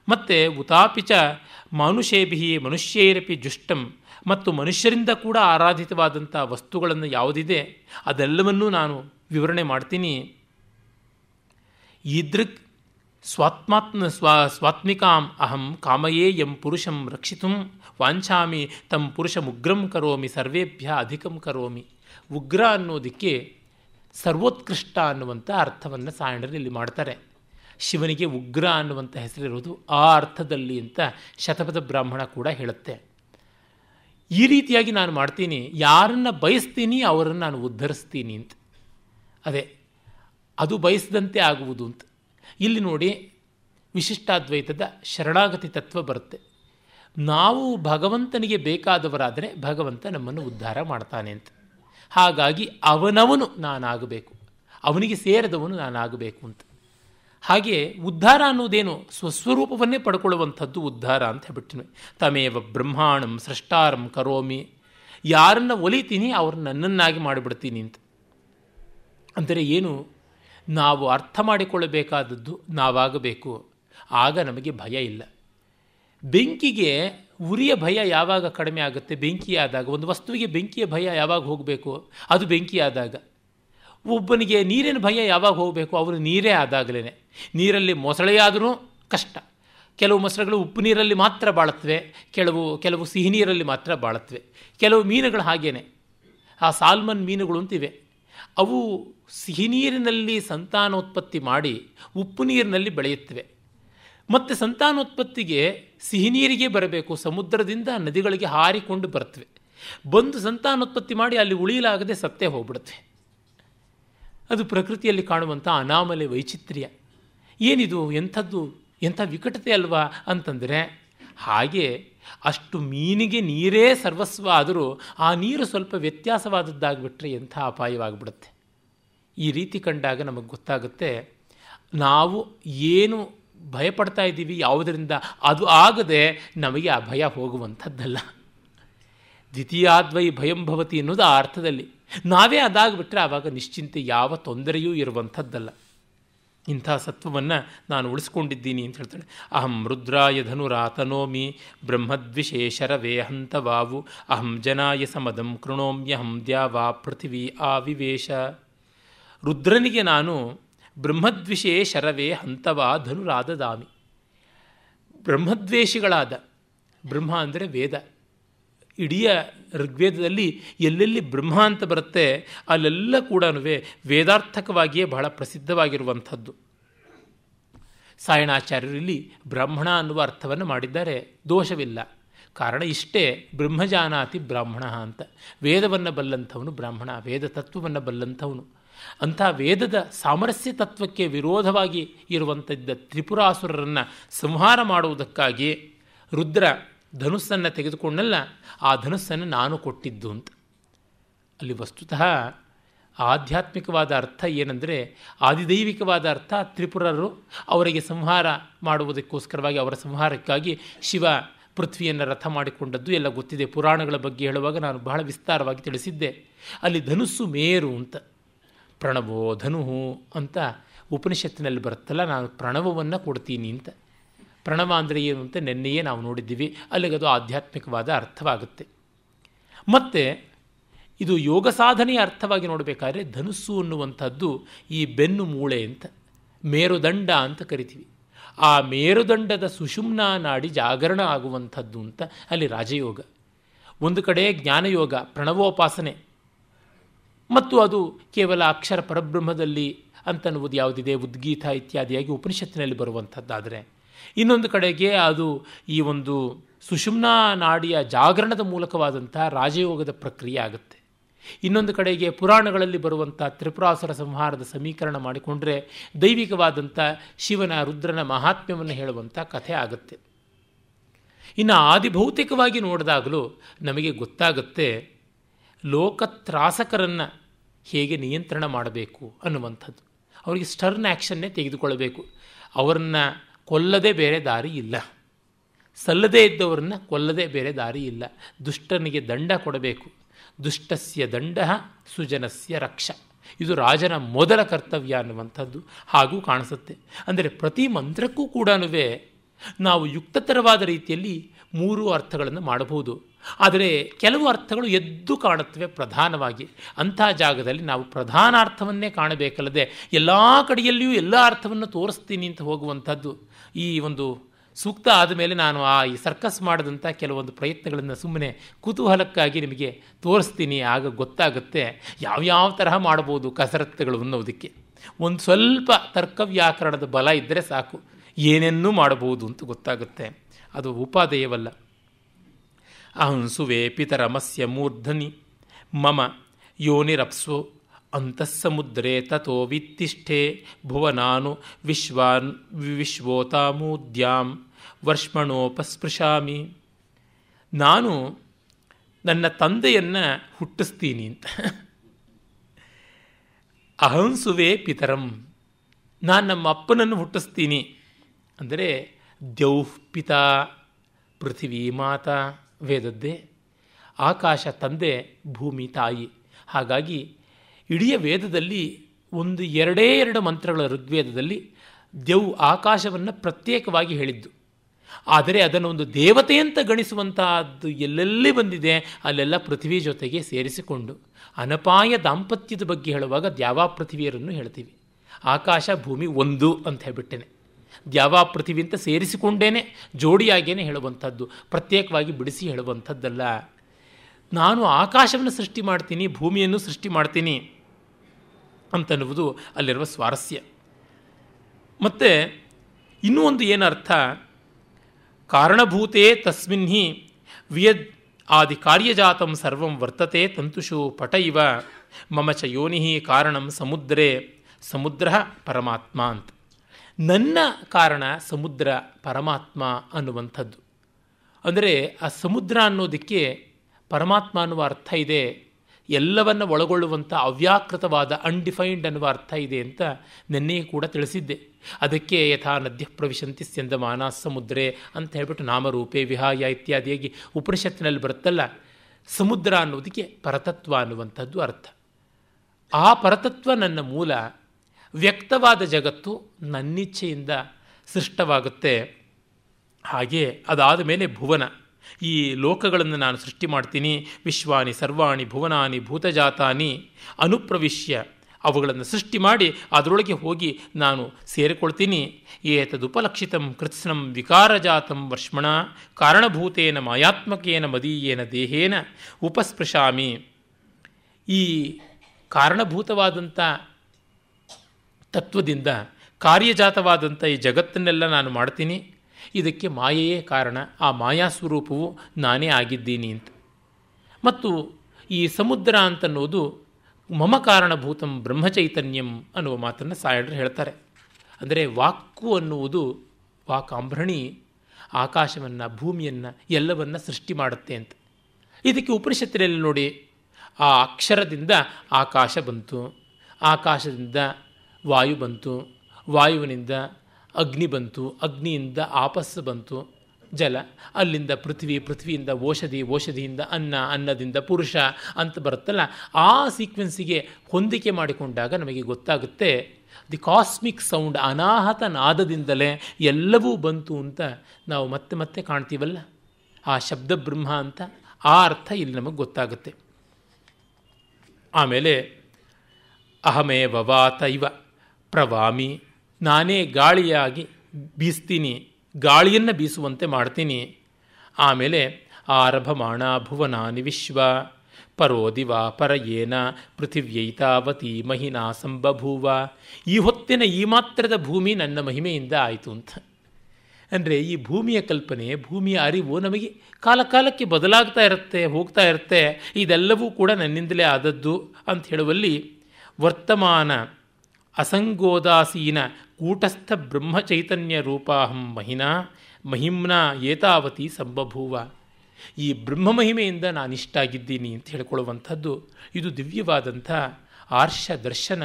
ಮತ್ತು ಉತಾಪಿಚ ಮನುಷ್ಯೇಭಿ ಮನುಷ್ಯೈರಪಿ ಜುಷ್ಟಂ. ಮತ್ತು ಮನುಷ್ಯರಿಂದ ಕೂಡ ಆರಾಧಿತವಾದಂಥ ವಸ್ತುಗಳನ್ನು ಯಾವುದಿದೆ, ಅದೆಲ್ಲವನ್ನೂ ನಾನು ವಿವರಣೆ ಮಾಡ್ತೀನಿ. ಈದೃಕ್ ಸ್ವಾತ್ಮಾತ್ಮ ಸ್ವಾ ಸ್ವಾತ್ಮಿಕಾಂ ಅಹಂ ಕಾಮಯೇ ಎಂ ಪುರುಷಂ ರಕ್ಷಿತು ವಾಂಛಾಮಿ ತಂ ಪುರುಷಮುಗ್ರಂ ಕರೋಮಿ ಸರ್ವೇಭ್ಯ ಅಧಿಕಂ ಕರೋಮಿ. ಉಗ್ರ ಅನ್ನೋದಕ್ಕೆ ಸರ್ವೋತ್ಕೃಷ್ಟ ಅನ್ನುವಂಥ ಅರ್ಥವನ್ನು ಸಾಯಣರು ಇಲ್ಲಿ ಮಾಡ್ತಾರೆ. ಶಿವನಿಗೆ ಉಗ್ರ ಅನ್ನುವಂಥ ಹೆಸರಿರೋದು ಆ ಅರ್ಥದಲ್ಲಿ ಅಂತ ಶತಪಥ ಬ್ರಾಹ್ಮಣ ಕೂಡ ಹೇಳುತ್ತೆ. ಈ ರೀತಿಯಾಗಿ ನಾನು ಮಾಡ್ತೀನಿ, ಯಾರನ್ನು ಬಯಸ್ತೀನಿ ಅವರನ್ನು ನಾನು ಉದ್ಧರಿಸ್ತೀನಿ ಅಂತ. ಅದೇ, ಅದು ಬಯಸಿದಂತೆ ಆಗುವುದು ಅಂತ. ಇಲ್ಲಿ ನೋಡಿ ವಿಶಿಷ್ಟಾದ್ವೈತದ ಶರಣಾಗತಿ ತತ್ವ ಬರುತ್ತೆ. ನಾವು ಭಗವಂತನಿಗೆ ಬೇಕಾದವರಾದರೆ ಭಗವಂತ ನಮ್ಮನ್ನು ಉದ್ಧಾರ ಮಾಡ್ತಾನೆ ಅಂತ. ಹಾಗಾಗಿ ಅವನವನು ನಾನಾಗಬೇಕು. ಅವನಿಗೆ ಸೇರಿದವನು ನಾನಾಗಬೇಕು ಅಂತ. ಹಾಗೆ ಉದ್ಧಾರ ಅನ್ನೋದೇನು ಸ್ವಸ್ವರೂಪವನ್ನೇ ಪಡ್ಕೊಳ್ಳುವಂಥದ್ದು ಉದ್ಧಾರ ಅಂತ ಹೇಳ್ಬಿಟ್ಟಿನ ತಮೇವ ಬ್ರಹ್ಮಾಣಂ ಸೃಷ್ಟಾರಂ ಕರೋಮಿ. ಯಾರನ್ನು ಒಲಿತೀನಿ ಅವ್ರನ್ನ ನನ್ನನ್ನಾಗಿ ಮಾಡಿಬಿಡ್ತೀನಿ ಅಂತ. ಅಂದರೆ ಏನು? ನಾವು ಅರ್ಥ ಮಾಡಿಕೊಳ್ಳಬೇಕಾದದ್ದು ನಾವಾಗಬೇಕು. ಆಗ ನಮಗೆ ಭಯ ಇಲ್ಲ. ಬೆಂಕಿಗೆ ಉರಿಯ ಭಯ ಯಾವಾಗ ಕಡಿಮೆ ಆಗುತ್ತೆ? ಬೆಂಕಿ ಆದಾಗ, ಒಂದು ವಸ್ತುವಿಗೆ ಬೆಂಕಿಯ ಭಯ ಯಾವಾಗ ಹೋಗಬೇಕು? ಅದು ಬೆಂಕಿ ಆದಾಗ. ಒಬ್ಬನಿಗೆ ನೀರಿನ ಭಯ ಯಾವಾಗ ಹೋಗಬೇಕು? ಅವರು ನೀರೇ ಆದಾಗಲೇ ನೀರಲ್ಲಿ ಮೊಸಳೆಯಾದರೂ ಕಷ್ಟ. ಕೆಲವು ಮೊಸಳೆಗಳು ಉಪ್ಪು ನೀರಲ್ಲಿ ಮಾತ್ರ ಬಾಳತ್ವೆ ಕೆಲವು ಕೆಲವು ಸಿಹಿ ನೀರಲ್ಲಿ ಮಾತ್ರ ಬಾಳತ್ವೆ ಕೆಲವು ಮೀನುಗಳು ಹಾಗೇನೆ. ಆ ಸಾಲ್ಮನ್ ಮೀನುಗಳು ಅಂತಿವೆ ಅವು ಸಿಹಿ ನೀರಿನಲ್ಲಿ ಸಂತಾನೋತ್ಪತ್ತಿ ಮಾಡಿ ಉಪ್ಪು ನೀರಿನಲ್ಲಿ ಬೆಳೆಯುತ್ತವೆ. ಮತ್ತು ಸಂತಾನೋತ್ಪತ್ತಿಗೆ ಸಿಹಿ ನೀರಿಗೆ ಬರಬೇಕು, ಸಮುದ್ರದಿಂದ ನದಿಗಳಿಗೆ ಹಾರಿಕೊಂಡು ಬರ್ತವೆ. ಬಂದು ಸಂತಾನೋತ್ಪತ್ತಿ ಮಾಡಿ ಅಲ್ಲಿ ಉಳಿಯಲಾಗದೆ ಸತ್ತೇ ಹೋಗ್ಬಿಡುತ್ತೆ. ಅದು ಪ್ರಕೃತಿಯಲ್ಲಿ ಕಾಣುವಂಥ ಅನಾಮಲೆ ವೈಚಿತ್ರ್ಯ. ಏನಿದು ಎಂಥದ್ದು, ಎಂಥ ವಿಕಟತೆ ಅಲ್ವಾ ಅಂತಂದರೆ, ಹಾಗೆ ಅಷ್ಟು ಮೀನಿಗೆ ನೀರೇ ಸರ್ವಸ್ವ ಆದರೂ ಆ ನೀರು ಸ್ವಲ್ಪ ವ್ಯತ್ಯಾಸವಾದದ್ದಾಗ್ಬಿಟ್ರೆ ಎಂಥ ಅಪಾಯವಾಗಿಬಿಡುತ್ತೆ. ಈ ರೀತಿ ಕಂಡಾಗ ನಮಗೆ ಗೊತ್ತಾಗುತ್ತೆ, ನಾವು ಏನು ಭಯಪಡ್ತಾ ಇದ್ದೀವಿ ಯಾವುದರಿಂದ? ಅದು ಆಗದೆ ನಮಗೆ ಆ ಭಯ ಹೋಗುವಂಥದ್ದಲ್ಲ. ದ್ವಿತೀಯಾದ್ವೈ ಭಯಂ ಭವತಿ ಅನ್ನೋದು ಆ ಅರ್ಥದಲ್ಲಿ. ನಾವೇ ಅದಾಗ್ಬಿಟ್ರೆ ಆವಾಗ ನಿಶ್ಚಿಂತೆ ಯಾವ ತೊಂದರೆಯೂ ಇರುವಂಥದ್ದಲ್ಲ. ಇಂಥ ಸತ್ವವನ್ನು ನಾನು ಉಳಿಸ್ಕೊಂಡಿದ್ದೀನಿ ಅಂತ ಹೇಳ್ತಾಳೆ. ಅಹಂ ರುದ್ರಾಯ ಧನುರಾತನೋಮಿ ಬ್ರಹ್ಮದ್ವಿಶೇಷರವೇ ಹಂತವಾವು. ಅಹಂ ಜನಾಯ ಸಮದಂ ಕೃಣೋಮ್ಯಹಂ ದ್ಯಾವಾ ಪೃಥಿವಿ ಆವಿವೇಶ ರುದ್ರನಿಗೆ ನಾನು ಬ್ರಹ್ಮದ್ವಿಷೇ ಶರವೇ ಹಂತವಾ ಧನುರಾದದಾಮಿ. ಬ್ರಹ್ಮದ್ವೇಷಿಗಳಾದ ಬ್ರಹ್ಮ ಅಂದರೆ ವೇದ. ಇಡೀ ಋಗ್ವೇದದಲ್ಲಿ ಎಲ್ಲೆಲ್ಲಿ ಬ್ರಹ್ಮ ಅಂತ ಬರುತ್ತೆ ಅಲ್ಲೆಲ್ಲ ಕೂಡ ವೇದಾರ್ಥಕವಾಗಿಯೇ ಬಹಳ ಪ್ರಸಿದ್ಧವಾಗಿರುವಂಥದ್ದು. ಸಾಯಣಾಚಾರ್ಯರು ಇಲ್ಲಿ ಬ್ರಾಹ್ಮಣ ಅನ್ನುವ ಅರ್ಥವನ್ನು ಮಾಡಿದ್ದಾರೆ. ದೋಷವಿಲ್ಲ. ಕಾರಣ ಇಷ್ಟೇ, ಬ್ರಹ್ಮಜಾನಾತಿ ಬ್ರಾಹ್ಮಣ ಅಂತ. ವೇದವನ್ನು ಬಲ್ಲಂಥವನು ಬ್ರಾಹ್ಮಣ, ವೇದ ತತ್ವವನ್ನು ಬಲ್ಲಂಥವನು. ಅಂಥ ವೇದದ ಸಾಮರಸ್ಯ ತತ್ವಕ್ಕೆ ವಿರೋಧವಾಗಿ ಇರುವಂಥದ್ದ ತ್ರಿಪುರಾಸುರರನ್ನು ಸಂಹಾರ ಮಾಡುವುದಕ್ಕಾಗಿ ರುದ್ರ ಧನುಸ್ಸನ್ನು ತೆಗೆದುಕೊಂಡಲ್ಲ, ಆ ಧನುಸ್ಸನ್ನು ನಾನು ಕೊಟ್ಟಿದ್ದು ಅಂತ. ಅಲ್ಲಿ ವಸ್ತುತಃ ಆಧ್ಯಾತ್ಮಿಕವಾದ ಅರ್ಥ ಏನೆಂದರೆ, ಆದಿದೈವಿಕವಾದ ಅರ್ಥ ತ್ರಿಪುರರು ಅವರಿಗೆ ಸಂಹಾರ ಮಾಡುವುದಕ್ಕೋಸ್ಕರವಾಗಿ ಅವರ ಸಂಹಾರಕ್ಕಾಗಿ ಶಿವ ಪೃಥ್ವಿಯನ್ನು ರಥ ಮಾಡಿಕೊಂಡದ್ದು ಎಲ್ಲ ಗೊತ್ತಿದೆ. ಪುರಾಣಗಳ ಬಗ್ಗೆ ಹೇಳುವಾಗ ನಾನು ಬಹಳ ವಿಸ್ತಾರವಾಗಿ ತಿಳಿಸಿದ್ದೆ. ಅಲ್ಲಿ ಧನುಸ್ಸು ಮೇರು ಅಂತ. ಪ್ರಣವೋ ಧನುಹು ಅಂತ ಉಪನಿಷತ್ತಿನಲ್ಲಿ ಬರುತ್ತಲ್ಲ, ನಾನು ಪ್ರಣವವನ್ನು ಕೊಡ್ತೀನಿ ಅಂತ. ಪ್ರಣವ ಅಂದರೆ ಏನು ಅಂತ ನಿನ್ನೆಯೇ ನಾವು ನೋಡಿದ್ದೀವಿ. ಅಲ್ಲಿಗೆ ಅದು ಆಧ್ಯಾತ್ಮಿಕವಾದ ಅರ್ಥವಾಗುತ್ತೆ. ಮತ್ತು ಇದು ಯೋಗ ಸಾಧನೆಯ ಅರ್ಥವಾಗಿ ನೋಡಬೇಕಾದ್ರೆ ಧನುಸ್ಸು ಅನ್ನುವಂಥದ್ದು ಈ ಬೆನ್ನು ಮೂಳೆ ಅಂತ, ಮೇರುದಂಡ ಅಂತ ಕರಿತೀವಿ. ಆ ಮೇರುದಂಡದ ಸುಷುಮ್ನ ನಾಡಿ ಜಾಗರಣ ಆಗುವಂಥದ್ದು ಅಂತ ಅಲ್ಲಿ ರಾಜಯೋಗ. ಒಂದು ಕಡೆ ಜ್ಞಾನಯೋಗ, ಪ್ರಣವೋಪಾಸನೆ ಮತ್ತು ಅದು ಕೇವಲ ಅಕ್ಷರ ಪರಬ್ರಹ್ಮದಲ್ಲಿ ಅಂತನ್ನುವುದು ಯಾವುದಿದೆ? ಉದ್ಗೀತ ಇತ್ಯಾದಿಯಾಗಿ ಉಪನಿಷತ್ತಿನಲ್ಲಿ ಬರುವಂಥದ್ದಾದರೆ. ಇನ್ನೊಂದು ಕಡೆಗೆ ಅದು ಈ ಒಂದು ಸುಷುಮ್ನಾ ನಾಡಿಯ ಜಾಗರಣದ ಮೂಲಕವಾದಂಥ ರಾಜಯೋಗದ ಪ್ರಕ್ರಿಯೆ ಆಗುತ್ತೆ. ಇನ್ನೊಂದು ಕಡೆಗೆ ಪುರಾಣಗಳಲ್ಲಿ ಬರುವಂಥ ತ್ರಿಪುರಾಸುರ ಸಂಹಾರದ ಸಮೀಕರಣ ಮಾಡಿಕೊಂಡ್ರೆ ದೈವಿಕವಾದಂಥ ಶಿವನ, ರುದ್ರನ ಮಹಾತ್ಮ್ಯವನ್ನು ಹೇಳುವಂಥ ಕಥೆ ಆಗುತ್ತೆ. ಇನ್ನು ಆದಿಭೌತಿಕವಾಗಿ ನೋಡಿದಾಗಲೂ ನಮಗೆ ಗೊತ್ತಾಗುತ್ತೆ ಲೋಕತ್ರಾಸಕರನ್ನು ಹೇಗೆ ನಿಯಂತ್ರಣ ಮಾಡಬೇಕು ಅನ್ನುವಂಥದ್ದು. ಅವರಿಗೆ ಸ್ಟರ್ನ್ ಆ್ಯಕ್ಷನ್ನೇ ತೆಗೆದುಕೊಳ್ಳಬೇಕು. ಅವರನ್ನು ಕೊಲ್ಲದೆ ಬೇರೆ ದಾರಿ ಇಲ್ಲ. ಸಲ್ಲದೇ ಇದ್ದವರನ್ನ ಕೊಲ್ಲದೆ ಬೇರೆ ದಾರಿ ಇಲ್ಲ. ದುಷ್ಟನಿಗೆ ದಂಡ ಕೊಡಬೇಕು. ದುಷ್ಟಸ್ಯ ದಂಡ ಸುಜನಸ್ಯ ರಕ್ಷ. ಇದು ರಾಜನ ಮೊದಲ ಕರ್ತವ್ಯ ಅನ್ನುವಂಥದ್ದು ಹಾಗೂ ಕಾಣಿಸುತ್ತೆ. ಅಂದರೆ ಪ್ರತಿ ಮಂತ್ರಕ್ಕೂ ಕೂಡ ನಾವು ಯುಕ್ತತರವಾದ ರೀತಿಯಲ್ಲಿ ಮೂರು ಅರ್ಥಗಳನ್ನು ಮಾಡಬಹುದು. ಆದರೆ ಕೆಲವು ಅರ್ಥಗಳು ಎದ್ದು ಕಾಣುತ್ತವೆ ಪ್ರಧಾನವಾಗಿ. ಅಂಥ ಜಾಗದಲ್ಲಿ ನಾವು ಪ್ರಧಾನ ಅರ್ಥವನ್ನೇ ಕಾಣಬೇಕಲ್ಲದೆ ಎಲ್ಲ ಕಡೆಯಲ್ಲಿಯೂ ಎಲ್ಲ ಅರ್ಥವನ್ನು ತೋರಿಸ್ತೀನಿ ಅಂತ ಹೋಗುವಂಥದ್ದು. ಈ ಒಂದು ಸೂಕ್ತ ಆದಮೇಲೆ ನಾನು ಆ ಈ ಸರ್ಕಸ್ ಮಾಡಿದಂಥ ಕೆಲವೊಂದು ಪ್ರಯತ್ನಗಳನ್ನು ಸುಮ್ಮನೆ ಕುತೂಹಲಕ್ಕಾಗಿ ನಿಮಗೆ ತೋರಿಸ್ತೀನಿ. ಆಗ ಗೊತ್ತಾಗುತ್ತೆ ಯಾವ್ಯಾವ ತರಹ ಮಾಡ್ಬೋದು ಕಸರತ್ತುಗಳು ಅನ್ನೋದಕ್ಕೆ. ಒಂದು ಸ್ವಲ್ಪ ತರ್ಕವ್ಯಾಕರಣದ ಬಲ ಇದ್ದರೆ ಸಾಕು. ಏನೇನೂ ಮಾಡಬಹುದು ಅಂತ ಗೊತ್ತಾಗುತ್ತೆ. ಅದು ಉಪಾದೇಯವಲ್ಲ. ಅಹಂಸುವೆ ಪಿತರಮಸ್ಯ ಮೂರ್ಧನಿ. ಮಮ ಯೋನಿರಪ್ಸು ಅಂತಸ್ಸಮುದ್ರೇ ತಥೋ ವಿತ್ತಿಷ್ಠೆ, ಭುವನಾನು ವಿಶ್ವಾನ್, ವಿಶ್ವೋತಾಮೂದ್ಯಾಂ ವರ್ಷ್ಮಣೋಪಸ್ಪೃಶಾಮಿ ನಾನು ನನ್ನ ತಂದೆಯನ್ನು ಹುಟ್ಟಿಸ್ತೀನಿ ಅಂತ. ಅಹಂಸುವೆ ಪಿತರಂ, ನಾನು ನಮ್ಮ ಅಪ್ಪನನ್ನು ಹುಟ್ಟಿಸ್ತೀನಿ. ಅಂದರೆ ದ್ಯೌಃ ಪಿತಾ ಪೃಥಿವಿ ಮಾತಾ ವೇದದ್ದೇ. ಆಕಾಶ ತಂದೆ, ಭೂಮಿ ತಾಯಿ. ಹಾಗಾಗಿ ಇಡೀ ವೇದದಲ್ಲಿ ಒಂದು ಎರಡೇ ಎರಡು ಮಂತ್ರಗಳ ಋಗ್ವೇದದಲ್ಲಿ ದ್ಯೌ ಆಕಾಶವನ್ನು ಪ್ರತ್ಯೇಕವಾಗಿ ಹೇಳಿದ್ದು. ಆದರೆ ಅದನ್ನು ಒಂದು ದೇವತೆ ಅಂತ ಗಣಿಸುವಂತಹದ್ದು ಎಲ್ಲೆಲ್ಲಿ ಬಂದಿದೆ, ಅಲ್ಲೆಲ್ಲ ಪೃಥ್ವಿ ಜೊತೆಗೆ ಸೇರಿಸಿಕೊಂಡು ಅನಪಾಯ ದಾಂಪತ್ಯದ ಬಗ್ಗೆ ಹೇಳುವಾಗ ದ್ಯಾವಾ ಪೃಥ್ವಿಯರನ್ನು ಹೇಳ್ತೀವಿ. ಆಕಾಶ, ಭೂಮಿ ಒಂದು ಅಂತ ಹೇಳ್ಬಿಟ್ಟೇನೆ. ದ್ಯಾವಾ ಪೃಥ್ವಿ ಅಂತ ಸೇರಿಸಿಕೊಂಡೇನೆ ಜೋಡಿಯಾಗೇನೆ ಹೇಳುವಂಥದ್ದು, ಪ್ರತ್ಯೇಕವಾಗಿ ಬಿಡಿಸಿ ಹೇಳುವಂಥದ್ದಲ್ಲ. ನಾನು ಆಕಾಶವನ್ನು ಸೃಷ್ಟಿ ಮಾಡ್ತೀನಿ, ಭೂಮಿಯನ್ನು ಸೃಷ್ಟಿ ಮಾಡ್ತೀನಿ ಅಂತನ್ನುವುದು ಅಲ್ಲಿರುವ ಸ್ವಾರಸ್ಯ. ಮತ್ತು ಇನ್ನೂ ಒಂದು ಏನರ್ಥ? ಕಾರಣಭೂತೇ ತಸ್ಮಿನ್ ಹಿ ವಿಯದ್ ಆದಿ ಕಾರ್ಯಜಾತಂ ಸರ್ವಂ ವರ್ತತೆ ತಂತುಷು ಪಟ ಇವ ಮಮ ಚ ಯೋನಿ ಕಾರಣಂ ಸಮುದ್ರೇ, ಸಮುದ್ರ ಪರಮಾತ್ಮ ಅಂತ. ನನ್ನ ಕಾರಣ ಸಮುದ್ರ ಪರಮಾತ್ಮ ಅನ್ನುವಂಥದ್ದು. ಅಂದರೆ ಆ ಸಮುದ್ರ ಅನ್ನೋದಕ್ಕೆ ಪರಮಾತ್ಮ ಅನ್ನುವ ಅರ್ಥ ಇದೆ, ಎಲ್ಲವನ್ನ ಒಳಗೊಳ್ಳುವಂಥ ಅವ್ಯಾಕೃತವಾದ ಅನ್ಡಿಫೈನ್ಡ್ ಅನ್ನುವ ಅರ್ಥ ಇದೆ ಅಂತ ನಿನ್ನೆ ಕೂಡ ತಿಳಿಸಿದ್ದೆ. ಅದಕ್ಕೆ ಯಥಾ ನದ್ಯ ಪ್ರವಿಶಂತಿ ಸ್ಯಂದ ಸಮುದ್ರೆ ಅಂತ ಹೇಳ್ಬಿಟ್ಟು ನಾಮರೂಪೇ ವಿಹಾಯ ಇತ್ಯಾದಿಯಾಗಿ ಉಪನಿಷತ್ತಿನಲ್ಲಿ ಬರುತ್ತಲ್ಲ, ಸಮುದ್ರ ಅನ್ನೋದಕ್ಕೆ ಪರತತ್ವ ಅನ್ನುವಂಥದ್ದು ಅರ್ಥ. ಆ ಪರತತ್ವ ನನ್ನ ಮೂಲ ವ್ಯಕ್ತವಾದ ಜಗತ್ತು ನನ್ನಿಚ್ಛೆಯಿಂದ ಸೃಷ್ಟವಾಗುತ್ತೆ. ಹಾಗೆ ಅದಾದ ಮೇಲೆ ಭುವನ. ಈ ಲೋಕಗಳನ್ನು ನಾನು ಸೃಷ್ಟಿ ಮಾಡ್ತೀನಿ. ವಿಶ್ವಾನಿ, ಸರ್ವಾಣಿ, ಭುವನಾನಿ, ಭೂತಜಾತಾನಿ, ಅನುಪ್ರವಿಶ್ಯ ಅವುಗಳನ್ನು ಸೃಷ್ಟಿ ಮಾಡಿ ಅದರೊಳಗೆ ಹೋಗಿ ನಾನು ಸೇರಿಕೊಳ್ತೀನಿ. ಏತದುಪಲಕ್ಷಿತಂ ಕೃತ್ಸ್ನಂ ವಿಕಾರಜಾತಂ ವರ್ಷ್ಮಣ ಕಾರಣಭೂತೇನ ಮಾಯಾತ್ಮಕೇನ ಮದೀಯೇನ ದೇಹೇನ ಉಪಸ್ಪೃಶಾಮಿ. ಈ ಕಾರಣಭೂತವಾದಂಥ ತತ್ವದಿಂದ ಕಾರ್ಯಜಾತವಾದಂಥ ಈ ಜಗತ್ತನ್ನೆಲ್ಲ ನಾನು ಮಾಡ್ತೀನಿ. ಇದಕ್ಕೆ ಮಾಯೆಯೇ ಕಾರಣ. ಆ ಮಾಯಾ ಸ್ವರೂಪವು ನಾನೇ ಆಗಿದ್ದೀನಿ ಅಂತ. ಮತ್ತು ಈ ಸಮುದ್ರ ಅಂತನ್ನೋದು ಮಮ ಕಾರಣಭೂತಂ ಬ್ರಹ್ಮಚೈತನ್ಯಂ ಅನ್ನುವ ಮಾತನ್ನು ಸಾಯಡ್ರು ಹೇಳ್ತಾರೆ. ಅಂದರೆ ವಾಕು ಅನ್ನುವುದು ವಾಕಾಂಭ್ರಣಿ, ಆಕಾಶವನ್ನು, ಭೂಮಿಯನ್ನು ಎಲ್ಲವನ್ನು ಸೃಷ್ಟಿ ಮಾಡುತ್ತೆ ಅಂತ. ಇದಕ್ಕೆ ಉಪನಿಷತ್ತಿನಲ್ಲಿ ನೋಡಿ, ಆ ಅಕ್ಷರದಿಂದ ಆಕಾಶ ಬಂತು. ಆಕಾಶದಿಂದ ವಾಯು ಬಂತು, ವಾಯುವಿನಿಂದ ಅಗ್ನಿ ಬಂತು, ಅಗ್ನಿಯಿಂದ ಆಪಸ್ಸು ಬಂತು, ಜಲ, ಅಲ್ಲಿಂದ ಪೃಥ್ವಿ, ಪೃಥ್ವಿಯಿಂದ ಓಷಧಿ, ಓಷಧಿಯಿಂದ ಅನ್ನ, ಅನ್ನದಿಂದ ಪುರುಷ ಅಂತ ಬರುತ್ತಲ್ಲ, ಆ ಸೀಕ್ವೆನ್ಸಿಗೆ ಹೊಂದಿಕೆ ಮಾಡಿಕೊಂಡಾಗ ನಮಗೆ ಗೊತ್ತಾಗುತ್ತೆ ದಿ ಕಾಸ್ಮಿಕ್ ಸೌಂಡ್ ಅನಾಹತ ನಾದದಿಂದಲೇ ಎಲ್ಲವೂ ಬಂತು ಅಂತ ನಾವು ಮತ್ತೆ ಮತ್ತೆ ಕಾಣ್ತೀವಲ್ಲ? ಆ ಶಬ್ದ ಬ್ರಹ್ಮ ಅಂತ, ಆ ಅರ್ಥ ಇಲ್ಲಿ ನಮಗೆ ಗೊತ್ತಾಗುತ್ತೆ. ಆಮೇಲೆ ಅಹಮೇ ವವಾತ ಇವ. ಪ್ರವಾಮಿ, ನಾನೇ ಗಾಳಿಯಾಗಿ ಬೀಸ್ತೀನಿ, ಗಾಳಿಯನ್ನು ಬೀಸುವಂತೆ ಮಾಡ್ತೀನಿ. ಆಮೇಲೆ ಆರಭಮಾಣ ಭುವನಾನಿ ವಿಶ್ವ, ಪರೋ ದಿವ ಪರಯೇನ ಪೃಥಿವ್ಯೈತಾವತಿ ಮಹಿನಾ ಸಂಬಭೂವ, ಈ ಹೊತ್ತಿನ ಈ ಮಾತ್ರದ ಭೂಮಿ ನನ್ನ ಮಹಿಮೆಯಿಂದ ಆಯಿತು ಅಂತ. ಅಂದರೆ ಈ ಭೂಮಿಯ ಕಲ್ಪನೆ, ಭೂಮಿಯ ಅರಿವು ನಮಗೆ ಕಾಲಕಾಲಕ್ಕೆ ಬದಲಾಗ್ತಾ ಇರುತ್ತೆ, ಹೋಗ್ತಾ ಇರುತ್ತೆ. ಇದೆಲ್ಲವೂ ಕೂಡ ನನ್ನಿಂದಲೇ ಆದದ್ದು ಅಂತ ಹೇಳುವಲ್ಲಿ ವರ್ತಮಾನ ಅಸಂಗೋದಾಸೀನ ಕೂಟಸ್ಥ ಬ್ರಹ್ಮಚೈತನ್ಯ ರೂಪಾಹಂ ಮಹಿನಾ, ಮಹಿಮ್ನಾ ಏತಾವತಿ ಸಂಬಭೂವ. ಈ ಬ್ರಹ್ಮ ಮಹಿಮೆಯಿಂದ ನಾನಿಷ್ಟಾಗಿದ್ದೀನಿ ಅಂತ ಹೇಳ್ಕೊಳ್ಳುವಂಥದ್ದು ಇದು ದಿವ್ಯವಾದಂಥ ಆರ್ಷ ದರ್ಶನ.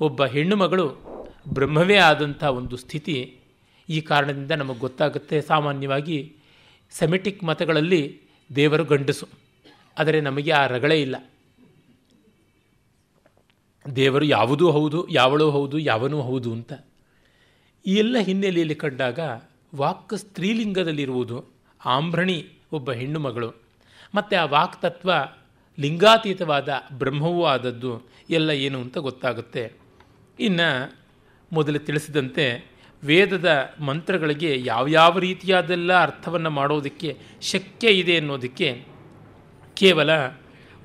ಒಬ್ಬ ಹೆಣ್ಣು ಮಗಳು ಬ್ರಹ್ಮವೇ ಆದಂಥ ಒಂದು ಸ್ಥಿತಿ. ಈ ಕಾರಣದಿಂದ ನಮಗೆ ಗೊತ್ತಾಗುತ್ತೆ ಸಾಮಾನ್ಯವಾಗಿ ಸೆಮೆಟಿಕ್ ಮತಗಳಲ್ಲಿ ದೇವರು ಗಂಡಸು. ಆದರೆ ನಮಗೆ ಆ ರಗಳೇ ಇಲ್ಲ. ದೇವರು ಯಾವುದೂ ಹೌದು, ಯಾವಳೂ ಹೌದು, ಯಾವನೂ ಹೌದು ಅಂತ ಈ ಎಲ್ಲ ಹಿನ್ನೆಲೆಯಲ್ಲಿ ಕಂಡಾಗ ವಾಕ್ ಸ್ತ್ರೀಲಿಂಗದಲ್ಲಿರುವುದು ಆಂಭ್ರಣಿ ಒಬ್ಬ ಹೆಣ್ಣು ಮಗಳು. ಮತ್ತು ಆ ವಾಕ್ ತತ್ವ ಲಿಂಗಾತೀತವಾದ ಬ್ರಹ್ಮವೂ ಆದದ್ದು ಎಲ್ಲ ಏನು ಅಂತ ಗೊತ್ತಾಗುತ್ತೆ. ಇನ್ನು ಮೊದಲು ತಿಳಿಸಿದಂತೆ ವೇದದ ಮಂತ್ರಗಳಿಗೆ ಯಾವ್ಯಾವ ರೀತಿಯಾದೆಲ್ಲ ಅರ್ಥವನ್ನು ಮಾಡೋದಕ್ಕೆ ಶಕ್ಯ ಇದೆ ಅನ್ನೋದಕ್ಕೆ ಕೇವಲ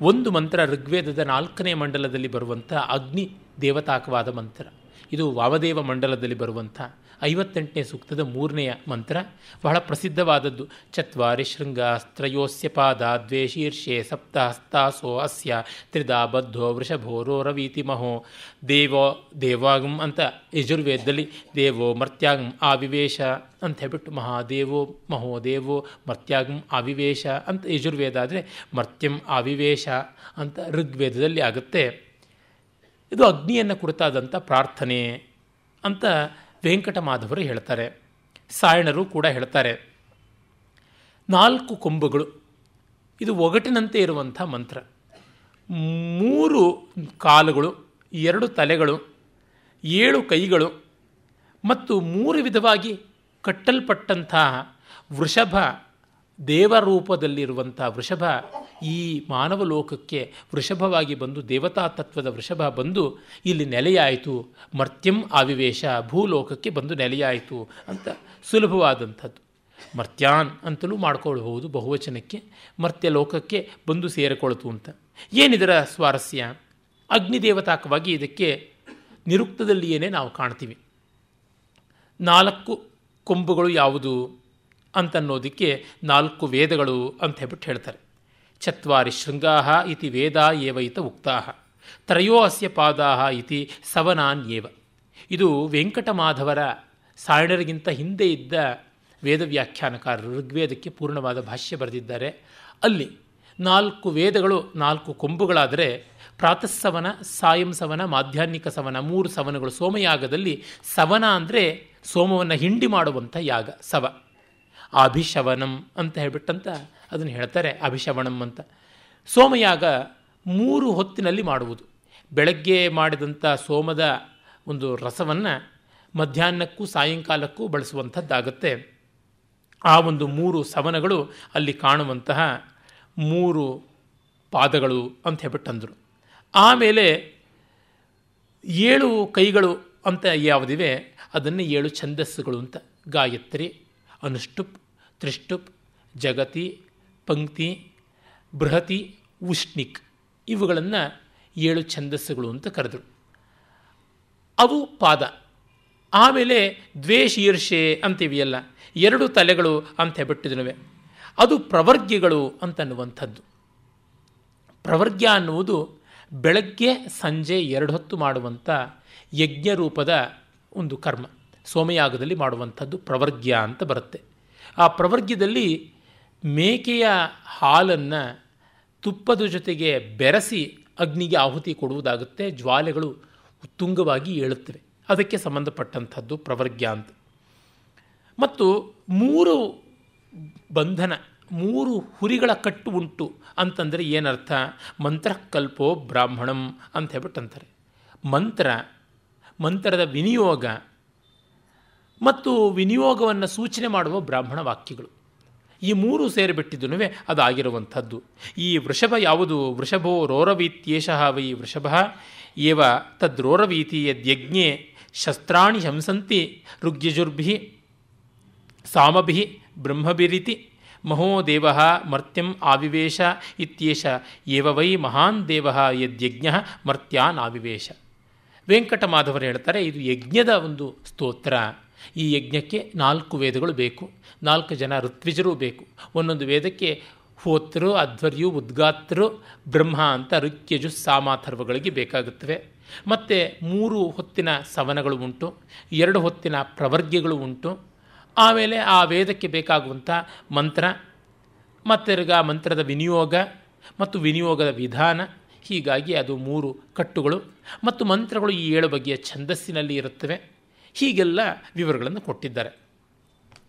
ಒಂದು ಮಂತ್ರ ಋಗ್ವೇದದ ನಾಲ್ಕನೇ ಮಂಡಲದಲ್ಲಿ ಬರುವಂಥ ಅಗ್ನಿ ದೇವತಾಕವಾದ ಮಂತ್ರ. ಇದು ವಾಮದೇವ ಮಂಡಲದಲ್ಲಿ ಬರುವಂಥ ಐವತ್ತೆಂಟನೇ ಸೂಕ್ತದ ಮೂರನೆಯ ಮಂತ್ರ ಬಹಳ ಪ್ರಸಿದ್ಧವಾದದ್ದು. ಚತ್ವಾರಿ ಶೃಂಗಾಸ್ತ್ರಯೋಸ್ಯ ಪಾದ ದ್ವೇ ಶೀರ್ಷೆ ಸಪ್ತ ಹಸ್ತಾಸೋ ಅಸ್ಯ ತ್ರಿದಾ ಬದ್ಧೋ ವೃಷಭೋ ರೋರವೀತಿ ಮಹೋ. ದೇವೋ, ದೇವಾಗಂ ಅಂತ ಯಜುರ್ವೇದದಲ್ಲಿ ದೇವೋ ಮರ್ತ್ಯಾಗಂ ಆವಿವೇಶ ಅಂತ ಹೇಳ್ಬಿಟ್ಟು ಮಹಾದೇವೋ ಮಹೋದೇವೋ ಮರ್ತ್ಯಾಗಂ ಆವಿವೇಶ ಅಂತ ಯಜುರ್ವೇದ ಆದರೆ ಮರ್ತ್ಯಂ ಆವಿವೇಶ ಅಂತ ಋಗ್ವೇದದಲ್ಲಿ ಆಗುತ್ತೆ. ಇದು ಅಗ್ನಿಯನ್ನು ಕುರಿತಾದಂಥ ಪ್ರಾರ್ಥನೆ ಅಂತ ವೆಂಕಟಮಾಧವರು ಹೇಳ್ತಾರೆ. ಸಾಯಣರು ಕೂಡ ಹೇಳ್ತಾರೆ. ನಾಲ್ಕು ಕೊಂಬುಗಳು. ಇದು ಒಗಟಿನಂತೆ ಇರುವಂಥ ಮಂತ್ರ. ಮೂರು ಕಾಲುಗಳು, ಎರಡು ತಲೆಗಳು, ಏಳು ಕೈಗಳು ಮತ್ತು ಮೂರು ವಿಧವಾಗಿ ಕಟ್ಟಲ್ಪಟ್ಟಂತಹ ವೃಷಭ ದೇವರೂಪದಲ್ಲಿರುವಂಥ ವೃಷಭ ಈ ಮಾನವ ಲೋಕಕ್ಕೆ ವೃಷಭವಾಗಿ ಬಂದು ದೇವತಾ ತತ್ವದ ವೃಷಭ ಬಂದು ಇಲ್ಲಿ ನೆಲೆಯಾಯಿತು. ಮರ್ತ್ಯಂ ಆವಿವೇಶ ಭೂಲೋಕಕ್ಕೆ ಬಂದು ನೆಲೆಯಾಯಿತು ಅಂತ ಸುಲಭವಾದಂಥದ್ದು. ಮರ್ತ್ಯಾನ್ ಅಂತಲೂ ಮಾಡ್ಕೊಳ್ಬಹುದು ಬಹುವಚನಕ್ಕೆ. ಮರ್ತ್ಯ ಲೋಕಕ್ಕೆ ಬಂದು ಸೇರಿಕೊಳ್ತು ಅಂತ. ಏನಿದರ ಸ್ವಾರಸ್ಯ? ಅಗ್ನಿದೇವತಾಕವಾಗಿ ಇದಕ್ಕೆ ನಿರುಕ್ತದಲ್ಲಿಯೇ ನಾವು ಕಾಣ್ತೀವಿ. ನಾಲ್ಕು ಕೊಂಬುಗಳು ಯಾವುದು? ಅಂತನ್ನೋದಕ್ಕೆ ನಾಲ್ಕು ವೇದಗಳು ಅಂತ ಹೇಳ್ಬಿಟ್ಟು ಹೇಳ್ತಾರೆ. ಚತ್ವಾರಿ ಶೃಂಗಾಹ ಇತಿ ವೇದ ಏವ ಇತ ಉಕ್ತಾಹ. ತ್ರಯೋ ಅಸ್ಯ ಪಾದಾಹ ಇತಿ ಸವನಾನ್ಯೇವ ಇದು ವೆಂಕಟಮಾಧವರ ಸಾಯಣರಿಗಿಂತ ಹಿಂದೆ ಇದ್ದ ವೇದ ವ್ಯಾಖ್ಯಾನಕಾರರು ಋಗ್ವೇದಕ್ಕೆ ಪೂರ್ಣವಾದ ಭಾಷ್ಯ ಬರೆದಿದ್ದಾರೆ. ಅಲ್ಲಿ ನಾಲ್ಕು ವೇದಗಳು, ನಾಲ್ಕು ಕೊಂಬುಗಳಾದರೆ ಪ್ರಾತಃಸವನ, ಸಾಯಂ ಸವನ, ಮಾಧ್ಯಾಹ್ನಿಕ ಸವನ, ಮೂರು ಸವನಗಳು ಸೋಮಯಾಗದಲ್ಲಿ ಸವನ ಅಂದರೆ ಸೋಮವನ್ನು ಹಿಂಡಿ ಮಾಡುವಂಥ ಯಾಗ, ಸವ. ಅಭಿಶವನಂ ಅಂತ ಹೇಳ್ಬಿಟ್ಟಂತ ಅದನ್ನು ಹೇಳ್ತಾರೆ, ಅಭಿಶವನಂ ಅಂತ. ಸೋಮಯಾಗ ಮೂರು ಹೊತ್ತಿನಲ್ಲಿ ಮಾಡುವುದು. ಬೆಳಗ್ಗೆ ಮಾಡಿದಂಥ ಸೋಮದ ಒಂದು ರಸವನ್ನು ಮಧ್ಯಾಹ್ನಕ್ಕೂ ಸಾಯಂಕಾಲಕ್ಕೂ ಬಳಸುವಂಥದ್ದಾಗತ್ತೆ. ಆ ಒಂದು ಮೂರು ಸವನಗಳು ಅಲ್ಲಿ ಕಾಣುವಂತಹ ಮೂರು ಪಾದಗಳು ಅಂತ ಹೇಳ್ಬಿಟ್ಟಂದರು. ಆಮೇಲೆ ಏಳು ಕೈಗಳು ಅಂತ ಯಾವುದಿವೆ, ಅದನ್ನು ಏಳು ಛಂದಸ್ಸುಗಳು ಅಂತ ಗಾಯತ್ರಿ. ಅನುಷ್ಟುಪ್, ತ್ರಿಷ್ಟುಪ್, ಜಗತಿ, ಪಂಕ್ತಿ, ಬೃಹತಿ, ಉಷ್ಣಿಕ್ ಇವುಗಳನ್ನು ಏಳು ಛಂದಸ್ಸುಗಳು ಅಂತ ಕರೆದರು. ಅವು ಪಾದ. ಆಮೇಲೆ ದ್ವೇ ಶೀರ್ಷೆ ಅಂತಿವೆಯಲ್ಲ, ಎರಡು ತಲೆಗಳು ಅಂತ ಹೇಳ್ಬಿಟ್ಟಿದ್ನವೆ. ಅದು ಪ್ರವರ್ಗ್ಯಗಳು ಅಂತನ್ನುವಂಥದ್ದು. ಪ್ರವರ್ಗ್ಯ ಅನ್ನುವುದು ಬೆಳಗ್ಗೆ ಸಂಜೆ ಎರಡು ಹೊತ್ತು ಮಾಡುವಂಥ ಯಜ್ಞರೂಪದ ಒಂದು ಕರ್ಮ. ಸೋಮಯಾಗದಲ್ಲಿ ಮಾಡುವಂಥದ್ದು ಪ್ರವರ್ಗ್ಯ ಅಂತ ಬರುತ್ತೆ. ಆ ಪ್ರವರ್ಗ್ಯದಲ್ಲಿ ಮೇಕೆಯ ಹಾಲನ್ನು ತುಪ್ಪದ ಜೊತೆಗೆ ಬೆರೆಸಿ ಅಗ್ನಿಗೆ ಆಹುತಿ ಕೊಡುವುದಾಗುತ್ತೆ, ಜ್ವಾಲೆಗಳು ಉತ್ತುಂಗವಾಗಿ ಏಳುತ್ತವೆ. ಅದಕ್ಕೆ ಸಂಬಂಧಪಟ್ಟಂಥದ್ದು ಪ್ರವರ್ಗ್ಯ ಅಂತ. ಮತ್ತು ಮೂರು ಬಂಧನ, ಮೂರು ಹುರಿಗಳ ಕಟ್ಟು ಉಂಟು ಅಂತಂದರೆ ಏನರ್ಥ? ಮಂತ್ರಕಲ್ಪೋ ಬ್ರಾಹ್ಮಣಂ ಅಂತ ಹೇಳ್ಬಿಟ್ಟು ಅಂತಾರೆ ಮಂತ್ರ, ಮಂತ್ರದ ವಿನಿಯೋಗ ಮತ್ತು ವಿನಿಯೋಗವನ್ನು ಸೂಚನೆ ಮಾಡುವ ಬ್ರಾಹ್ಮಣ ವಾಕ್ಯಗಳು. ಈ ಮೂರು ಸೇರಿಬಿಟ್ಟಿದ್ದು ಅದಾಗಿರುವಂಥದ್ದು. ಈ ವೃಷಭ ಯಾವುದು? ವೃಷಭೋ ರೋರವೀತ್ಯೇಷ ವೈ ವೃಷಭ ಏವ ತದ್ರೋರವೀತಿ ಯದ್ಯಜ್ಞೆ ಶಸ್ತ್ರಾಣಿ ಶಂಸಂತಿ ಋಗ್ಯಜುರ್ಭಿ ಸಾಮಭಿ ಬ್ರಹ್ಮಭಿರಿತಿ ಮಹೋದೇವ ಮರ್ತ್ಯಂ ಆವಿವೇಶ ಇತ್ಯೇಷ ಏವ ವೈ ಮಹಾನ್ ದೇವ ಯದ್ಯಜ್ಞ ಮರ್ತ್ಯಾನ್ ಆವಿವೇಶ ವೆಂಕಟಮಾಧವರು ಹೇಳ್ತಾರೆ, ಇದು ಯಜ್ಞದ ಒಂದು ಸ್ತೋತ್ರ. ಈ ಯಜ್ಞಕ್ಕೆ ನಾಲ್ಕು ವೇದಗಳು ಬೇಕು. ನಾಲ್ಕು ಜನ ಋತ್ವಿಜರೂ ಬೇಕು. ಒಂದೊಂದು ವೇದಕ್ಕೆ ಹೋತೃ, ಅಧ್ವರ್ಯು, ಉದ್ಗಾತೃ, ಬ್ರಹ್ಮ ಅಂತ ಋಕ್ಯಜು ಸಾಮಾಥರ್ವಗಳಿಗೆ ಬೇಕಾಗುತ್ತವೆ. ಮತ್ತು ಮೂರು ಹೊತ್ತಿನ ಸವನಗಳು ಉಂಟು. ಎರಡು ಹೊತ್ತಿನ ಪ್ರವರ್ಗ್ಯಗಳು ಉಂಟು. ಆಮೇಲೆ ಆ ವೇದಕ್ಕೆ ಬೇಕಾಗುವಂಥ ಮಂತ್ರ ಮತ್ತಿರ್ಗ ಮಂತ್ರದ ವಿನಿಯೋಗ, ಮತ್ತು ವಿನಿಯೋಗದ ವಿಧಾನ, ಹೀಗಾಗಿ ಅದು ಮೂರು ಕಟ್ಟುಗಳು. ಮತ್ತು ಮಂತ್ರಗಳು ಈ ಏಳು ಬಗೆಯ ಛಂದಸ್ಸಿನಲ್ಲಿ ಇರುತ್ತವೆ. ಹೀಗೆಲ್ಲ ವಿವರಗಳನ್ನು ಕೊಟ್ಟಿದ್ದಾರೆ.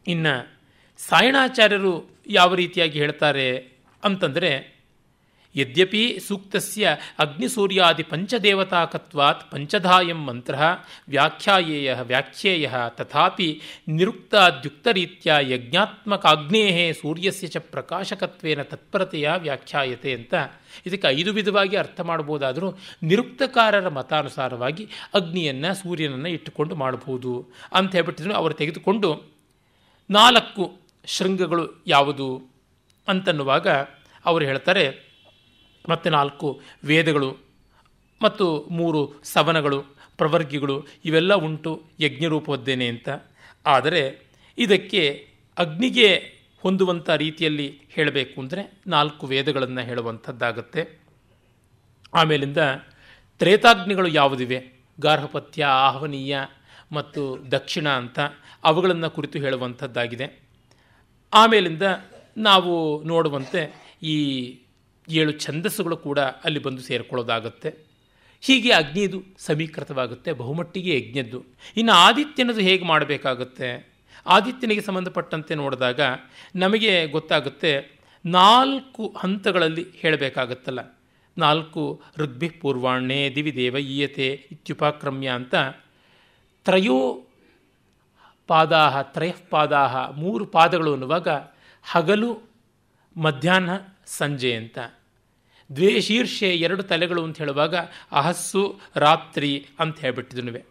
ಇನ್ನು ಸಾಯಣಾಚಾರ್ಯರು ಯಾವ ರೀತಿಯಾಗಿ ಹೇಳ್ತಾರೆ ಅಂತಂದರೆ ಯದ್ಯಪಿ ಸೂಕ್ತಸ್ಯ ಅಗ್ನಿಸೂರ್ಯಾದಿ ಪಂಚದೇವತಾಕತ್ವಾತ್ ಪಂಚಧಾಯಂ ಮಂತ್ರ ವ್ಯಾಖ್ಯಾಯೇಯ ವ್ಯಾಖ್ಯೇಯ ತಥಾಪಿ ನಿರುಕ್ತಾದ್ಯುಕ್ತರೀತ್ಯ ಯಜ್ಞಾತ್ಮಕಾಗ್ನೇಹೇ ಸೂರ್ಯಸ್ಯ ಚ ಪ್ರಕಾಶಕತ್ವೇನ ತತ್ಪರತೆಯ ವ್ಯಾಖ್ಯಾಯತೆ ಅಂತ. ಇದಕ್ಕೆ ಐದು ವಿಧವಾಗಿ ಅರ್ಥ ಮಾಡ್ಬೋದಾದರೂ ನಿರುಕ್ತಕಾರರ ಮತಾನುಸಾರವಾಗಿ ಅಗ್ನಿಯನ್ನು, ಸೂರ್ಯನನ್ನು ಇಟ್ಟುಕೊಂಡು ಮಾಡಬಹುದು ಅಂತ ಹೇಳ್ಬಿಟ್ಟಿದ್ರು. ಅವರು ತೆಗೆದುಕೊಂಡು ನಾಲ್ಕು ಶೃಂಗಗಳು ಯಾವುದು ಅಂತನ್ನುವಾಗ ಅವರು ಹೇಳ್ತಾರೆ ಮತ್ತು ನಾಲ್ಕು ವೇದಗಳು ಮತ್ತು ಮೂರು ಸವನಗಳು, ಪ್ರವರ್ಗಿಗಳು, ಇವೆಲ್ಲ ಉಂಟು ಯಜ್ಞರೂಪದ್ದೇನೆ ಅಂತ. ಆದರೆ ಇದಕ್ಕೆ ಅಗ್ನಿಗೆ ಹೊಂದುವಂಥ ರೀತಿಯಲ್ಲಿ ಹೇಳಬೇಕು ಅಂದರೆ ನಾಲ್ಕು ವೇದಗಳನ್ನು ಹೇಳುವಂಥದ್ದಾಗತ್ತೆ. ಆಮೇಲಿಂದ ತ್ರೇತಾಗ್ನಿಗಳು ಯಾವುದಿವೆ? ಗಾರ್ಹಪತ್ಯ, ಆಹ್ವನೀಯ ಮತ್ತು ದಕ್ಷಿಣ ಅಂತ ಅವುಗಳನ್ನು ಕುರಿತು ಹೇಳುವಂಥದ್ದಾಗಿದೆ. ಆಮೇಲಿಂದ ನಾವು ನೋಡುವಂತೆ ಈ ಏಳು ಛಂದಸ್ಸುಗಳು ಕೂಡ ಅಲ್ಲಿ ಬಂದು ಸೇರಿಕೊಳ್ಳೋದಾಗುತ್ತೆ. ಹೀಗೆ ಅಗ್ನಿದು ಸಮೀಕೃತವಾಗುತ್ತೆ, ಬಹುಮಟ್ಟಿಗೆ ಯಜ್ಞದ್ದು. ಇನ್ನು ಆದಿತ್ಯನದು ಹೇಗೆ ಮಾಡಬೇಕಾಗುತ್ತೆ? ಆದಿತ್ಯನಿಗೆ ಸಂಬಂಧಪಟ್ಟಂತೆ ನೋಡಿದಾಗ ನಮಗೆ ಗೊತ್ತಾಗುತ್ತೆ, ನಾಲ್ಕು ಹಂತಗಳಲ್ಲಿ ಹೇಳಬೇಕಾಗತ್ತಲ್ಲ. ನಾಲ್ಕು ಋಗ್ಭಿ ಪೂರ್ವಾಣ್ಣೆ ದಿವಿ ದೇವ ಈಯತೆ ಇತ್ಯುಪಕ್ರಮ್ಯ ಅಂತ ತ್ರಯೋ ಪಾದಾಹ ತ್ರಯಃಪಾದಾಹ ಮೂರು ಪಾದಗಳು ಅನ್ನುವಾಗ ಹಗಲು, ಮಧ್ಯಾಹ್ನ ಸಂಜೆ ಅಂತ. ದ್ವೇ ಶೀರ್ಷೆ ಎರಡು ತಲೆಗಳು ಅಂತ ಹೇಳುವಾಗ ಅಹಸ್ಸು, ರಾತ್ರಿ ಅಂತ ಹೇಳ್ಬಿಟ್ಟಿದ್ನುವೆ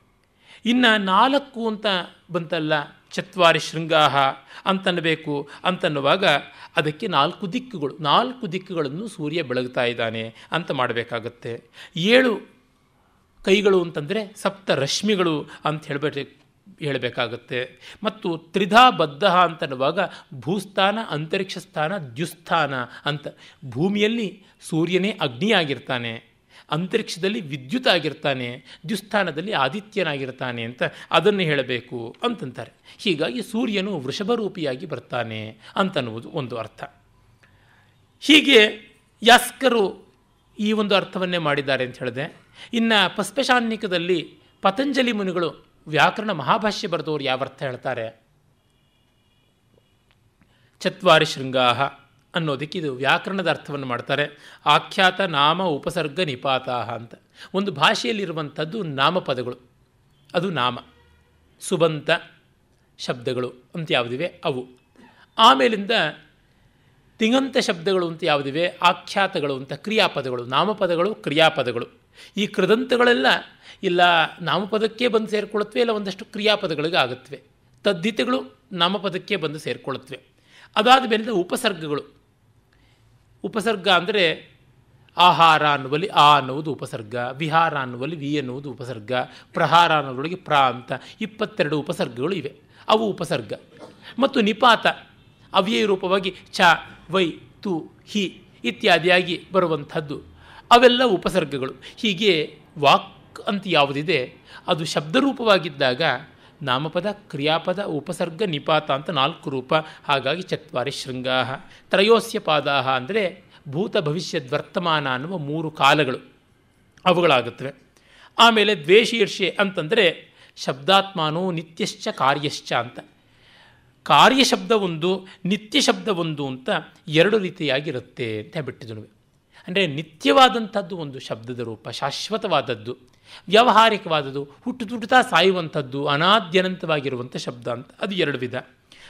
ಇನ್ನು ನಾಲ್ಕು ಅಂತ ಬಂತಲ್ಲ, ಚತ್ವಾರಿ ಶೃಂಗಾಹ ಅಂತನ್ನಬೇಕು ಅಂತನ್ನುವಾಗ ಅದಕ್ಕೆ ನಾಲ್ಕು ದಿಕ್ಕುಗಳು, ನಾಲ್ಕು ದಿಕ್ಕುಗಳನ್ನು ಸೂರ್ಯ ಬೆಳಗ್ತಾ ಇದ್ದಾನೆ ಅಂತ ಮಾಡಬೇಕಾಗತ್ತೆ. ಏಳು ಕೈಗಳು ಅಂತಂದರೆ ಸಪ್ತ ರಶ್ಮಿಗಳು ಅಂತ ಹೇಳಬೇಕು ಹೇಳಬೇಕಾಗತ್ತೆ. ಮತ್ತು ತ್ರಿಧಾ ಬದ್ಧ ಅಂತನ್ನುವಾಗ ಭೂಸ್ಥಾನ, ಅಂತರಿಕ್ಷ ಸ್ಥಾನ, ದ್ಯುಸ್ಥಾನ ಅಂತ. ಭೂಮಿಯಲ್ಲಿ ಸೂರ್ಯನೇ ಅಗ್ನಿಯಾಗಿರ್ತಾನೆ. ಅಂತರಿಕ್ಷದಲ್ಲಿ ವಿದ್ಯುತ್ ಆಗಿರ್ತಾನೆ. ದ್ಯುಸ್ಥಾನದಲ್ಲಿ ಆದಿತ್ಯನಾಗಿರ್ತಾನೆ ಅಂತ ಅದನ್ನು ಹೇಳಬೇಕು ಅಂತಂತಾರೆ. ಹೀಗಾಗಿ ಸೂರ್ಯನು ವೃಷಭರೂಪಿಯಾಗಿ ಬರ್ತಾನೆ ಅಂತನ್ನುವುದು ಒಂದು ಅರ್ಥ. ಹೀಗೆ ಯಾಸ್ಕರು ಈ ಒಂದು ಅರ್ಥವನ್ನೇ ಮಾಡಿದ್ದಾರೆ ಅಂತ ಹೇಳಿದೆ. ಇನ್ನು ಪಸ್ಪಶಾನ್ನಿಕದಲ್ಲಿ ಪತಂಜಲಿ ಮುನಿಗಳು ವ್ಯಾಕರಣ ಮಹಾಭಾಷ್ಯ ಬರೆದವರು ಯಾವ ಅರ್ಥ ಹೇಳ್ತಾರೆ? ಚತ್ವಾರಿ ಶೃಂಗಾಹ ಅನ್ನೋದಕ್ಕೆ ಇದು ವ್ಯಾಕರಣದ ಅರ್ಥವನ್ನು ಮಾಡ್ತಾರೆ. ಆಖ್ಯಾತ ನಾಮ ಉಪಸರ್ಗ ನಿಪಾತಾಹ ಅಂತ. ಒಂದು ಭಾಷೆಯಲ್ಲಿರುವಂಥದ್ದು ನಾಮಪದಗಳು. ಅದು ನಾಮ. ಸುಬಂತ ಶಬ್ದಗಳು ಅಂತ ಯಾವುದಿವೆ? ಅವು. ಆಮೇಲಿಂದ ತಿಂಗಂತ ಶಬ್ದಗಳು ಅಂತ ಯಾವುದಿವೆ? ಆಖ್ಯಾತಗಳು ಅಂತ ಕ್ರಿಯಾಪದಗಳು. ನಾಮಪದಗಳು, ಕ್ರಿಯಾಪದಗಳು. ಈ ಕೃದಂತಗಳೆಲ್ಲ ಇಲ್ಲ ನಾಮಪದಕ್ಕೆ ಬಂದು ಸೇರಿಕೊಳ್ಳುತ್ತವೆ, ಇಲ್ಲ ಒಂದಷ್ಟು ಕ್ರಿಯಾಪದಗಳಿಗೆ ಆಗುತ್ತವೆ. ತದ್ದಿತಗಳು ನಾಮಪದಕ್ಕೆ ಬಂದು ಸೇರಿಕೊಳ್ಳುತ್ತವೆ. ಅದಾದ ಮೇಲಿಂದ ಉಪಸರ್ಗಗಳು. ಉಪಸರ್ಗ ಅಂದರೆ ಆಹಾರ ಅನ್ನುವಲ್ಲಿ ಆ ಅನ್ನುವುದು ಉಪಸರ್ಗ, ವಿಹಾರ ಅನ್ನುವಲ್ಲಿ ವಿ ಅನ್ನುವುದು ಉಪಸರ್ಗ, ಪ್ರಹಾರ ಅನ್ನೋದ್ರೊಳಗೆ ಪ್ರ ಅಂತ ಇಪ್ಪತ್ತೆರಡು ಉಪಸರ್ಗಗಳು ಇವೆ. ಅವು ಉಪಸರ್ಗ. ಮತ್ತು ನಿಪಾತ, ಅವ್ಯಯ ರೂಪವಾಗಿ ಚ, ವೈ, ತು, ಹಿ ಇತ್ಯಾದಿಯಾಗಿ ಬರುವಂಥದ್ದು. ಅವೆಲ್ಲ ಉಪಸರ್ಗಗಳು. ಹೀಗೆ ವಾಕ್ ಅಂತ ಯಾವುದಿದೆ ಅದು ಶಬ್ದರೂಪವಾಗಿದ್ದಾಗ ನಾಮಪದ, ಕ್ರಿಯಾಪದ, ಉಪಸರ್ಗ, ನಿಪಾತ ಅಂತ ನಾಲ್ಕು ರೂಪ. ಹಾಗಾಗಿ ಚತ್ವಾರಿ ಶೃಂಗಾಹ. ತ್ರಯೋಸ್ಯ ಪಾದಾಹ ಅಂದರೆ ಭೂತ ಭವಿಷ್ಯದ್ ವರ್ತಮಾನ ಅನ್ನುವ ಮೂರು ಕಾಲಗಳು ಅವುಗಳಾಗುತ್ತವೆ. ಆಮೇಲೆ ದ್ವೇಷೀರ್ಷೆ ಅಂತಂದರೆ ಶಬ್ದಾತ್ಮಾನೋ ನಿತ್ಯಶ್ಚ ಕಾರ್ಯಶ್ಚ ಅಂತ. ಕಾರ್ಯ ಶಬ್ದ ಒಂದು ನಿತ್ಯ ಶಬ್ದ ಒಂದು ಅಂತ ಎರಡು ರೀತಿಯಾಗಿರುತ್ತೆ ಅಂತ ಬಿಟ್ಟಿದ್ದು ಅಂದರೆ ನಿತ್ಯವಾದಂಥದ್ದು ಒಂದು ಶಬ್ದದ ರೂಪ, ಶಾಶ್ವತವಾದದ್ದು. ವ್ಯಾವಹಾರಿಕವಾದದ್ದು ಹುಟ್ಟು ತುಟ್ಟುತ್ತಾ ಸಾಯುವಂಥದ್ದು, ಅನಾದ್ಯನಂತವಾಗಿರುವಂಥ ಶಬ್ದ ಅಂತ. ಅದು ಎರಡು ವಿಧ.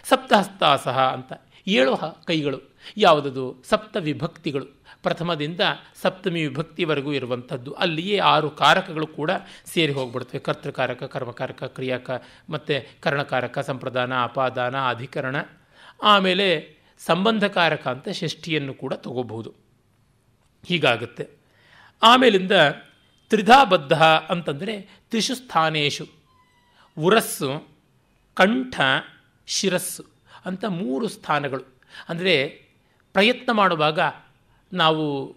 ಸಪ್ತಹಸ್ತಾಸಹ ಅಂತ. ಏಳು ಕೈಗಳು. ಯಾವುದದು? ಸಪ್ತ ವಿಭಕ್ತಿಗಳು. ಪ್ರಥಮದಿಂದ ಸಪ್ತಮಿ ವಿಭಕ್ತಿವರೆಗೂ ಇರುವಂಥದ್ದು. ಅಲ್ಲಿಯೇ ಆರು ಕಾರಕಗಳು ಕೂಡ ಸೇರಿ ಹೋಗ್ಬಿಡ್ತವೆ. ಕರ್ತೃಕಾರಕ, ಕರ್ಮಕಾರಕ, ಕ್ರಿಯಾಕ, ಮತ್ತು ಕರ್ಣಕಾರಕ, ಸಂಪ್ರದಾನ, ಅಪಾದಾನ, ಅಧಿಕರಣ. ಆಮೇಲೆ ಸಂಬಂಧಕಾರಕ ಅಂತ ಷಷ್ಠಿಯನ್ನು ಕೂಡ ತಗೋಬಹುದು. ಹೀಗಾಗುತ್ತೆ. ಆಮೇಲಿಂದ ತ್ರಿಧಾಬದ್ಧ ಅಂತಂದರೆ ತ್ರಿಷು ಸ್ಥಾನೇಶು ಉರಸ್ಸು, ಕಂಠ, ಶಿರಸ್ಸು ಅಂತ ಮೂರು ಸ್ಥಾನಗಳು. ಅಂದರೆ ಪ್ರಯತ್ನ ಮಾಡುವಾಗ ನಾವು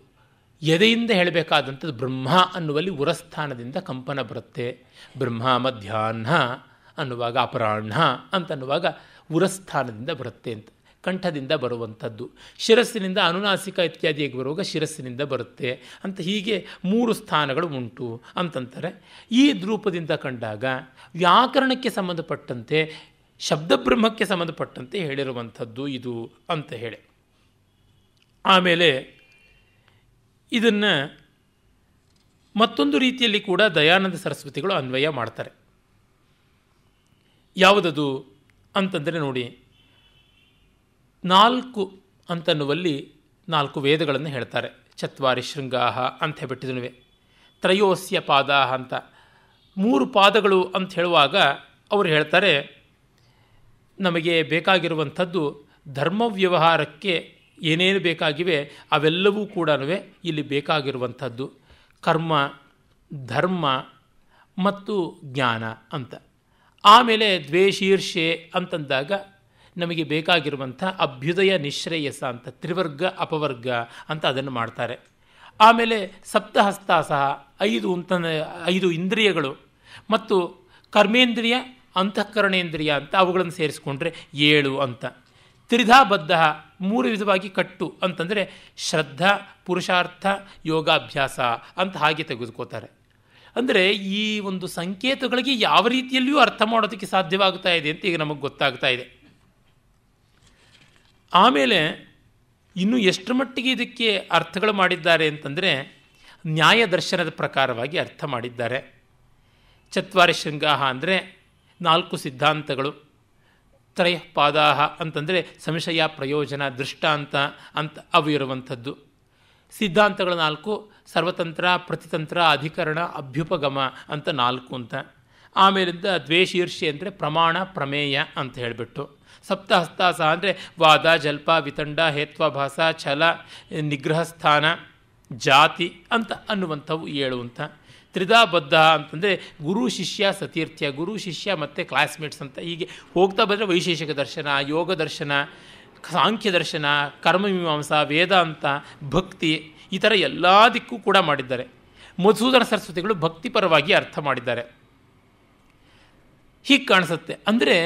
ಎದೆಯಿಂದ ಹೇಳಬೇಕಾದಂಥದ್ದು ಬ್ರಹ್ಮ ಅನ್ನುವಲ್ಲಿ ಉರಸ್ಥಾನದಿಂದ ಕಂಪನ ಬರುತ್ತೆ. ಬ್ರಹ್ಮ, ಮಧ್ಯಾಹ್ನ ಅನ್ನುವಾಗ ಅಪರಾಹ್ನ ಅಂತನ್ನುವಾಗ ಉರಸ್ಥಾನದಿಂದ ಬರುತ್ತೆ ಅಂತ. ಕಂಠದಿಂದ ಬರುವಂಥದ್ದು. ಶಿರಸ್ಸಿನಿಂದ ಅನುನಾಸಿಕ ಇತ್ಯಾದಿಯಾಗಿ ಬರುವಾಗ ಶಿರಸ್ಸಿನಿಂದ ಬರುತ್ತೆ. ಅಂತ ಹೀಗೆ ಮೂರು ಸ್ಥಾನಗಳು ಉಂಟು. ಅಂತಂತಾರೆ, ಈ ದ್ರೂಪದಿಂದ ಕಂಡಾಗ ವ್ಯಾಕರಣಕ್ಕೆ ಸಂಬಂಧಪಟ್ಟಂತೆ, ಶಬ್ದಬ್ರಹ್ಮಕ್ಕೆ ಸಂಬಂಧಪಟ್ಟಂತೆ ಹೇಳಿರುವಂಥದ್ದು ಇದು ಅಂತ ಹೇಳಿ. ಆಮೇಲೆ ಇದನ್ನು ಮತ್ತೊಂದು ರೀತಿಯಲ್ಲಿ ಕೂಡ ದಯಾನಂದ ಸರಸ್ವತಿಗಳು ಅನ್ವಯ ಮಾಡ್ತಾರೆ. ಯಾವುದದು ಅಂತಂದರೆ ನೋಡಿ ನಾಲ್ಕು ಅಂತನ್ನುವಲ್ಲಿ ನಾಲ್ಕು ವೇದಗಳನ್ನು ಹೇಳ್ತಾರೆ. ಚತ್ವಾರಿ ಶೃಂಗಾಹ ಅಂತ ಹೇಳ್ಬಿಟ್ಟಿದ್ನುವೆ. ತ್ರಯೋಸ್ಯ ಪಾದ ಅಂತ. ಮೂರು ಪಾದಗಳು ಅಂತ ಹೇಳುವಾಗ ಅವರು ಹೇಳ್ತಾರೆ, ನಮಗೆ ಬೇಕಾಗಿರುವಂಥದ್ದು ಧರ್ಮ ವ್ಯವಹಾರಕ್ಕೆ ಏನೇನು ಬೇಕಾಗಿವೆ ಅವೆಲ್ಲವೂ ಕೂಡ ಇಲ್ಲಿ ಬೇಕಾಗಿರುವಂಥದ್ದು. ಕರ್ಮ, ಧರ್ಮ ಮತ್ತು ಜ್ಞಾನ ಅಂತ. ಆಮೇಲೆ ದ್ವೇಷೀರ್ಷೆ ಅಂತಂದಾಗ ನಮಗೆ ಬೇಕಾಗಿರುವಂಥ ಅಭ್ಯುದಯ ನಿಶ್ರೇಯಸ ಅಂತ, ತ್ರಿವರ್ಗ ಅಪವರ್ಗ ಅಂತ ಅದನ್ನು ಮಾಡ್ತಾರೆ. ಆಮೇಲೆ ಸಪ್ತಹಸ್ತ ಸಹ, ಐದು ಅಂತ ಐದು ಇಂದ್ರಿಯಗಳು ಮತ್ತು ಕರ್ಮೇಂದ್ರಿಯ, ಅಂತಃಕರಣೇಂದ್ರಿಯ ಅಂತ ಅವುಗಳನ್ನು ಸೇರಿಸ್ಕೊಂಡ್ರೆ ಏಳು ಅಂತ. ತ್ರಿಧಾಬದ್ಧ, ಮೂರು ವಿಧವಾಗಿ ಕಟ್ಟು ಅಂತಂದರೆ ಶ್ರದ್ಧಾ, ಪುರುಷಾರ್ಥ, ಯೋಗಾಭ್ಯಾಸ ಅಂತ ಹಾಗೆ ತೆಗೆದುಕೋತಾರೆ. ಅಂದರೆ ಈ ಒಂದು ಸಂಕೇತಗಳಿಗೆ ಯಾವ ರೀತಿಯಲ್ಲಿಯೂ ಅರ್ಥ ಮಾಡೋದಕ್ಕೆ ಸಾಧ್ಯವಾಗ್ತಾ ಇದೆ ಅಂತ ಈಗ ನಮಗೆ ಗೊತ್ತಾಗ್ತಾ ಇದೆ. ಆಮೇಲೆ ಇನ್ನು ಎಷ್ಟು ಮಟ್ಟಿಗೆ ಇದಕ್ಕೆ ಅರ್ಥಗಳು ಮಾಡಿದ್ದಾರೆ ಅಂತಂದರೆ ನ್ಯಾಯ ದರ್ಶನದ ಪ್ರಕಾರವಾಗಿ ಅರ್ಥ ಮಾಡಿದ್ದಾರೆ. ಚತ್ವಾರಿ ಶೃಂಗಾಹ ಅಂದರೆ ನಾಲ್ಕು ಸಿದ್ಧಾಂತಗಳು. ತ್ರಯ ಪಾದಾಹ ಅಂತಂದರೆ ಸಂಶಯ, ಪ್ರಯೋಜನ, ದೃಷ್ಟಾಂತ ಅಂತ ಅವು ಇರುವಂಥದ್ದು. ಸಿದ್ಧಾಂತಗಳು ನಾಲ್ಕು, ಸರ್ವತಂತ್ರ, ಪ್ರತಿತಂತ್ರ, ಅಧಿಕರಣ, ಅಭ್ಯುಪಗಮ ಅಂತ ನಾಲ್ಕು ಅಂತ. ಆಮೇಲಿಂದ ದ್ವೇಷೀರ್ಷಿ ಅಂದರೆ ಪ್ರಮಾಣ, ಪ್ರಮೇಯ ಅಂತ ಹೇಳಿಬಿಟ್ಟು. ಸಪ್ತಹಸ್ತಾಸ ಅಂದರೆ ವಾದ, ಜಲ್ಪ, ವಿತಂಡ ಹೇತ್ವಾಭಾಸ ಛಲ, ನಿಗ್ರಹಸ್ಥಾನ, ಜಾತಿ ಅಂತ ಅನ್ನುವಂಥವು ಏಳು ಅಂತ. ತ್ರಿದಾಬದ್ಧ ಅಂತಂದರೆ ಗುರು, ಶಿಷ್ಯ ಸತೀರ್ಥ್ಯ ಗುರು, ಶಿಷ್ಯ ಮತ್ತು ಕ್ಲಾಸ್ಮೇಟ್ಸ್ ಅಂತ. ಹೀಗೆ ಹೋಗ್ತಾ ಬಂದರೆ ವೈಶೇಷಿಕ ದರ್ಶನ, ಯೋಗ ದರ್ಶನ, ಸಾಂಖ್ಯ ದರ್ಶನ ಕರ್ಮಮೀಮಾಂಸ ವೇದಾಂತ, ಭಕ್ತಿ ಈ ಥರ ಎಲ್ಲ ದಿಕ್ಕೂ ಕೂಡ ಮಾಡಿದ್ದಾರೆ. ಮಧುಸೂದನ ಸರಸ್ವತಿಗಳು ಭಕ್ತಿಪರವಾಗಿ ಅರ್ಥ ಮಾಡಿದ್ದಾರೆ. ಹೀಗೆ ಕಾಣಿಸುತ್ತೆ. ಅಂದರೆ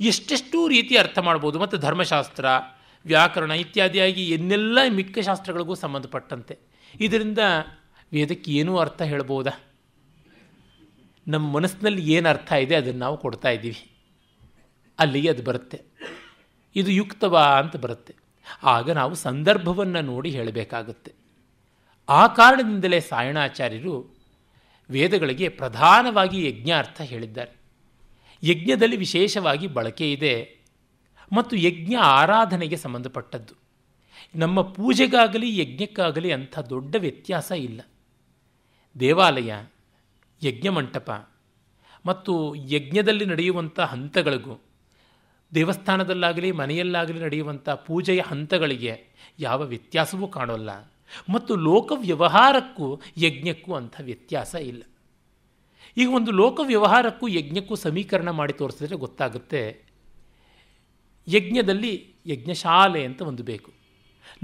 ಎಷ್ಟೆಷ್ಟು ರೀತಿ ಅರ್ಥ ಮಾಡ್ಬೋದು. ಮತ್ತು ಧರ್ಮಶಾಸ್ತ್ರ, ವ್ಯಾಕರಣ ಇತ್ಯಾದಿಯಾಗಿ ಎನ್ನೆಲ್ಲ ಮಿಕ್ಕ ಶಾಸ್ತ್ರಗಳಿಗೂ ಸಂಬಂಧಪಟ್ಟಂತೆ. ಇದರಿಂದ ವೇದಕ್ಕೆ ಏನೂ ಅರ್ಥ ಹೇಳ್ಬೋದಾ? ನಮ್ಮ ಮನಸ್ಸಿನಲ್ಲಿ ಏನು ಅರ್ಥ ಇದೆ ಅದನ್ನು ನಾವು ಕೊಡ್ತಾ ಇದ್ದೀವಿ. ಅಲ್ಲಿಗೆ ಅದು ಬರುತ್ತೆ. ಇದು ಯುಕ್ತವಾ ಅಂತ ಬರುತ್ತೆ. ಆಗ ನಾವು ಸಂದರ್ಭವನ್ನು ನೋಡಿ ಹೇಳಬೇಕಾಗುತ್ತೆ. ಆ ಕಾರಣದಿಂದಲೇ ಸಾಯಣಾಚಾರ್ಯರು ವೇದಗಳಿಗೆ ಪ್ರಧಾನವಾಗಿ ಯಜ್ಞ ಅರ್ಥ ಹೇಳಿದ್ದಾರೆ. ಯಜ್ಞದಲ್ಲಿ ವಿಶೇಷವಾಗಿ ಬಳಕೆ ಇದೆ. ಮತ್ತು ಯಜ್ಞ ಆರಾಧನೆಗೆ ಸಂಬಂಧಪಟ್ಟದ್ದು. ನಮ್ಮ ಪೂಜೆಗಾಗಲಿ, ಯಜ್ಞಕ್ಕಾಗಲಿ ಅಂಥ ದೊಡ್ಡ ವ್ಯತ್ಯಾಸ ಇಲ್ಲ. ದೇವಾಲಯ, ಯಜ್ಞ ಮಂಟಪ ಮತ್ತು ಯಜ್ಞದಲ್ಲಿ ನಡೆಯುವಂಥ ಹಂತಗಳಿಗೂ, ದೇವಸ್ಥಾನದಲ್ಲಾಗಲಿ, ಮನೆಯಲ್ಲಾಗಲಿ ನಡೆಯುವಂಥ ಪೂಜೆಯ ಹಂತಗಳಿಗೆ ಯಾವ ವ್ಯತ್ಯಾಸವೂ ಕಾಣೋಲ್ಲ. ಮತ್ತು ಲೋಕ ವ್ಯವಹಾರಕ್ಕೂ ಯಜ್ಞಕ್ಕೂ ಅಂಥ ವ್ಯತ್ಯಾಸ ಇಲ್ಲ. ಈಗ ಒಂದು ಲೋಕ ವ್ಯವಹಾರಕ್ಕೂ ಯಜ್ಞಕ್ಕೂ ಸಮೀಕರಣ ಮಾಡಿ ತೋರಿಸಿದ್ರೆ ಗೊತ್ತಾಗುತ್ತೆ. ಯಜ್ಞದಲ್ಲಿ ಯಜ್ಞಶಾಲೆ ಅಂತ ಒಂದು ಬೇಕು.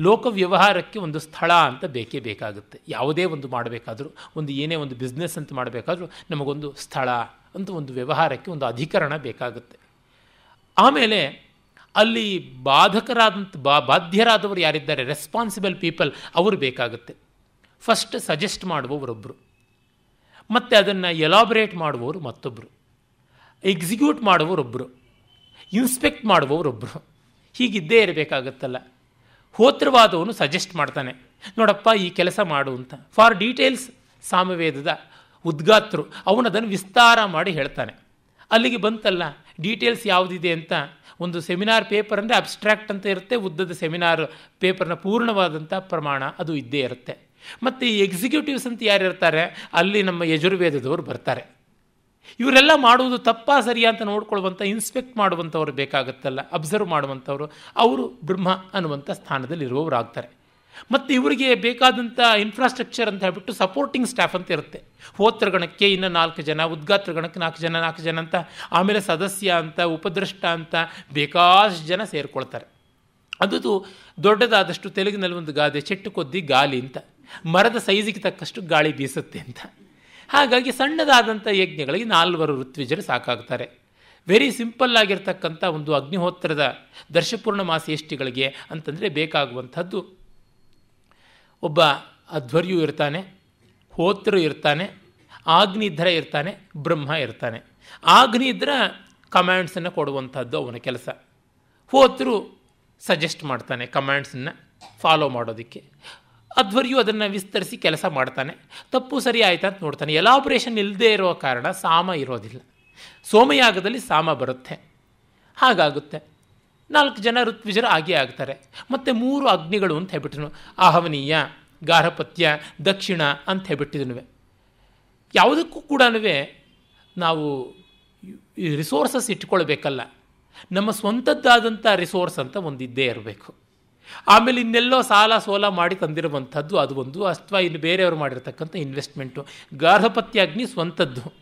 ಲೋಕ ವ್ಯವಹಾರಕ್ಕೆ ಒಂದು ಸ್ಥಳ ಅಂತ ಬೇಕೇ ಬೇಕಾಗುತ್ತೆ. ಯಾವುದೇ ಒಂದು ಮಾಡಬೇಕಾದರೂ, ಒಂದು ಏನೇ ಒಂದು ಬಿಸ್ನೆಸ್ ಅಂತ ಮಾಡಬೇಕಾದ್ರೂ ನಮಗೊಂದು ಸ್ಥಳ ಅಂತ ಒಂದು ವ್ಯವಹಾರಕ್ಕೆ ಒಂದು ಅಧಿಕರಣ ಬೇಕಾಗುತ್ತೆ. ಆಮೇಲೆ ಅಲ್ಲಿ ಬಾಧಕರಾದಂಥ, ಬಾ, ಬಾಧ್ಯರಾದವರು ಯಾರಿದ್ದಾರೆ? ರೆಸ್ಪಾನ್ಸಿಬಲ್ ಪೀಪಲ್ ಅವರು ಬೇಕಾಗುತ್ತೆ. ಫಸ್ಟ್ ಸಜೆಸ್ಟ್ ಮಾಡುವವರೊಬ್ಬರು ಮತ್ತು ಅದನ್ನು ಎಲಾಬ್ರೇಟ್ ಮಾಡುವವರು ಮತ್ತೊಬ್ಬರು ಎಕ್ಸಿಕ್ಯೂಟ್ ಮಾಡುವವರೊಬ್ಬರು ಇನ್ಸ್ಪೆಕ್ಟ್ ಮಾಡುವವರೊಬ್ಬರು ಹೀಗಿದ್ದೇ ಇರಬೇಕಾಗತ್ತಲ್ಲ. ಹೋತ್ರವಾದವನು ಸಜೆಸ್ಟ್ ಮಾಡ್ತಾನೆ. ನೋಡಪ್ಪ, ಈ ಕೆಲಸ ಮಾಡು ಅಂತ. ಫಾರ್ ಡೀಟೇಲ್ಸ್ ಸಾಮವೇದದ ಉದ್ಗಾತರು ಅವನು ಅದನ್ನು ವಿಸ್ತಾರ ಮಾಡಿ ಹೇಳ್ತಾನೆ. ಅಲ್ಲಿಗೆ ಬಂತಲ್ಲ ಡೀಟೇಲ್ಸ್ ಯಾವುದಿದೆ ಅಂತ? ಒಂದು ಸೆಮಿನಾರ್ ಪೇಪರ್ ಅಂದರೆ ಅಬ್ಸ್ಟ್ರಾಕ್ಟ್ ಅಂತ ಇರುತ್ತೆ, ಉದ್ದದ ಸೆಮಿನಾರ್ ಪೇಪರ್ನ ಪೂರ್ಣವಾದಂಥ ಪ್ರಮಾಣ ಅದು ಇದ್ದೇ ಇರುತ್ತೆ. ಮತ್ತು ಈ ಎಕ್ಸಿಕ್ಯೂಟಿವ್ಸ್ ಅಂತ ಯಾರು ಇರ್ತಾರೆ? ಅಲ್ಲಿ ನಮ್ಮ ಯಜುರ್ವೇದದವರು ಬರ್ತಾರೆ. ಇವರೆಲ್ಲ ಮಾಡುವುದು ತಪ್ಪಾ, ಸರಿಯಾ ಅಂತ ನೋಡ್ಕೊಳ್ಳುವಂಥ ಇನ್ಸ್ಪೆಕ್ಟ್ ಮಾಡುವಂಥವ್ರು ಬೇಕಾಗುತ್ತಲ್ಲ ಅಬ್ಸರ್ವ್ ಮಾಡುವಂಥವ್ರು. ಅವರು ಬ್ರಹ್ಮ ಅನ್ನುವಂಥ ಸ್ಥಾನದಲ್ಲಿ ಇರುವವರು ಆಗ್ತಾರೆ ಮತ್ತು ಇವರಿಗೆ ಬೇಕಾದಂಥ ಇನ್ಫ್ರಾಸ್ಟ್ರಕ್ಚರ್ ಅಂತ ಹೇಳ್ಬಿಟ್ಟು ಸಪೋರ್ಟಿಂಗ್ ಸ್ಟಾಫ್ ಅಂತ ಇರುತ್ತೆ. ಹೋತ್ರ ಗಣಕ್ಕೆ ಇನ್ನು ನಾಲ್ಕು ಜನ ಉದ್ಗಾತ್ರ ಗಣಕ್ಕೆ ನಾಲ್ಕು ಜನ ನಾಲ್ಕು ಜನ ಅಂತ, ಆಮೇಲೆ ಸದಸ್ಯ ಅಂತ ಉಪದೃಷ್ಟ ಅಂತ ಬೇಕಾದಷ್ಟು ಜನ ಸೇರಿಕೊಳ್ತಾರೆ. ಅದು ದೊಡ್ಡದಾದಷ್ಟು ತೆಲುಗಿನಲ್ಲಿ ಒಂದು ಗಾದೆ ಚೆಟ್ಟು ಕೊದ್ದಿ ಗಾಲಿ ಅಂತ. ಮರದ ಸೈಜಿಗೆ ತಕ್ಕಷ್ಟು ಗಾಳಿ ಬೀಸುತ್ತೆ ಅಂತ. ಹಾಗಾಗಿ ಸಣ್ಣದಾದಂಥ ಯಜ್ಞಗಳಿಗೆ ನಾಲ್ವರು ಋತ್ವಿಜರು ಸಾಕಾಗ್ತಾರೆ. ವೆರಿ ಸಿಂಪಲ್ ಆಗಿರ್ತಕ್ಕಂಥ ಒಂದು ಅಗ್ನಿಹೋತ್ರದ ದರ್ಶಪೂರ್ಣ ಮಾಸೇಷ್ಟಿಗಳಿಗೆ ಅಂತಂದರೆ ಬೇಕಾಗುವಂಥದ್ದು. ಒಬ್ಬ ಅಧ್ವರ್ಯು ಇರ್ತಾನೆ ಹೋತೃ ಇರ್ತಾನೆ, ಆಗ್ನಿಧ್ರ ಇರ್ತಾನೆ, ಬ್ರಹ್ಮ ಇರ್ತಾನೆ. ಆಗ್ನಿಧ್ರ ಕಮ್ಯಾಂಡ್ಸನ್ನು ಕೊಡುವಂಥದ್ದು ಅವನ ಕೆಲಸ. ಹೋತ್ರು ಸಜೆಸ್ಟ್ ಮಾಡ್ತಾನೆ ಕಮ್ಯಾಂಡ್ಸನ್ನು ಫಾಲೋ ಮಾಡೋದಕ್ಕೆ. ಅಧ್ವರ್ಯು ಅದನ್ನು ವಿಸ್ತರಿಸಿ ಕೆಲಸ ಮಾಡ್ತಾನೆ. ತಪ್ಪು ಸರಿ ಆಯ್ತಾ ಅಂತ ನೋಡ್ತಾನೆ. ಎಲಾಬ್ರೇಷನ್ ಇಲ್ಲದೇ ಇರೋ ಕಾರಣ ಸಾಮ ಇರೋದಿಲ್ಲ. ಸೋಮಯಾಗದಲ್ಲಿ ಸಾಮ ಬರುತ್ತೆ. ಹಾಗಾಗುತ್ತೆ. ನಾಲ್ಕು ಜನ ಋತ್ವಿಜರು ಆಗೇ ಆಗ್ತಾರೆ. ಮತ್ತು ಮೂರು ಅಗ್ನಿಗಳು ಅಂತ ಹೇಳ್ಬಿಟ್ಟಿನು ಆಹವನೀಯ, ಗಾರ್ಹಪತ್ಯ, ದಕ್ಷಿಣ ಅಂತ ಹೇಳ್ಬಿಟ್ಟಿದ್ನುವೆ ಯಾವುದಕ್ಕೂ ಕೂಡ ನಾವು ರಿಸೋರ್ಸಸ್ ಇಟ್ಕೊಳ್ಬೇಕಲ್ಲ. ನಮ್ಮ ಸ್ವಂತದ್ದಾದಂಥ ರಿಸೋರ್ಸ್ ಅಂತ ಒಂದಿದ್ದೇ ಇರಬೇಕು. ಆಮೇಲೆ ಇನ್ನೆಲ್ಲೋ ಸಾಲ ಸೋಲ ಮಾಡಿ ತಂದಿರುವಂಥದ್ದು ಅದು ಒಂದು. ಅಥವಾ ಇನ್ನು ಬೇರೆಯವರು ಮಾಡಿರ್ತಕ್ಕಂಥ ಇನ್ವೆಸ್ಟ್ಮೆಂಟು ಗಾರ್ಹಪತ್ಯ ಅಗ್ನಿ ಸ್ವಂತದ್ದು.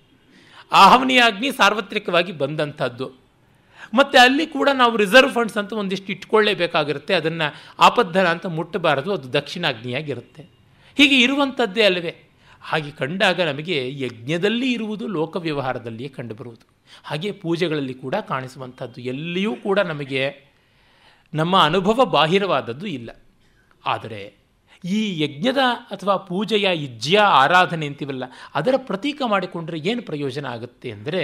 ಆಹವನೀಯ ಅಗ್ನಿ ಸಾರ್ವತ್ರಿಕವಾಗಿ ಬಂದಂಥದ್ದು. ಮತ್ತು ಅಲ್ಲಿ ಕೂಡ ನಾವು ರಿಸರ್ವ್ ಫಂಡ್ಸ್ ಅಂತ ಒಂದಿಷ್ಟು ಇಟ್ಕೊಳ್ಳೇಬೇಕಾಗಿರುತ್ತೆ. ಅದನ್ನು ಆಪದ್ಧನ ಅಂತ ಮುಟ್ಟಬಾರದು. ಅದು ದಕ್ಷಿಣ ಅಗ್ನಿಯಾಗಿರುತ್ತೆ ಹೀಗೆ ಇರುವಂಥದ್ದೇ ಅಲ್ಲವೇ. ಹಾಗೆ ಕಂಡಾಗ ನಮಗೆ ಯಜ್ಞದಲ್ಲಿ ಇರುವುದು, ಲೋಕ ವ್ಯವಹಾರದಲ್ಲಿಯೇ ಕಂಡುಬರುವುದು. ಹಾಗೆ ಪೂಜೆಗಳಲ್ಲಿ ಕೂಡ ಕಾಣಿಸುವಂಥದ್ದು. ಎಲ್ಲಿಯೂ ಕೂಡ ನಮಗೆ ನಮ್ಮ ಅನುಭವ ಬಾಹಿರವಾದದ್ದು ಇಲ್ಲ. ಆದರೆ ಈ ಯಜ್ಞದ ಅಥವಾ ಪೂಜೆಯ ಇಜ್ಯ ಆರಾಧನೆ ಅಂತೀವಲ್ಲ, ಅದರ ಪ್ರತೀಕ ಮಾಡಿಕೊಂಡ್ರೆ ಏನು ಪ್ರಯೋಜನ ಆಗುತ್ತೆ ಅಂದರೆ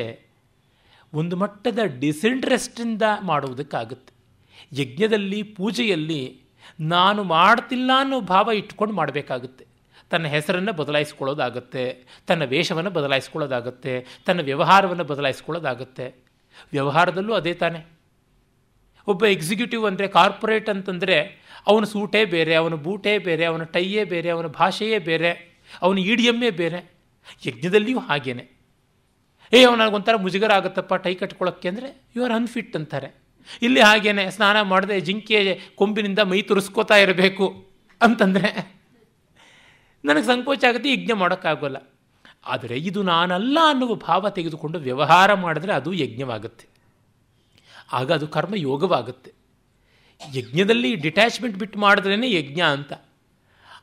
ಒಂದು ಮಟ್ಟದ ಡಿಸಿಂಟ್ರೆಸ್ಟಿಂದ ಮಾಡುವುದಕ್ಕಾಗುತ್ತೆ. ಯಜ್ಞದಲ್ಲಿ, ಪೂಜೆಯಲ್ಲಿ ನಾನು ಮಾಡ್ತಿಲ್ಲ ಅನ್ನೋ ಭಾವ ಇಟ್ಕೊಂಡು ಮಾಡಬೇಕಾಗುತ್ತೆ. ತನ್ನ ಹೆಸರನ್ನು ಬದಲಾಯಿಸ್ಕೊಳ್ಳೋದಾಗತ್ತೆ, ತನ್ನ ವೇಷವನ್ನು ಬದಲಾಯಿಸ್ಕೊಳ್ಳೋದಾಗುತ್ತೆ, ತನ್ನ ವ್ಯವಹಾರವನ್ನು ಬದಲಾಯಿಸ್ಕೊಳ್ಳೋದಾಗುತ್ತೆ. ವ್ಯವಹಾರದಲ್ಲೂ ಅದೇ ತಾನೆ. ಒಬ್ಬ ಎಕ್ಸಿಕ್ಯೂಟಿವ್ ಅಂದರೆ ಕಾರ್ಪೊರೇಟ್ ಅಂತಂದರೆ ಅವನ ಸೂಟೇ ಬೇರೆ, ಅವನ ಬೂಟೇ ಬೇರೆ, ಅವನ ಟೈಯೇ ಬೇರೆ, ಅವನ ಭಾಷೆಯೇ ಬೇರೆ, ಅವನ ಇಡಿಯಮ್ಮೇ ಬೇರೆ. ಯಜ್ಞದಲ್ಲಿಯೂ ಹಾಗೇನೆ. ಏ ಅವನಿಗೊಂಥರ ಮುಜುಗರ ಆಗುತ್ತಪ್ಪ ಟೈ ಕಟ್ಕೊಳ್ಳೋಕ್ಕೆ ಅಂದರೆ ಯು ಆರ್ ಅನ್ಫಿಟ್ ಅಂತಾರೆ. ಇಲ್ಲಿ ಹಾಗೇನೆ, ಸ್ನಾನ ಮಾಡದೆ ಜಿಂಕೆ ಕೊಂಬಿನಿಂದ ಮೈ ತುರಿಸ್ಕೋತಾ ಇರಬೇಕು ಅಂತಂದರೆ, ನನಗೆ ಸಂಕೋಚ ಆಗುತ್ತೆ, ಯಜ್ಞ ಮಾಡೋಕ್ಕಾಗೋಲ್ಲ. ಆದರೆ ಇದು ನಾನಲ್ಲ ಅನ್ನುವ ಭಾವ ತೆಗೆದುಕೊಂಡು ವ್ಯವಹಾರ ಮಾಡಿದ್ರೆ ಅದು ಯಜ್ಞವಾಗುತ್ತೆ. ಆಗ ಅದು ಕರ್ಮ ಯೋಗವಾಗುತ್ತೆ. ಯಜ್ಞದಲ್ಲಿ ಡಿಟ್ಯಾಚ್ಮೆಂಟ್ ಬಿಟ್ಟು ಮಾಡಿದ್ರೇ ಯಜ್ಞ ಅಂತ.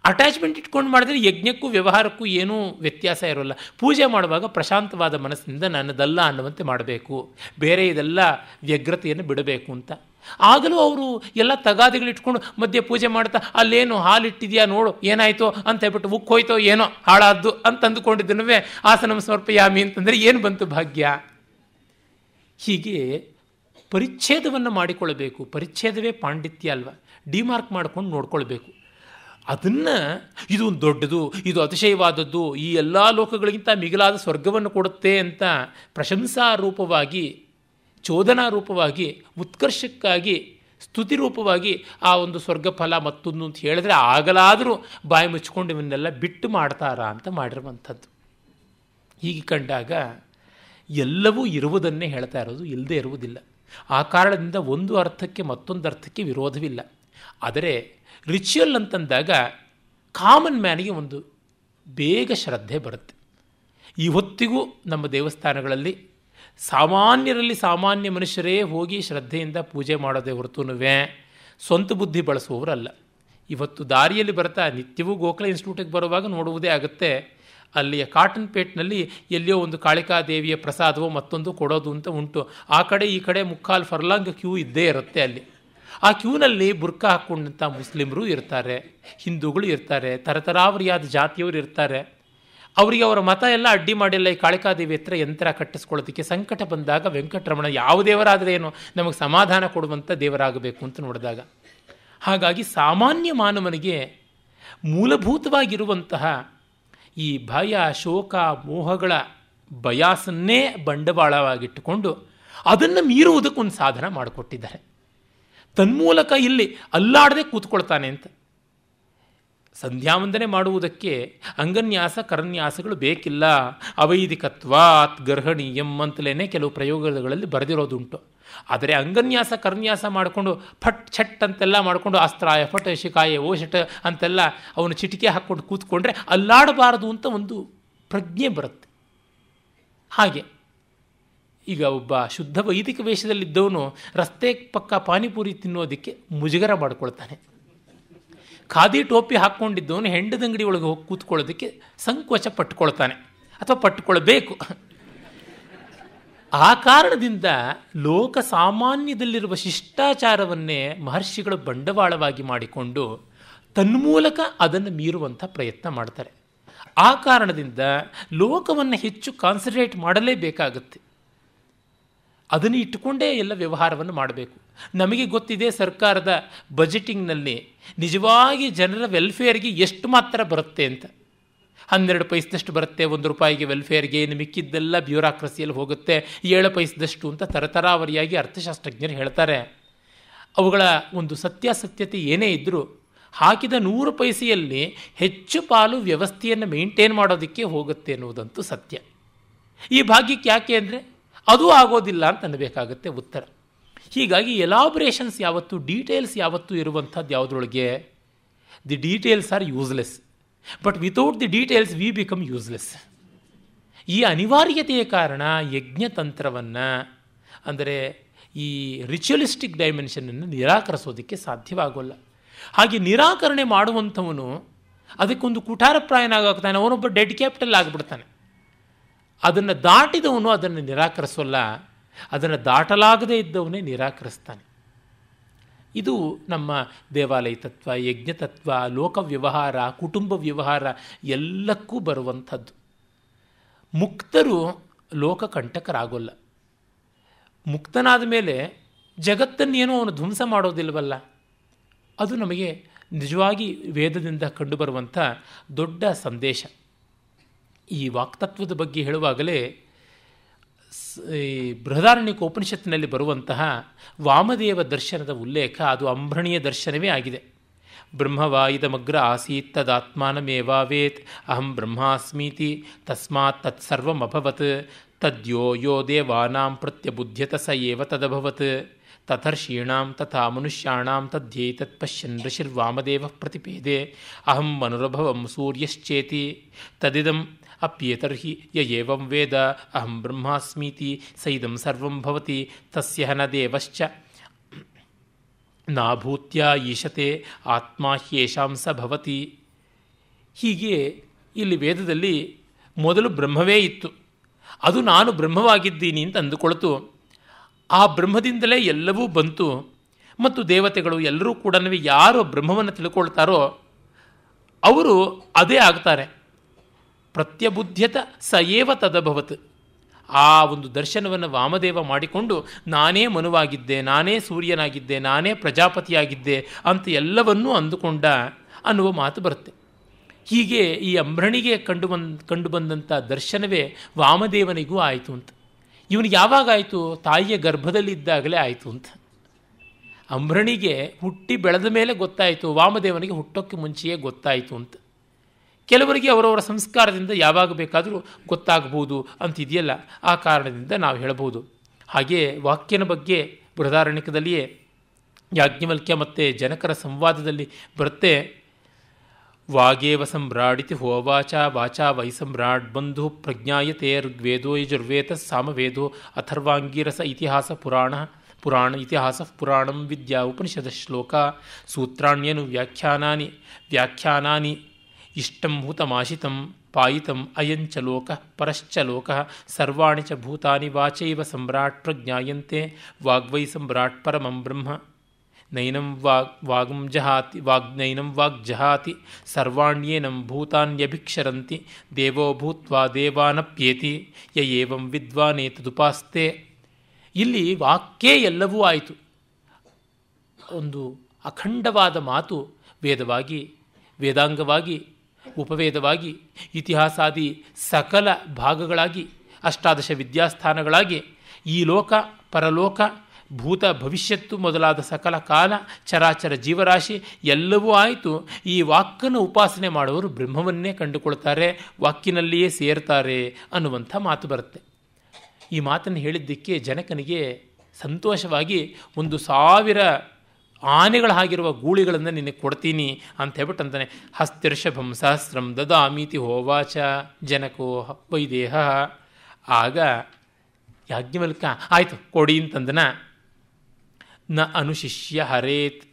ಅಟ್ಯಾಚ್ಮೆಂಟ್ ಇಟ್ಕೊಂಡು ಮಾಡಿದ್ರೆ ಯಜ್ಞಕ್ಕೂ ವ್ಯವಹಾರಕ್ಕೂ ಏನೂ ವ್ಯತ್ಯಾಸ ಇರೋಲ್ಲ. ಪೂಜೆ ಮಾಡುವಾಗ ಪ್ರಶಾಂತವಾದ ಮನಸ್ಸಿನಿಂದ ನನ್ನದಲ್ಲ ಅನ್ನುವಂತೆ ಮಾಡಬೇಕು. ಬೇರೆ ಇದೆಲ್ಲ ವ್ಯಗ್ರತೆಯನ್ನು ಬಿಡಬೇಕು ಅಂತ. ಆಗಲೂ ಅವರು ಎಲ್ಲ ತಗಾದಿಗಳಿಟ್ಕೊಂಡು ಮಧ್ಯೆ ಪೂಜೆ ಮಾಡ್ತಾ, ಅಲ್ಲೇನು ಹಾಲಿಟ್ಟಿದೆಯಾ ನೋಡು, ಏನಾಯಿತೋ? ಅಂತ ಹೇಳ್ಬಿಟ್ಟು ಉಕ್ಕೋಯ್ತೋ ಏನೋ, ಹಾಳಾದ್ದು, ಅಂತ ಅಂದುಕೊಂಡಿದ್ದನುವೇ, ಆಸನಂ ಸಮರ್ಪಯಾಮಿ ಅಂತಂದರೆ ಏನು ಬಂತು ಭಾಗ್ಯ? ಹೀಗೆ ಪರಿಚ್ಛೇದವನ್ನು ಮಾಡಿಕೊಳ್ಳಬೇಕು. ಪರಿಚ್ಛೇದವೇ ಪಾಂಡಿತ್ಯ ಅಲ್ವ? ಡಿಮಾರ್ಕ್ ಮಾಡ್ಕೊಂಡು ನೋಡ್ಕೊಳ್ಬೇಕು. ಅದನ್ನು ಇದು ಒಂದು ದೊಡ್ಡದು, ಇದು ಅತಿಶಯವಾದದ್ದು, ಈ ಎಲ್ಲ ಲೋಕಗಳಿಗಿಂತ ಮಿಗಿಲಾದ ಸ್ವರ್ಗವನ್ನು ಕೊಡುತ್ತೆ ಅಂತ ಪ್ರಶಂಸಾ ರೂಪವಾಗಿ ಚೋದನಾ ರೂಪವಾಗಿ ಉತ್ಕರ್ಷಕ್ಕಾಗಿ ಸ್ತುತಿ ರೂಪವಾಗಿ ಆ ಒಂದು ಸ್ವರ್ಗ ಫಲ ಮತ್ತೊಂದು ಅಂತ ಹೇಳಿದ್ರೆ ಆಗಲಾದರೂ ಬಾಯಿ ಮುಚ್ಕೊಂಡು ಇವನ್ನೆಲ್ಲ ಬಿಟ್ಟು ಮಾಡ್ತಾರಾ ಅಂತ ಮಾಡಿರುವಂಥದ್ದು. ಹೀಗೆ ಕಂಡಾಗ ಎಲ್ಲವೂ ಇರುವುದನ್ನೇ ಹೇಳ್ತಾ ಇರೋದು ಇಲ್ಲದೆ ಇರುವುದಿಲ್ಲ. ಆ ಕಾರಣದಿಂದ ಒಂದು ಅರ್ಥಕ್ಕೆ ಮತ್ತೊಂದು ಅರ್ಥಕ್ಕೆ ವಿರೋಧವಿಲ್ಲ. ಆದರೆ ರಿಚುವಲ್ ಅಂತಂದಾಗ ಕಾಮನ್ ಮ್ಯಾನಿಗೆ ಒಂದು ಬೇಗ ಶ್ರದ್ಧೆ ಬರುತ್ತೆ. ಈ ಹೊತ್ತಿಗೂ ನಮ್ಮ ದೇವಸ್ಥಾನಗಳಲ್ಲಿ ಸಾಮಾನ್ಯರಲ್ಲಿ ಸಾಮಾನ್ಯ ಮನುಷ್ಯರೇ ಹೋಗಿ ಶ್ರದ್ಧೆಯಿಂದ ಪೂಜೆ ಮಾಡೋದೇ ಹೊರತುನುವೆ ಸ್ವಂತ ಬುದ್ಧಿ ಬಳಸುವವರಲ್ಲ. ಇವತ್ತು ದಾರಿಯಲ್ಲಿ ಬರ್ತಾ ನಿತ್ಯವೂ ಗೋಖಲೆ ಇನ್ಸ್ಟಿಟ್ಯೂಟಿಗೆ ಬರುವಾಗ ನೋಡುವುದೇ ಆಗುತ್ತೆ. ಅಲ್ಲಿಯ ಕಾಟನ್ ಪೇಟ್ನಲ್ಲಿ ಎಲ್ಲಿಯೋ ಒಂದು ಕಾಳಿಕಾದೇವಿಯ ಪ್ರಸಾದವೋ ಮತ್ತೊಂದು ಕೊಡೋದು ಅಂತ ಉಂಟು. ಆ ಕಡೆ ಈ ಕಡೆ ಮುಕ್ಕಾಲು ಫರ್ಲಾಂಗ್ ಕ್ಯೂ ಇದ್ದೇ ಇರುತ್ತೆ ಅಲ್ಲಿ. ಆ ಕ್ಯೂನಲ್ಲಿ ಬುರ್ಕಾ ಹಾಕ್ಕೊಂಡಂಥ ಮುಸ್ಲಿಮರು ಇರ್ತಾರೆ, ಹಿಂದೂಗಳು ಇರ್ತಾರೆ, ತರತರಾವರಿಯಾದ ಜಾತಿಯವರು ಇರ್ತಾರೆ. ಅವರಿಗೆ ಅವರ ಮತ ಎಲ್ಲ ಅಡ್ಡಿ ಮಾಡಿಲ್ಲ. ಈ ಕಾಳಿಕಾದೇವಿ ಹತ್ರ ಯಂತ್ರ ಕಟ್ಟಿಸ್ಕೊಳ್ಳೋದಕ್ಕೆ ಸಂಕಟ ಬಂದಾಗ ವೆಂಕಟರಮಣ ಯಾವ ದೇವರಾದರೆ ಏನು ನಮಗೆ ಸಮಾಧಾನ ಕೊಡುವಂಥ ದೇವರಾಗಬೇಕು ಅಂತ ನೋಡಿದಾಗ. ಹಾಗಾಗಿ ಸಾಮಾನ್ಯ ಮಾನವನಿಗೆ ಮೂಲಭೂತವಾಗಿರುವಂತಹ ಈ ಭಯ ಶೋಕ ಮೋಹಗಳ ಬಯಾಸನ್ನೇ ಬಂಡವಾಳವಾಗಿಟ್ಟುಕೊಂಡು ಅದನ್ನು ಮೀರುವುದಕ್ಕೊಂದು ಸಾಧನ ಮಾಡಿಕೊಟ್ಟಿದ್ದಾರೆ. ತನ್ಮೂಲಕ ಇಲ್ಲಿ ಅಲ್ಲಾಡದೆ ಕೂತ್ಕೊಳ್ತಾನೆ ಅಂತ. ಸಂಧ್ಯಾವಂದನೆ ಮಾಡುವುದಕ್ಕೆ ಅಂಗನ್ಯಾಸ, ಕರನ್ಯಾಸಗಳು ಬೇಕಿಲ್ಲ. ಅವೈದಿಕತ್ವಾತ್ ಗರ್ಹಣೀಯಂ ಅಂತಲೇ ಕೆಲವು ಪ್ರಯೋಗಗಳಲ್ಲಿ ಬರೆದಿರೋದುಂಟು. ಆದರೆ ಅಂಗನ್ಯಾಸ, ಕರ್ನ್ಯಾಸ ಮಾಡಿಕೊಂಡು ಫಟ್, ಛಟ್ ಅಂತೆಲ್ಲ ಮಾಡಿಕೊಂಡು ಅಸ್ತ್ರಾಯ, ಫಟ್ ಶಿಕಾಯ ಓ ಶಟ ಅಂತೆಲ್ಲ ಅವನು ಚಿಟಿಕೆ ಹಾಕ್ಕೊಂಡು ಕೂತ್ಕೊಂಡ್ರೆ ಅಲ್ಲಾಡಬಾರದು ಅಂತ ಒಂದು ಪ್ರಜ್ಞೆ ಬರುತ್ತೆ. ಹಾಗೆ ಈಗ ಒಬ್ಬ ಶುದ್ಧ ವೈದಿಕ ವೇಷದಲ್ಲಿದ್ದವನು ರಸ್ತೆ ಪಕ್ಕ ಪಾನಿಪುರಿ ತಿನ್ನೋದಕ್ಕೆ ಮುಜುಗರ ಮಾಡಿಕೊಳ್ತಾನೆ. ಖಾದಿ ಟೋಪಿ ಹಾಕ್ಕೊಂಡಿದ್ದವನು ಹೆಂಡದಂಗಡಿ ಒಳಗೆ ಹೋಗಿ ಕೂತ್ಕೊಳ್ಳೋದಕ್ಕೆ ಸಂಕೋಚ ಪಟ್ಕೊಳ್ತಾನೆ. ಅಥವಾ ಪಟ್ಟುಕೊಳ್ಬೇಕು ಆ ಕಾರಣದಿಂದ ಲೋಕ ಸಾಮಾನ್ಯದಲ್ಲಿರುವ ಶಿಷ್ಟಾಚಾರವನ್ನೇ ಮಹರ್ಷಿಗಳು ಬಂಡವಾಳವಾಗಿ ಮಾಡಿಕೊಂಡು ತನ್ಮೂಲಕ ಅದನ್ನು ಮೀರುವಂಥ ಪ್ರಯತ್ನ ಮಾಡ್ತಾರೆ. ಆ ಕಾರಣದಿಂದ ಲೋಕವನ್ನು ಹೆಚ್ಚು ಕಾನ್ಸಂಟ್ರೇಟ್ ಮಾಡಲೇಬೇಕಾಗುತ್ತೆ. ಅದನ್ನು ಇಟ್ಟುಕೊಂಡೇ ಎಲ್ಲ ವ್ಯವಹಾರವನ್ನು ಮಾಡಬೇಕು. ನಮಗೆ ಗೊತ್ತಿದೆ ಸರ್ಕಾರದ ಬಜೆಟಿಂಗ್ನಲ್ಲಿ ನಿಜವಾಗಿ ಜನರ ವೆಲ್ಫೇರ್ಗೆ ಎಷ್ಟು ಮಾತ್ರ ಬರುತ್ತೆ ಅಂತ. ಹನ್ನೆರಡು ಪೈಸದಷ್ಟು ಬರುತ್ತೆ, ಒಂದು ರೂಪಾಯಿಗೆ ವೆಲ್ಫೇರ್ಗೆ ಇನ್ನು ಮಿಕ್ಕಿದ್ದೆಲ್ಲ ಬ್ಯೂರಾಕ್ರಸಿಯಲ್ಲಿ ಹೋಗುತ್ತೆ. ಏಳು ಪೈಸದಷ್ಟು ಅಂತ ತರತರಾವರಿಯಾಗಿ ಅರ್ಥಶಾಸ್ತ್ರಜ್ಞರು ಹೇಳ್ತಾರೆ. ಅವುಗಳ ಒಂದು ಸತ್ಯಾಸತ್ಯತೆ ಏನೇ ಇದ್ದರೂ ಹಾಕಿದ ನೂರು ಪೈಸೆಯಲ್ಲಿ ಹೆಚ್ಚು ಪಾಲು ವ್ಯವಸ್ಥೆಯನ್ನು ಮೇಂಟೈನ್ ಮಾಡೋದಕ್ಕೆ ಹೋಗುತ್ತೆ ಅನ್ನುವುದಂತೂ ಸತ್ಯ. ಈ ಭಾಗ್ಯಕ್ಕೆ ಯಾಕೆ ಅಂದರೆ ಅದು ಆಗೋದಿಲ್ಲ ಅಂತ ಅನ್ನಬೇಕಾಗುತ್ತೆ ಉತ್ತರ. ಹೀಗಾಗಿ ಎಲಾಬ್ರೇಷನ್ಸ್ ಯಾವತ್ತು ಡೀಟೇಲ್ಸ್ ಯಾವತ್ತೂ ಇರುವಂಥದ್ದು ಯಾವುದ್ರೊಳಗೆ? The details are useless but without the details we become useless ಈ ಅನಿವಾರ್ಯತೆಯ ಕಾರಣ ಯಜ್ಞತಂತ್ರವನ್ನು, ಅಂದರೆ ಈ ರಿಚುವಲಿಸ್ಟಿಕ್ ಡೈಮೆನ್ಷನನ್ನು ನಿರಾಕರಿಸೋದಕ್ಕೆ ಸಾಧ್ಯವಾಗೋಲ್ಲ. ಹಾಗೆ ನಿರಾಕರಣೆ ಮಾಡುವಂಥವನು ಅದಕ್ಕೊಂದು ಕುಠಾರಪ್ರಾಯನಾಗ್ತಾನೆ ಅವನೊಬ್ಬ ಡೆಡ್ ಕ್ಯಾಪಿಟಲ್ ಆಗಿಬಿಡ್ತಾನೆ. ಅದನ್ನು ದಾಟಿದವನು ಅದನ್ನು ನಿರಾಕರಿಸೋಲ್ಲ. ಅದನ್ನು ದಾಟಲಾಗದೇ ಇದ್ದವನೇ ನಿರಾಕರಿಸ್ತಾನೆ. ಇದು ನಮ್ಮ ದೇವಾಲಯ ತತ್ವ, ಯಜ್ಞ ತತ್ವ, ಲೋಕ ವ್ಯವಹಾರ, ಕುಟುಂಬ ವ್ಯವಹಾರ ಎಲ್ಲಕ್ಕೂ ಬರುವಂಥದ್ದು. ಮುಕ್ತರು ಲೋಕ ಕಂಟಕರಾಗೋಲ್ಲ. ಮುಕ್ತನಾದ ಮೇಲೆ ಜಗತ್ತನ್ನೇನೋ ಅವನು ಧ್ವಂಸ ಮಾಡೋದಿಲ್ವಲ್ಲ? ಅದು ನಮಗೆ ನಿಜವಾಗಿ ವೇದದಿಂದ ಕಂಡುಬರುವಂಥ ದೊಡ್ಡ ಸಂದೇಶ. ಈ ವಾಕ್ತತ್ವದ ಬಗ್ಗೆ ಹೇಳುವಾಗಲೇ ಈ ಬೃಹದಾರಣ್ಯಕ ಉಪನಿಷತ್ತಿನಲ್ಲಿ ಬರುವಂತಹ ವಾಮದೇವ ದರ್ಶನದ ಉಲ್ಲೇಖ ಅದು ಅಂಬ್ರಣಿಯ ದರ್ಶನವೇ ಆಗಿದೆ. ಬ್ರಹ್ಮವಾಯಿದಮಗ್ರ ಆಸೀತ್ ತದಾತ್ಮಾನಮೇವಾವೇತ್, ಅಹಂ ಬ್ರಹ್ಮಾಸ್ಮೀತಿ, ತಸ್ಮಾತ್ ತತ್ಸರ್ವಮಭವತ್, ತದ್ಯೋ ಯೋ ದೇವಾನಾಂ ಪ್ರತ್ಯಬುಧ್ಯತ ಸ ಏವ ತದಭವತ್, ತಥರ್ಷೀಣಾಂ ತಥಾ ಮನುಷ್ಯಾಣಾಂ ತದ್ಯೇತತ್ ಪಶ್ಯನ್ ಋಷಿರ್ವಾಮದೇವ ಪ್ರತಿಪೇದೆ, ಅಹಂ ಮನುರಭವಂ ಸೂರ್ಯಶ್ಚೇತಿ, ತದಿದಂ ಅಪ್ಯೇತರ್ಹಿ ಯ ವೇದ ಅಹಂ ಬ್ರಹ್ಮಾಸ್ಮೀತಿ ಸೈದಂ ಸರ್ವಂ ಭವತಿ ತಸ್ಯ ದೇವಶ್ಚ ನಾಭೂತ್ಯ ಈಶತೆ ಆತ್ಮ ಹ್ಯೇಷಾಂಸ ಭವತಿ ಹೀಗೆ ಇಲ್ಲಿ ವೇದದಲ್ಲಿ ಮೊದಲು ಬ್ರಹ್ಮವೇ ಇತ್ತು. ಅದು ನಾನು ಬ್ರಹ್ಮವಾಗಿದ್ದೀನಿ ಅಂತ ಅಂದುಕೊಳ್ತು. ಆ ಬ್ರಹ್ಮದಿಂದಲೇ ಎಲ್ಲವೂ ಬಂತು. ಮತ್ತು ದೇವತೆಗಳು ಎಲ್ಲರೂ ಕೂಡ ಯಾರು ಬ್ರಹ್ಮವನ್ನು ತಿಳ್ಕೊಳ್ತಾರೋ, ಅವರು ಅದೇ ಆಗ್ತಾರೆ. ಪ್ರತ್ಯಬುದ್ಧ್ಯತ ಸಯೇವ ತದಭವತ್. ಆ ಒಂದು ದರ್ಶನವನ್ನು ವಾಮದೇವ ಮಾಡಿಕೊಂಡು, ನಾನೇ ಮನುವಾಗಿದ್ದೆ, ನಾನೇ ಸೂರ್ಯನಾಗಿದ್ದೆ, ನಾನೇ ಪ್ರಜಾಪತಿಯಾಗಿದ್ದೆ ಅಂತ ಎಲ್ಲವನ್ನೂ ಅಂದುಕೊಂಡ ಅನ್ನುವ ಮಾತು ಬರುತ್ತೆ. ಹೀಗೆ ಈ ಅಂಬ್ರಣಿಗೆ ಕಂಡು ಬಂದ್, ಕಂಡು ಬಂದಂಥ ದರ್ಶನವೇ ವಾಮದೇವನಿಗೂ ಆಯಿತು ಅಂತ. ಇವನಿಗೆ ಯಾವಾಗಾಯಿತು ತಾಯಿಯ ಗರ್ಭದಲ್ಲಿದ್ದಾಗಲೇ ಆಯಿತು ಅಂತ. ಅಂಬ್ರಣಿಗೆ ಹುಟ್ಟಿ ಬೆಳೆದ ಮೇಲೆ ಗೊತ್ತಾಯಿತು, ವಾಮದೇವನಿಗೆ ಹುಟ್ಟೋಕ್ಕೆ ಮುಂಚೆಯೇ ಗೊತ್ತಾಯಿತು ಅಂತ. ಕೆಲವರಿಗೆ ಅವರವರ ಸಂಸ್ಕಾರದಿಂದ ಯಾವಾಗ ಬೇಕಾದರೂ ಗೊತ್ತಾಗಬಹುದು ಅಂತಿದೆಯಲ್ಲ ಆ ಕಾರಣದಿಂದ ನಾವು ಹೇಳಬಹುದು. ಹಾಗೆಯೇ ವಾಕ್ಯನ ಬಗ್ಗೆ ಬೃಹದಾರಣ್ಯಕದಲ್ಲಿಯೇ ಯಾಜ್ಞವಲ್ಕ್ಯ ಮತ್ತು ಜನಕರ ಸಂವಾದದಲ್ಲಿ ಬರುತ್ತೆ. ವಾಗೇವ ಸಮ್ರಾಡಿತಿ ಹೋವಾಚ ವಾಚಾ ವೈ ಸಂಭ್ರಾಡ್ ಬಂಧು ಪ್ರಜ್ಞಾಯತೆ ಋಗ್ವೇದೋ ಯಜುರ್ವೇದ ಸಾಮವೇದೋ ಅಥರ್ವಾಂಗೀರಸ ಇತಿಹಾಸ ಪುರಾಣ ಪುರಾಣ ಇತಿಹಾಸ ಪುರಾಣಂ ವಿದ್ಯಾ ಉಪನಿಷದ ಶ್ಲೋಕ ಸೂತ್ರಾಣ್ಯನು ವ್ಯಾಖ್ಯಾನಾನಿ ವ್ಯಾಖ್ಯಾನಾನಿ ಇಷ್ಟಂ ಭೂತಮಾಶಿತಂ ಪಾಯಿತಂ ಅಯಂಚ ಲೋಕ ಪರಶ್ಚ ಲೋಕ ಸರ್ವಾಣಿ ಚ ಭೂತಾನಿ ವಾಚೈವ ಸಮ್ರಾಟ್ ಪ್ರಜ್ಞಾಯಂತೆ ವಾಗ್ವೈ ಸಮ್ರಾಟ್ ಪರಮಂ ಬ್ರಹ್ಮ. ನೈನಂ ವಾಗ್, ವಾಗಂ ಜಹಾತಿ ವಾಗ್ನೈನಂ ವಾಗ್ಜಹಾತಿ ಸರ್ವಾಣ್ಯೇನಂ ಭೂತಾನ್ಯಭಿಕ್ಷರಂತಿ ದೇವೋ ಭೂತ್ವಾ ದೇವಾನಪ್ಯೇತಿ ಯ ಏವಂ ವಿದ್ವಾನೇತದುಪಾಸ್ತೆ ಇಲ್ಲಿ ವಾಕ್ಯೇ ಎಲ್ಲವೂ ಆಯಿತು. ಒಂದು ಅಖಂಡವಾದ ಮಾತು ವೇದವಾಗಿ, ವೇದಾಂಗವಾಗಿ ಉಪವೇದವಾಗಿ, ಇತಿಹಾಸಾದಿ ಸಕಲ ಭಾಗಗಳಾಗಿ, ಅಷ್ಟಾದಶ ವಿದ್ಯಾಸ್ಥಾನಗಳಾಗಿ, ಈ ಲೋಕ, ಪರಲೋಕ, ಭೂತ ಭವಿಷ್ಯತ್ತು ಮೊದಲಾದ ಸಕಲ ಕಾಲ, ಚರಾಚರ ಜೀವರಾಶಿ ಎಲ್ಲವೂ ಆಯಿತು. ಈ ವಾಕ್ಕನ್ನು ಉಪಾಸನೆ ಮಾಡುವವರು ಬ್ರಹ್ಮವನ್ನೇ ಕಂಡುಕೊಳ್ತಾರೆ, ವಾಕ್ಕಿನಲ್ಲಿಯೇ ಸೇರ್ತಾರೆ ಅನ್ನುವಂಥ ಮಾತು ಬರುತ್ತೆ. ಈ ಮಾತನ್ನು ಹೇಳಿದ್ದಕ್ಕೆ ಜನಕನಿಗೆ ಸಂತೋಷವಾಗಿ ಒಂದು ಸಾವಿರ ಆನೆಗಳ ಹಾಗಿರುವ ಗೂಳಿಗಳನ್ನು ನಿನಗೆ ಕೊಡ್ತೀನಿ ಅಂತ ಹೇಳ್ಬಿಟ್ಟು ಅಂತಾನೆ, ಹಸ್ತಿರ್ಷಭಂ ಸಹಸ್ರಂ ದದಾಮೀತಿ ಹೋವಾಚ ಜನಕೋ ವೈದೇಹ. ಆಗ ಯಾಜ್ಞವಲ್ಕ, ಆಯಿತು, ಕೊಡಿ ಅಂತಂದನ, ನ ಅನುಶಿಷ್ಯ ಹರೇತ್.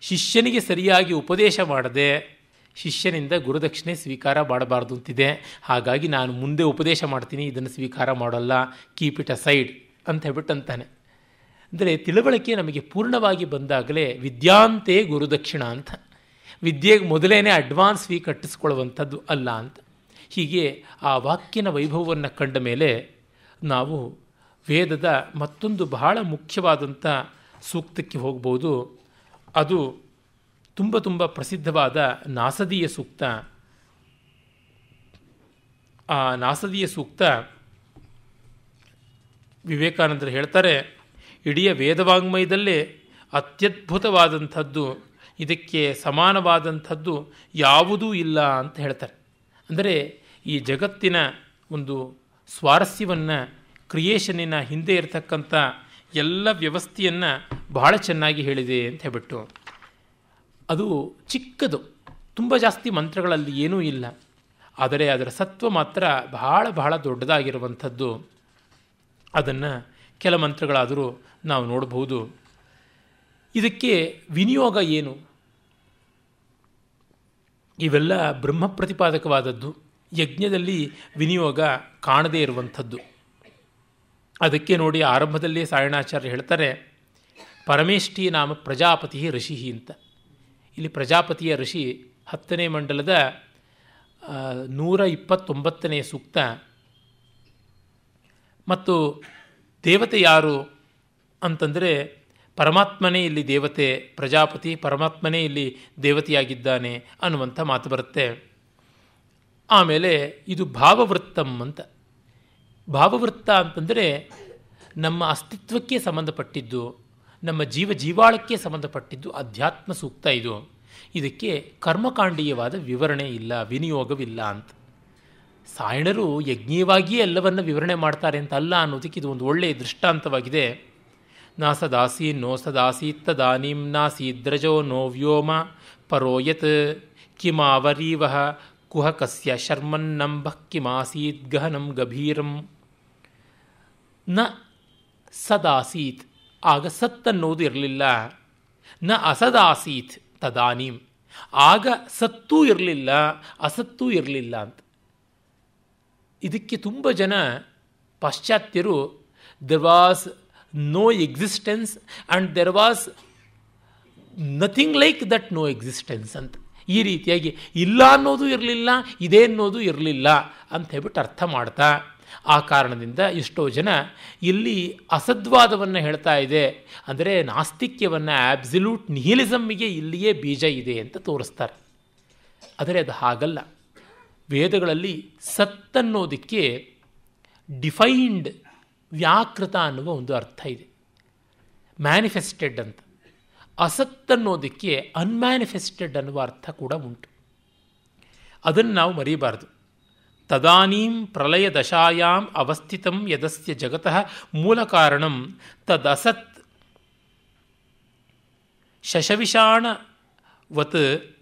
ಶಿಷ್ಯನಿಗೆ ಸರಿಯಾಗಿ ಉಪದೇಶ ಮಾಡದೆ, ಶಿಷ್ಯನಿಂದ ಗುರುದಕ್ಷಿಣೆ ಸ್ವೀಕಾರ ಮಾಡಬಾರ್ದು ಅಂತಿದೆ. ಹಾಗಾಗಿ ನಾನು ಮುಂದೆ ಉಪದೇಶ ಮಾಡ್ತೀನಿ, ಇದನ್ನು ಸ್ವೀಕಾರ ಮಾಡೋಲ್ಲ ಕೀಪ್ ಇಟ್ ಅ ಸೈಡ್ ಅಂತ ಹೇಳ್ಬಿಟ್ಟು ಅಂತಾನೆ. ಅಂದರೆ ತಿಳುವಳಿಕೆ ನಮಗೆ ಪೂರ್ಣವಾಗಿ ಬಂದಾಗಲೇ ವಿದ್ಯಾಂತೆ ಗುರುದಕ್ಷಿಣ ಅಂತ. ವಿದ್ಯೆಗೆ ಮೊದಲೇನೆ ಅಡ್ವಾನ್ಸ್ ಫೀ ಕಟ್ಟಿಸ್ಕೊಳ್ಳುವಂಥದ್ದು ಅಲ್ಲ ಅಂತ. ಹೀಗೆ ಆ ವಾಕ್ಯನ ವೈಭವವನ್ನು ಕಂಡ ಮೇಲೆ ನಾವು ವೇದದ ಮತ್ತೊಂದು ಬಹಳ ಮುಖ್ಯವಾದಂಥ ಸೂಕ್ತಕ್ಕೆ ಹೋಗ್ಬೋದು. ಅದು ತುಂಬ ತುಂಬ ಪ್ರಸಿದ್ಧವಾದ ನಾಸದೀಯ ಸೂಕ್ತ. ಆ ನಾಸದೀಯ ಸೂಕ್ತ ವಿವೇಕಾನಂದರು ಹೇಳ್ತಾರೆ ಇಡೀ ವೇದವಾಂಗ್ಮಯದಲ್ಲೇ ಅತ್ಯದ್ಭುತವಾದಂಥದ್ದು, ಇದಕ್ಕೆ ಸಮಾನವಾದಂಥದ್ದು ಯಾವುದೂ ಇಲ್ಲ ಅಂತ ಹೇಳ್ತಾರೆ. ಅಂದರೆ ಈ ಜಗತ್ತಿನ ಒಂದು ಸ್ವಾರಸ್ಯವನ್ನು, ಕ್ರಿಯೇಷನಿನ ಹಿಂದೆ ಇರತಕ್ಕಂಥ ಎಲ್ಲ ವ್ಯವಸ್ಥೆಯನ್ನು ಬಹಳ ಚೆನ್ನಾಗಿ ಹೇಳಿದೆ ಅಂತ ಹೇಳ್ಬಿಟ್ಟು, ಅದು ಚಿಕ್ಕದು, ತುಂಬ ಜಾಸ್ತಿ ಮಂತ್ರಗಳಲ್ಲಿ ಏನೂ ಇಲ್ಲ. ಆದರೆ ಅದರ ಸತ್ವ ಮಾತ್ರ ಬಹಳ ಬಹಳ ದೊಡ್ಡದಾಗಿರುವಂಥದ್ದು. ಅದನ್ನು ಕೆಲ ಮಂತ್ರಗಳಾದರೂ ನಾವು ನೋಡಬಹುದು. ಇದಕ್ಕೆ ವಿನಿಯೋಗ ಏನು? ಇವೆಲ್ಲ ಬ್ರಹ್ಮ ಪ್ರತಿಪಾದಕವಾದದ್ದು ಯಜ್ಞದಲ್ಲಿ ವಿನಿಯೋಗ ಕಾಣದೇ ಇರುವಂಥದ್ದು. ಅದಕ್ಕೆ ನೋಡಿ ಆರಂಭದಲ್ಲೇ ಸಾಯಣಾಚಾರ್ಯ ಹೇಳ್ತಾರೆ, ಪರಮೇಷ್ಠಿ ನಾಮ ಪ್ರಜಾಪತಿ ಋಷಿ ಅಂತ. ಇಲ್ಲಿ ಪ್ರಜಾಪತಿಯ ಋಷಿ ಹತ್ತನೇ ಮಂಡಲದ ನೂರ ಇಪ್ಪತ್ತೊಂಬತ್ತನೇ ಸೂಕ್ತ. ಮತ್ತು ದೇವತೆ ಯಾರು? ಅಂತಂದರೆ ಪರಮಾತ್ಮನೇ ಇಲ್ಲಿ ದೇವತೆ, ಪ್ರಜಾಪತಿ ಪರಮಾತ್ಮನೇ ಇಲ್ಲಿ ದೇವತೆಯಾಗಿದ್ದಾನೆ ಅನ್ನುವಂಥ ಮಾತು ಬರುತ್ತೆ. ಆಮೇಲೆ ಇದು ಭಾವವೃತ್ತಂ ಅಂತ. ಭಾವವೃತ್ತ ಅಂತಂದರೆ ನಮ್ಮ ಅಸ್ತಿತ್ವಕ್ಕೆ ಸಂಬಂಧಪಟ್ಟಿದ್ದು, ನಮ್ಮ ಜೀವ ಜೀವಾಳಕ್ಕೆ ಸಂಬಂಧಪಟ್ಟಿದ್ದು ಅಧ್ಯಾತ್ಮ ಸೂಕ್ತ ಇದು. ಇದಕ್ಕೆ ಕರ್ಮಕಾಂಡೀಯವಾದ ವಿವರಣೆ ಇಲ್ಲ, ವಿನಿಯೋಗವಿಲ್ಲ ಅಂತ. ಸಾಯಣರು ಯಜ್ಞೀಯವಾಗಿಯೇ ಎಲ್ಲವನ್ನ ವಿವರಣೆ ಮಾಡ್ತಾರೆ ಅಂತ ಅಲ್ಲ ಅನ್ನೋದಕ್ಕೆ ಇದು ಒಂದು ಒಳ್ಳೆಯ ದೃಷ್ಟಾಂತವಾಗಿದೆ. ನಾ ಸದಾಸಿ ನೋ ಸದಾಸೀತ್ತದಾನೀಂ ನಾಸೀದ್ರಜೋ ನೋ ವ್ಯೋಮ ಪರೋಯತ್ ಕಿಮಾವರೀವಹ ಕುಹಕಸ್ಯ ಶರ್ಮನ್ನಂಬ ಕಿಮಾಸೀತ್ ಗಹನಂ ಗಭೀರಂ. ನ ಸದಾಸೀತ್, ಆಗ ಸತ್ತನ್ನೋದು ಇರಲಿಲ್ಲ. ನ ಅಸದಾಸೀತ್, ತದಾನೀಂ, ಆಗ ಸತ್ತೂ ಇರಲಿಲ್ಲ, ಅಸತ್ತೂ ಇರಲಿಲ್ಲ ಅಂತ. ಇದಕ್ಕೆ ತುಂಬ ಜನ ಪಾಶ್ಚಾತ್ಯರು there no existence and there was nothing like that no existence ಅಂತ. ಈ ರೀತಿಯಾಗಿ ಇಲ್ಲ ಅನ್ನೋದು ಇರಲಿಲ್ಲ, ಇದೇ ಅನ್ನೋದು ಇರಲಿಲ್ಲ ಅಂತ ಹೇಳ್ಬಿಟ್ಟು ಅರ್ಥ ಮಾಡ್ತಾ, ಆ ಕಾರಣದಿಂದ ಎಷ್ಟೋ ಜನ ಇಲ್ಲಿ ಅಸದ್ವಾದವನ್ನು ಹೇಳ್ತಾ ಇದೆ. ಅಂದರೆ ನಾಸ್ತಿಕ್ಯವನ್ನು ಆಬ್ಸಲ್ಯೂಟ್ ನಿಹಿಲಿಸಮ್ಮಿಗೆ ಇಲ್ಲಿಯೇ ಬೀಜ ಇದೆ ಅಂತ ತೋರಿಸ್ತಾರೆ. ಆದರೆ ಅದು ಹಾಗಲ್ಲ. ವೇದಗಳಲ್ಲಿ ಸತ್ತನ್ನೋದಕ್ಕೆ ಡಿಫೈನ್ಡ್ ವ್ಯಾಕೃತ ಅನ್ನುವ ಒಂದು ಅರ್ಥ ಇದೆ. ಮ್ಯಾನಿಫೆಸ್ಟೆಡ್ ಅಂತ. ಅಸತ್ತನ್ನೋದಕ್ಕೆ ಅನ್ಮ್ಯಾನಿಫೆಸ್ಟೆಡ್ ಅನ್ನುವ ಅರ್ಥ ಕೂಡ ಉಂಟು. ಅದನ್ನು ನಾವು ಮರೀಬಾರ್ದು. ತದಾನೀಂ ಪ್ರಲಯ ದಶಾಯಾಂ ಅವಸ್ಥಿತಂ ಯದಸ್ಯ ಜಗತಃ ಮೂಲ ಕಾರಣಂ ತದಸತ್ ಶಶವಿಷಾಣವತ್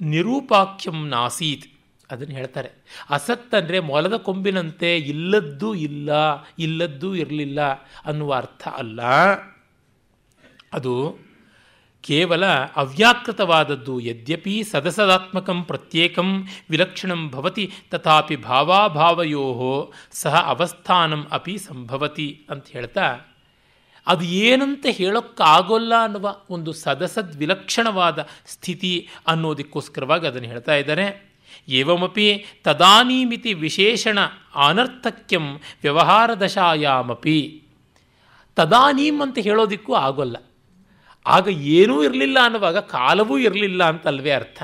ನಿರೂಪಾಖ್ಯಂ ನಾಸೀತ್. ಅದನ್ನು ಹೇಳ್ತಾರೆ. ಅಸತ್ ಅಂದರೆ ಮೊಲದ ಕೊಂಬಿನಂತೆ ಇಲ್ಲದ್ದು ಇಲ್ಲ, ಇಲ್ಲದ್ದು ಇರಲಿಲ್ಲ ಅನ್ನುವ ಅರ್ಥ ಅಲ್ಲ. ಅದು ಕೇವಲ ಅವ್ಯಾಕೃತವಾದದ್ದು. ಯದ್ಯಪಿ ಸದಸದಾತ್ಮಕಂ ಪ್ರತ್ಯೇಕಂ ವಿಲಕ್ಷಣಂ ಭವತಿ, ತಥಾಪಿ ಭಾವಾಭಾವಯೋ ಸಹ ಅವಸ್ಥಾನಂ ಅಪಿ ಸಂಭವತಿ ಅಂತ ಹೇಳ್ತಾ, ಅದು ಏನಂತ ಹೇಳೋಕ್ಕಾಗೋಲ್ಲ ಅನ್ನುವ ಒಂದು ಸದಸದ್ ವಿಲಕ್ಷಣವಾದ ಸ್ಥಿತಿ ಅನ್ನೋದಕ್ಕೋಸ್ಕರವಾಗಿ ಅದನ್ನು ಹೇಳ್ತಾ ಇದ್ದಾರೆ. ಏವಮಪಿ ತದಾನೀಮಿತಿ ವಿಶೇಷಣ ಅನರ್ಥಕ್ಯಂ ವ್ಯವಹಾರ ದಶಾಯಾಮಪಿ ತದಾನೀಮ್ ಅಂತ ಹೇಳೋದಿಕ್ಕೂ ಆಗೋಲ್ಲ. ಆಗ ಏನೂ ಇರಲಿಲ್ಲ ಅನ್ನುವಾಗ ಕಾಲವೂ ಇರಲಿಲ್ಲ ಅಂತಲ್ವೇ ಅರ್ಥ.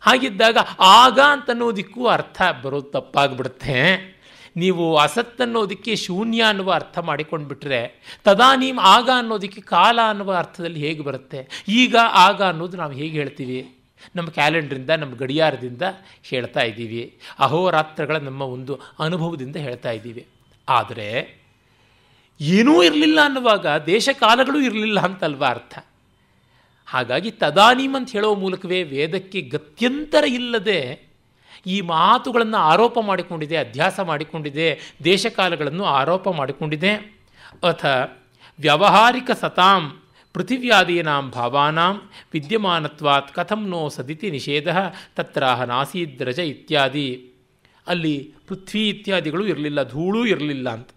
ಹಾಗಿದ್ದಾಗ ಆಗ ಅಂತನ್ನೋದಕ್ಕೂ ಅರ್ಥ ಬರೋದು ತಪ್ಪಾಗ್ಬಿಡುತ್ತೆ. ನೀವು ಅಸತ್ ಅನ್ನೋದಕ್ಕೆ ಶೂನ್ಯ ಅನ್ನುವ ಅರ್ಥ ಮಾಡಿಕೊಂಡ್ಬಿಟ್ರೆ, ತದಾನೀಮ್ ಆಗ ಅನ್ನೋದಕ್ಕೆ ಕಾಲ ಅನ್ನುವ ಅರ್ಥದಲ್ಲಿ ಹೇಗೆ ಬರುತ್ತೆ? ಈಗ ಆಗ ಅನ್ನೋದು ನಾವು ಹೇಗೆ ಹೇಳ್ತೀವಿ? ನಮ್ಮ ಕ್ಯಾಲೆಂಡ್ರಿಂದ, ನಮ್ಮ ಗಡಿಯಾರದಿಂದ ಹೇಳ್ತಾ ಇದ್ದೀವಿ. ಅಹೋರಾತ್ರಗಳ ನಮ್ಮ ಒಂದು ಅನುಭವದಿಂದ ಹೇಳ್ತಾ ಇದ್ದೀವಿ. ಆದರೆ, ಏನೂ ಇರಲಿಲ್ಲ ಅನ್ನುವಾಗ, ದೇಶಕಾಲಗಳು ಇರಲಿಲ್ಲ ಅಂತಲ್ವ ಅರ್ಥ? ಹಾಗಾಗಿ ತದಾನೀಮ್ ಅಂತ ಹೇಳೋ ಮೂಲಕವೇ ವೇದಕ್ಕೆ ಗತ್ಯಂತರ ಇಲ್ಲದೆ ಈ ಮಾತುಗಳನ್ನು ಆರೋಪ ಮಾಡಿಕೊಂಡಿದೆ ಅಧ್ಯಾಸ ಮಾಡಿಕೊಂಡಿದೆ, ದೇಶಕಾಲಗಳನ್ನು ಆರೋಪ ಮಾಡಿಕೊಂಡಿದೆ. ಅಥ ವ್ಯಾವಹಾರಿಕ ಸತಾಂ ಪೃಥಿವ್ಯಾದೀನಾಂ ಭಾವಾನಾಂ ವಿದ್ಯಮಾನತ್ವಾತ್ ಕಥಂ ನೋ ಸದಿತಿ ನಿಷೇಧ ತತ್ರಾಹ ನಾಸೀದ್ರಜ ಇತ್ಯಾದಿ. ಅಲ್ಲಿ ಪೃಥ್ವಿ ಇತ್ಯಾದಿಗಳು ಇರಲಿಲ್ಲ, ಧೂಳು ಇರಲಿಲ್ಲ ಅಂತ.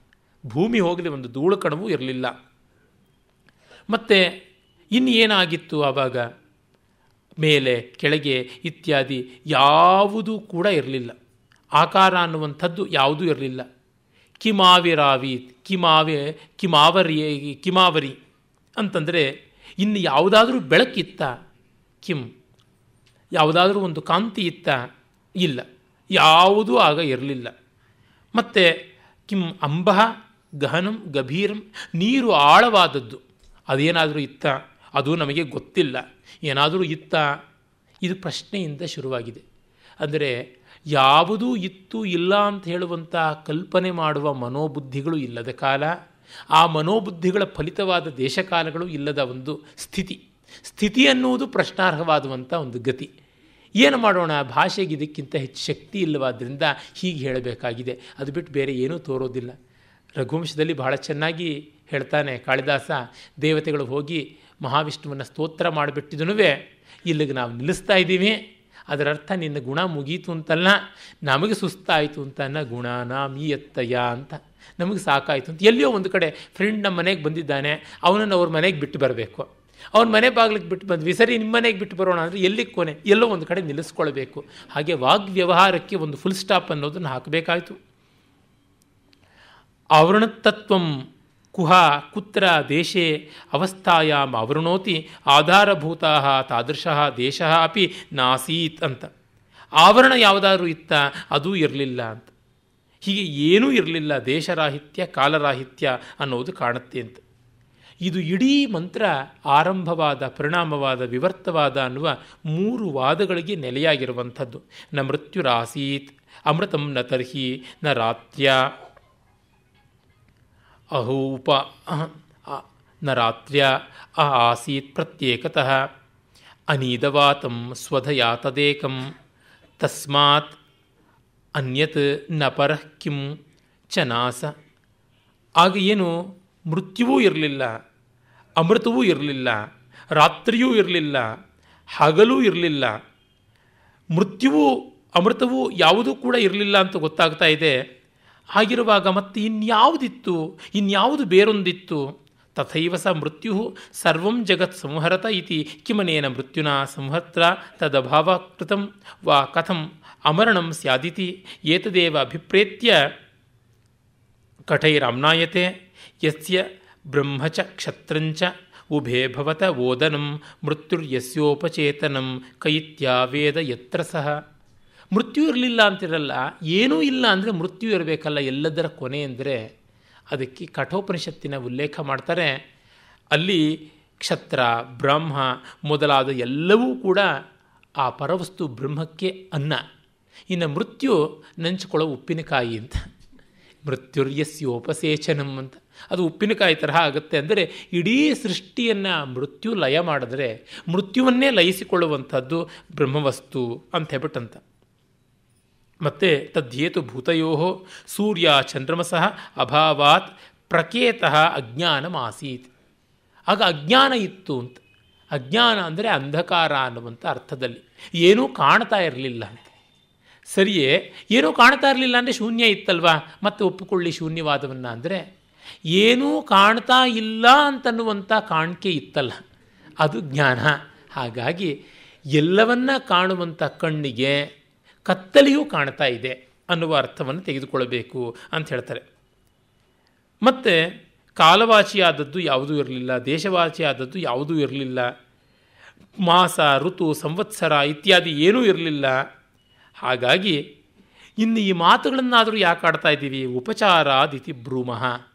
ಭೂಮಿ ಹೋಗಲಿ ಒಂದು ಧೂಳು ಕಣವೂ ಇರಲಿಲ್ಲ. ಮತ್ತು ಇನ್ನು ಏನಾಗಿತ್ತು ಆವಾಗ? ಮೇಲೆ, ಕೆಳಗೆ ಇತ್ಯಾದಿ ಯಾವುದೂ ಕೂಡ ಇರಲಿಲ್ಲ. ಆಕಾರ ಅನ್ನುವಂಥದ್ದು ಯಾವುದೂ ಇರಲಿಲ್ಲ. ಕಿಮಾವಿರಾವಿ ಕಿಮಾವೆ ಕಿಮಾವರಿ ಕಿಮಾವರಿ. ಅಂತಂದರೆ, ಇನ್ನು ಯಾವುದಾದ್ರೂ ಬೆಳಕಿತ್ತ ಕಿಂ ಯಾವುದಾದ್ರೂ ಒಂದು ಕಾಂತಿ ಇತ್ತ? ಇಲ್ಲ. ಯಾವುದೂ ಆಗ ಇರಲಿಲ್ಲ. ಮತ್ತು ಕಿಂ ಅಂಬಹ, ಗಹನಂ, ಗಭೀರಂ, ನೀರು ಆಳವಾದದ್ದು. ಅದೇನಾದರೂ ಇತ್ತ? ಅದು ನಮಗೆ ಗೊತ್ತಿಲ್ಲ. ಏನಾದರೂ ಇತ್ತ? ಇದು ಪ್ರಶ್ನೆಯಿಂದ ಶುರುವಾಗಿದೆ. ಅಂದರೆ, ಯಾವುದೂ ಇತ್ತು ಇಲ್ಲ ಅಂತ ಹೇಳುವಂಥ ಕಲ್ಪನೆ ಮಾಡುವ ಮನೋಬುದ್ಧಿಗಳು ಇಲ್ಲದ ಕಾಲ ಆ ಮನೋಬುದ್ಧಿಗಳ ಫಲಿತವಾದ ದೇಶಕಾಲಗಳು ಇಲ್ಲದ ಒಂದು ಸ್ಥಿತಿ. ಸ್ಥಿತಿ ಅನ್ನುವುದು ಪ್ರಶ್ನಾರ್ಹವಾದುವಂಥ ಒಂದು ಗತಿ. ಏನು ಮಾಡೋಣ? ಭಾಷೆಗೆ ಇದಕ್ಕಿಂತ ಹೆಚ್ಚು ಶಕ್ತಿ ಇಲ್ಲವಾದ್ದರಿಂದ ಹೀಗೆ ಹೇಳಬೇಕಾಗಿದೆ. ಅದು ಬಿಟ್ಟು ಬೇರೆ ಏನೂ ತೋರೋದಿಲ್ಲ. ರಘುವಂಶದಲ್ಲಿ ಬಹಳ ಚೆನ್ನಾಗಿ ಹೇಳ್ತಾನೆ ಕಾಳಿದಾಸ, ದೇವತೆಗಳು ಹೋಗಿ ಮಹಾವಿಷ್ಣುವನ್ನು ಸ್ತೋತ್ರ ಮಾಡಿಬಿಟ್ಟಿದನು ಇಲ್ಲಿಗೆ ನಾವು ನಿಲ್ಲಿಸ್ತಾ ಇದ್ದೀವಿ. ಅದರ ಅರ್ಥ ನಿನ್ನ ಗುಣ ಮುಗೀತು ಅಂತಲ್ಲ, ನಮಗೆ ಸುಸ್ತಾಯಿತು ಅಂತ ಗುಣ ನಾಮೀಯತ್ತಯ್ಯ ಅಂತ. ನಮಗೆ ಸಾಕಾಯಿತು ಅಂತ. ಎಲ್ಲಿಯೋ ಒಂದು ಕಡೆ ಫ್ರೆಂಡ್ ನಮ್ಮ ಮನೆಗೆ ಬಂದಿದ್ದಾನೆ, ಅವನನ್ನು ಅವ್ರ ಮನೆಗೆ ಬಿಟ್ಟು ಬರಬೇಕು. ಅವ್ನ ಮನೆ ಬಾಗಿಲಿಗೆ ಬಿಟ್ಟು ಬಂದ್ವಿ ಸರಿ ನಿಮ್ಮ ಮನೆಗೆ ಬಿಟ್ಟು ಬರೋಣ ಅಂದರೆ ಎಲ್ಲಿ ಕೊನೆ ಎಲ್ಲೋ ಒಂದು ಕಡೆ ನಿಲ್ಲಿಸ್ಕೊಳ್ಬೇಕು. ಹಾಗೆ ವಾಗ್ವ್ಯವಹಾರಕ್ಕೆ ಒಂದು ಫುಲ್ ಸ್ಟಾಪ್ ಅನ್ನೋದನ್ನು ಹಾಕಬೇಕಾಯಿತು. ಆವರಣತತ್ವಂ ಕುಹ ಕುತ್ರ ದೇಶೆ ಅವಸ್ಥಾಯಾಮ್ ಆವೃಣೋತಿ ಆಧಾರಭೂತ ತಾದೃಶಃ ದೇಶ ಅಪಿ ನಾಸೀತ್ ಅಂತ. ಆವರಣ ಯಾವುದಾದ್ರೂ ಇತ್ತ? ಅದೂ ಇರಲಿಲ್ಲ ಅಂತ. ಹೀಗೆ ಏನೂ ಇರಲಿಲ್ಲ ದೇಶರಾಹಿತ್ಯ, ಕಾಲರಾಹಿತ್ಯ ಅನ್ನೋದು ಕಾಣುತ್ತೆ ಅಂತ. ಇದು ಇಡೀ ಮಂತ್ರ ಆರಂಭವಾದ, ಪರಿಣಾಮವಾದ, ವಿವರ್ತವಾದ ಅನ್ನುವ ಮೂರು ವಾದಗಳಿಗೆ ನೆಲೆಯಾಗಿರುವಂಥದ್ದು. ನ ಮೃತ್ಯುರಾಸೀತ್, ಅಮೃತಂ ನ ತರ್ಹಿ, ನ ರಾತ್ರ್ಯ ಅಹೂಪ ನ ರಾತ್ರ್ಯ, ಅ ಆಸೀತ್ ಪ್ರತ್ಯೇಕತಃ, ಅನೀದವಾತಂ ಸ್ವಧಯಾ ತದೇಕಂ ತಸ್ಮಾತ್ ಅನ್ಯತ್ನ ಪರಃ ಕಿಂ ಚ ನಾಸ ಆಗ ಏನು? ಮೃತ್ಯುವೂ ಇರಲಿಲ್ಲ, ಅಮೃತವೂ ಇರಲಿಲ್ಲ, ರಾತ್ರಿಯೂ ಇರಲಿಲ್ಲ, ಹಗಲೂ ಇರಲಿಲ್ಲ. ಮೃತ್ಯುವು ಅಮೃತವೂ ಯಾವುದೂ ಕೂಡ ಇರಲಿಲ್ಲ ಅಂತ ಗೊತ್ತಾಗ್ತಾ ಇದೆ. ಹಾಗಿರುವಾಗ ಮತ್ತೆ ಇನ್ಯಾವುದಿತ್ತು? ಇನ್ಯಾವುದು ಬೇರೊಂದಿತ್ತು? ತಥೈವ ಸ ಮೃತ್ಯು ಸರ್ವಂ ಜಗತ್ ಸಂಹರತ ಇತಿ. ಕಿಮನೇನ ಮೃತ್ಯುನಾ ಸಂಹತ್ರ ತದಭಾವ ಕೃತಂ ವಾ ಕಥಂ. ಅಮರಣಂ ಸ್ಯಾದಿತಿ ಏತದೇವ ಅಭಿಪ್ರೇತ್ಯ ಕಠೈರಾಮ್ನಾಯತೆ ಯಸ್ಯ ಬ್ರಹ್ಮಚ ಕ್ಷತ್ರಂಚ ಉಭೇ ಭವತ ಓದನಂ ಮೃತ್ಯುರ್ಯಸ್ಯೋಪಚೇತನಂ ಕೈತ್ಯಾವೇದ ಯತ್ರ ಸಹ. ಮೃತ್ಯು ಇರಲಿಲ್ಲ ಅಂತಿರಲ್ಲ, ಏನೂ ಇಲ್ಲ ಅಂದರೆ ಮೃತ್ಯು ಇರಬೇಕಲ್ಲ ಎಲ್ಲದರ ಕೊನೆ ಅಂದರೆ ಅದಕ್ಕೆ ಕಠೋಪನಿಷತ್ತಿನ ಉಲ್ಲೇಖ ಮಾಡ್ತಾರೆ. ಅಲ್ಲಿ ಕ್ಷತ್ರ, ಬ್ರಹ್ಮ ಮೊದಲಾದ ಎಲ್ಲವೂ ಕೂಡ ಆ ಪರವಸ್ತು ಬ್ರಹ್ಮಕ್ಕೆ ಅನ್ನ. ಇನ್ನು ಮೃತ್ಯು ನಂಚಿಕೊಳ್ಳೋ ಉಪ್ಪಿನಕಾಯಿ ಅಂತ. ಮೃತ್ಯುರ್ಯಸ್ಯೋಪಸೇಚನಂ ಅಂತ. ಅದು ಉಪ್ಪಿನಕಾಯಿ ತರಹ ಆಗುತ್ತೆ ಅಂದರೆ ಇಡೀ ಸೃಷ್ಟಿಯನ್ನು ಮೃತ್ಯು ಲಯ ಮಾಡಿದ್ರೆ ಮೃತ್ಯುವನ್ನೇ ಲಯಿಸಿಕೊಳ್ಳುವಂಥದ್ದು ಬ್ರಹ್ಮವಸ್ತು ಅಂತ ಹೇಳ್ಬಿಟ್ಟಂತ. ಮತ್ತು ತದ್ಯೇತು ಭೂತಯೋ ಸೂರ್ಯ ಚಂದ್ರಮಸಃ ಅಭಾವಾತ್ ಪ್ರಕೇತಃ ಅಜ್ಞಾನಮಾಸೀತ್ ಆಗ ಅಜ್ಞಾನ ಇತ್ತು ಅಂತ. ಅಜ್ಞಾನ ಅಂದರೆ ಅಂಧಕಾರ ಅನ್ನುವಂಥ ಅರ್ಥದಲ್ಲಿ. ಏನೂ ಕಾಣ್ತಾ ಇರಲಿಲ್ಲ ಅಂತ. ಸರಿಯೇ? ಏನೂ ಕಾಣ್ತಾ ಇರಲಿಲ್ಲ ಅಂದರೆ ಶೂನ್ಯ ಇತ್ತಲ್ವಾ? ಮತ್ತೆ ಒಪ್ಪಿಕೊಳ್ಳಿ ಶೂನ್ಯವಾದವನ್ನು ಅಂದರೆ, ಏನೂ ಕಾಣ್ತಾ ಇಲ್ಲ ಅಂತನ್ನುವಂಥ ಕಾಣಿಕೆ ಇತ್ತಲ್ಲ. ಅದು ಜ್ಞಾನ. ಹಾಗಾಗಿ ಎಲ್ಲವನ್ನ ಕಾಣುವಂಥ ಕಣ್ಣಿಗೆ ಕತ್ತಲೆಯೂ ಕಾಣ್ತಾ ಇದೆ ಅನ್ನುವ ಅರ್ಥವನ್ನು ತೆಗೆದುಕೊಳ್ಳಬೇಕು ಅಂತ ಹೇಳ್ತಾರೆ. ಮತ್ತು ಕಾಲವಾಚಿಯಾದದ್ದು ಯಾವುದೂ ಇರಲಿಲ್ಲ ದೇಶವಾಚಿಯಾದದ್ದು ಯಾವುದೂ ಇರಲಿಲ್ಲ. ಮಾಸ, ಋತು, ಸಂವತ್ಸರ ಇತ್ಯಾದಿ ಏನೂ ಇರಲಿಲ್ಲ. ಹಾಗಾಗಿ ಇನ್ನು ಈ ಮಾತುಗಳನ್ನಾದರೂ ಯಾಕೆ ಆಡ್ತಾ ಇದ್ದೀವಿ? ಉಪಚಾರಾದಿತಿ ಭ್ರೂಮಃ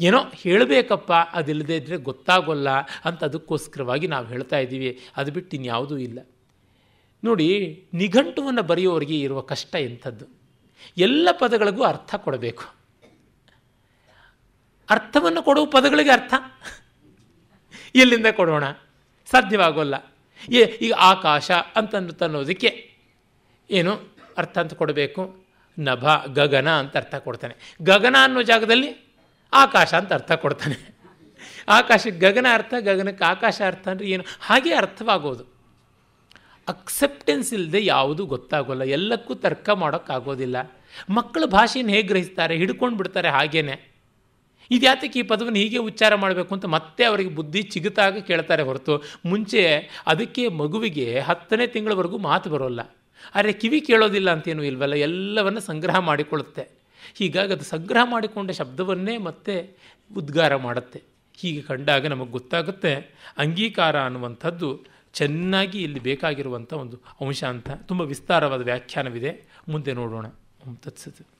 ಏನೋ ಹೇಳಬೇಕಪ್ಪ, ಅದಿಲ್ಲದೆ ಇದ್ದರೆ ಗೊತ್ತಾಗೋಲ್ಲ ಅಂತ ಅದಕ್ಕೋಸ್ಕರವಾಗಿ ನಾವು ಹೇಳ್ತಾ ಇದ್ದೀವಿ. ಅದು ಬಿಟ್ಟು ಇನ್ಯಾವುದೂ ಇಲ್ಲ. ನೋಡಿ, ನಿಘಂಟುವನ್ನು ಬರೆಯೋರಿಗೆ ಇರುವ ಕಷ್ಟ ಎಂಥದ್ದು? ಎಲ್ಲ ಪದಗಳಿಗೂ ಅರ್ಥ ಕೊಡಬೇಕು. ಅರ್ಥವನ್ನು ಕೊಡುವ ಪದಗಳಿಗೆ ಅರ್ಥ? ಎಲ್ಲಿಂದ ಕೊಡೋಣ? ಸಾಧ್ಯವಾಗೋಲ್ಲ. ಏ, ಈಗ ಆಕಾಶ ಅಂತ ಅನ್ನೋದಕ್ಕೆ ಏನು ಅರ್ಥ ಅಂತ ಕೊಡಬೇಕು? ನಭ, ಗಗನ ಅಂತ ಅರ್ಥ ಕೊಡ್ತಾನೆ. ಗಗನ ಅನ್ನೋ ಜಾಗದಲ್ಲಿ ಆಕಾಶ ಅಂತ ಅರ್ಥ ಕೊಡ್ತಾನೆ. ಆಕಾಶಕ್ಕೆ ಗಗನ ಅರ್ಥ, ಗಗನಕ್ಕೆ ಆಕಾಶ ಅರ್ಥ ಅಂದರೆ ಏನು? ಹಾಗೆ ಅರ್ಥವಾಗೋದು. ಅಕ್ಸೆಪ್ಟೆನ್ಸ್ ಇಲ್ಲದೆ ಯಾವುದೂ ಗೊತ್ತಾಗೋಲ್ಲ. ಎಲ್ಲಕ್ಕೂ ತರ್ಕ ಮಾಡೋಕ್ಕಾಗೋದಿಲ್ಲ. ಮಕ್ಕಳ ಭಾಷೆಯನ್ನು ಹೇಗೆ ಗ್ರಹಿಸ್ತಾರೆ? ಹಿಡ್ಕೊಂಡು ಬಿಡ್ತಾರೆ ಹಾಗೇನೆ. ಇದ್ಯಾತಕ್ಕೆ ಈ ಪದವನ್ನು ಹೀಗೆ ಉಚ್ಚಾರ ಮಾಡಬೇಕು ಅಂತ ಮತ್ತೆ ಅವರಿಗೆ ಬುದ್ಧಿ ಚಿಗುತಾಗ ಕೇಳ್ತಾರೆ ಹೊರತು. ಮುಂಚೆ ಅದಕ್ಕೆ ಮಗುವಿಗೆ ಹತ್ತನೇ ತಿಂಗಳವರೆಗೂ ಮಾತು ಬರೋಲ್ಲ. ಆದರೆ ಕಿವಿ ಕೇಳೋದಿಲ್ಲ ಅಂತೇನು ಇಲ್ವಲ್ಲ, ಎಲ್ಲವನ್ನು ಸಂಗ್ರಹ ಮಾಡಿಕೊಳ್ಳುತ್ತೆ. ಹೀಗಾಗಿ ಅದು ಸಂಗ್ರಹ ಮಾಡಿಕೊಂಡ ಶಬ್ದವನ್ನೇ ಮತ್ತೆ ಉದ್ಗಾರ ಮಾಡುತ್ತೆ. ಹೀಗೆ ಕಂಡಾಗ ನಮಗೆ ಗೊತ್ತಾಗುತ್ತೆ, ಅಂಗೀಕಾರ ಅನ್ನುವಂಥದ್ದು ಚೆನ್ನಾಗಿ ಇಲ್ಲಿ ಬೇಕಾಗಿರುವಂಥ ಒಂದು ಅಂಶ ಅಂತ. ತುಂಬ ವಿಸ್ತಾರವಾದ ವ್ಯಾಖ್ಯಾನವಿದೆ. ಮುಂದೆ ನೋಡೋಣ. ತತ್ಸತ್.